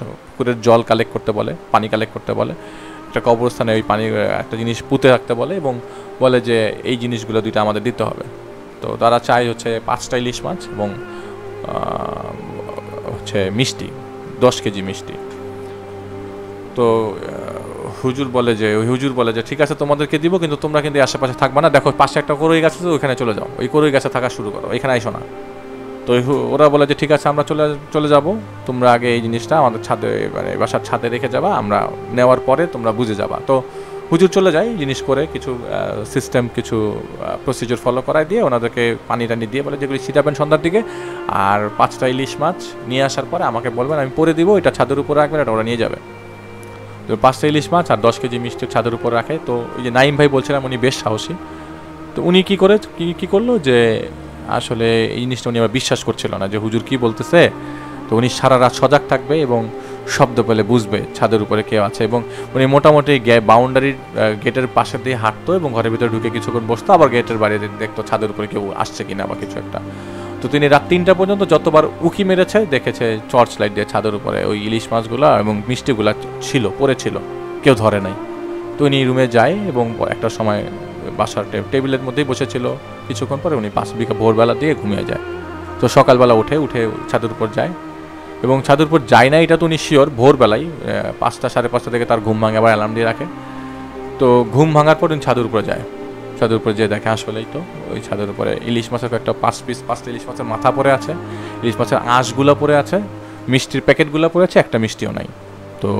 পুকুরের জল কালেক্ট করতে বলে পানি কালেক্ট করতে বলে। একটা কবরস্থানে ওই আহ, একটা জিনিস পুঁতে রাখতে বলে এবং বলে যে এই জিনিসগুলো দুইটা আমাদের দিতে হবে। তো তারা চায় হচ্ছে পাঁচটা ইলিশ মাছ এবং হচ্ছে মিষ্টি, দশ কেজি মিষ্টি। তো হুজুর বলে যে, ওই হুজুর বলে যে, ঠিক আছে, তোমাদেরকে দিব, কিন্তু তোমরা কিন্তু আশেপাশে থাকবে না। দেখো, পাশে একটা করই গাছ আছে, ওইখানে চলে যাও। ওই করই গাছে থাকা শুরু করো, এখানে আইসো না। তো ওরা বলে যে, ঠিক আছে, আমরা চলে চলে যাব। তোমরা আগে এই জিনিসটা আমাদের ছাদে মানে বাসার ছাদে রেখে যাবা, আমরা নেওয়ার পরে তোমরা বুঝে যাবা। তো হুজুর চলে যায়, জিনিস করে কিছু সিস্টেম কিছু প্রসিজার ফলো করায় দিয়ে ওনাদেরকে পানি টানি দিয়ে বলে যেগুলি ছিটাবেন সন্ধ্যার দিকে, আর পাঁচটা ইলিশ মাছ নিয়ে আসার পরে আমাকে বলবেন, আমি পরে দিব, এটা ছাদের উপরে রাখবেন, এটা ওরা নিয়ে যাবে। তো পাঁচটা ইলিশ মাছ আর দশ কেজি মিষ্টি ছাদের উপর রাখে। তো ওই যে নাইম ভাই বলছিলাম, উনি বেশ সাহসী। তো উনি কী করে, কী কী করল যে আসলে এই জিনিসটা উনি আবার বিশ্বাস করছিল না যে হুজুর কি বলতেছে। তো উনি সারা রাত সজাগ থাকবে এবং শব্দ পেলে বুঝবে ছাদের উপরে কেউ আছে এবং উনি মোটামুটি বাউন্ডারির গেটের পাশে দিয়ে হাঁটতো এবং ঘরের ভিতরে ঢুকে কিছুক্ষণ বসতো, আবার গেটের বাইরে দেখতো ছাদের উপরে কেউ আসছে কিনা বা কিছু একটা। তো তিনি রাত তিনটা পর্যন্ত যতবার উকি মেরেছে, দেখেছে টর্চ লাইট দিয়ে ছাদের উপরে ওই ইলিশ মাছগুলা এবং মিষ্টিগুলো ছিল, পড়েছিল, কেউ ধরে নাই। তো উনি রুমে যায় এবং একটা সময় বাসার টেবিলের মধ্যেই বসেছিল। কিছুক্ষণ পরে উনি পাঁচ বিঘা ভোরবেলা দিয়ে ঘুমিয়ে যায়। তো সকালবেলা উঠে উঠে ছাদের উপর যায়। এবং ছাদের উপর যায় না, এটা তো উনি শিওর ভোরবেলায় পাঁচটা সাড়ে পাঁচটা থেকে তার ঘুম ভাঙে, আবার অ্যালার্ম দিয়ে রাখে। তো ঘুম ভাঙার পর উনি ছাদের উপরে যায়। ছাদের উপরে যেয়ে দেখে আসলেই তো, ওই ছাদের উপরে ইলিশ মাছের কয়েকটা পাঁচ পিস পাঁচটা ইলিশ মাছের মাথা পড়ে আছে, ইলিশ মাছের আঁশগুলো পড়ে আছে, মিষ্টির প্যাকেটগুলো পড়ে আছে, একটা মিষ্টিও নাই। তো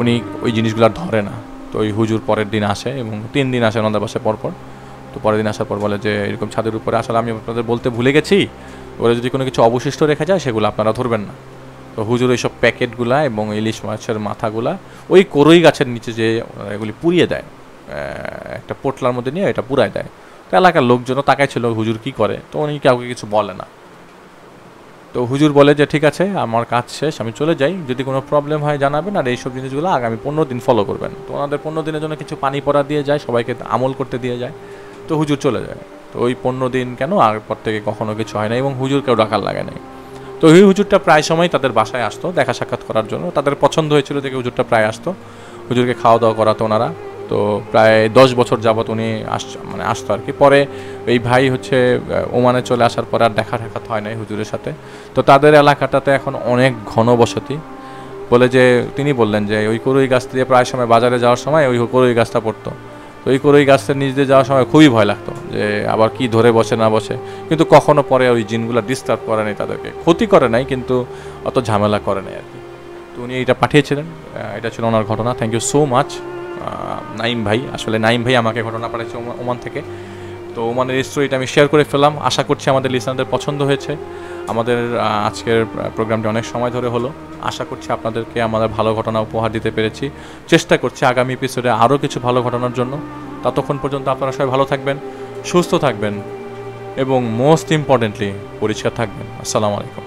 উনি ওই জিনিসগুলো ধরে না। তো ওই হুজুর পরের দিন আসে এবং তিন দিন আসে ওনাদের বাসায় পরপর। তো পরের দিন আসার পর বলে যে, এরকম ছাদের উপরে আসলে আমি আপনাদের বলতে ভুলে গেছি ওরা যদি কোনো কিছু অবশিষ্ট রেখে যায়, সেগুলো আপনারা ধরবেন না। তো হুজুর ওইসব প্যাকেটগুলা এবং ইলিশ মাছের মাথাগুলা, ওই করই গাছের নিচে যে এগুলি পুড়িয়ে দেয় একটা পোটলার মধ্যে নিয়ে এটা পুরায় দেয়। তো এলাকার লোকজনও তাকাই ছিল, হুজুর কি করে? তো উনি কাউকে কিছু বলে না। তো হুজুর বলে যে, ঠিক আছে, আমার কাজ শেষ, আমি চলে যাই। যদি কোনো প্রবলেম হয়, জানাবেন আর এইসব জিনিসগুলো আগামী পনেরো দিন ফলো করবেন। তো ওনাদের পনেরো দিনের জন্য কিছু পানি পড়া দিয়ে যায়, সবাইকে আমল করতে দিয়ে যায়। তো হুজুর চলে যায়। তো ওই পনেরো দিন কেন? পর থেকে কখনো কিছু হয় না এবং হুজুর কেউ ডাকার লাগে নাই। তো ওই হুজুরটা প্রায় সময় তাদের বাসায় আসতো দেখা সাক্ষাৎ করার জন্য। তাদের পছন্দ হয়েছিল দেখে হুজুরটা প্রায় আসতো। হুজুরকে খাওয়া দাওয়া করাতো ওনারা। তো প্রায় দশ বছর যাবত উনি আস মানে আসতো আর কি। পরে এই ভাই হচ্ছে ওমানে চলে আসার পর আর দেখা সাক্ষাৎ হয় নাই হুজুরের সাথে। তো তাদের এলাকাটাতে এখন অনেক ঘন বসতি বলে যে, তিনি বললেন যে, ওই করই গাছ দিয়ে প্রায় সময় বাজারে যাওয়ার সময় ওই করই গাছটা পড়তো। তো ওই করই গাছের নিচ দিয়ে যাওয়ার সময় খুবই ভয় লাগতো যে আবার কি ধরে বসে, না বসে। কিন্তু কখনো পরে ওই জিনগুলো ডিস্টার্ব করে নাই তাদেরকে। ক্ষতি করে নাই, কিন্তু অত ঝামেলা করে নাই আর কি। তো উনি এটা পাঠিয়েছিলেন। এটা ছিল ওনার ঘটনা। Thank you so much Naim ভাই, আসলে নাইম ভাই আমাকে ঘটনা পাঠিয়েছে ওমা- ওমান থেকে। তো ওমানের স্টোরিটা আমি শেয়ার করে ফেললাম। আশা করছি আমাদের লিসনারদের পছন্দ হয়েছে। আমাদের আজকের প্রোগ্রামটি অনেক সময় ধরে হলো। আশা করছি আপনাদেরকে আমাদের ভালো ঘটনা উপহার দিতে পেরেছি। চেষ্টা করছি আগামী এপিসোডে আরও কিছু ভালো ঘটনার জন্য। ততক্ষণ পর্যন্ত আপনারা সবাই ভালো থাকবেন, সুস্থ থাকবেন এবং মোস্ট ইম্পর্টেন্টলি পরিষ্কার থাকবেন। আসসালামু আলাইকুম।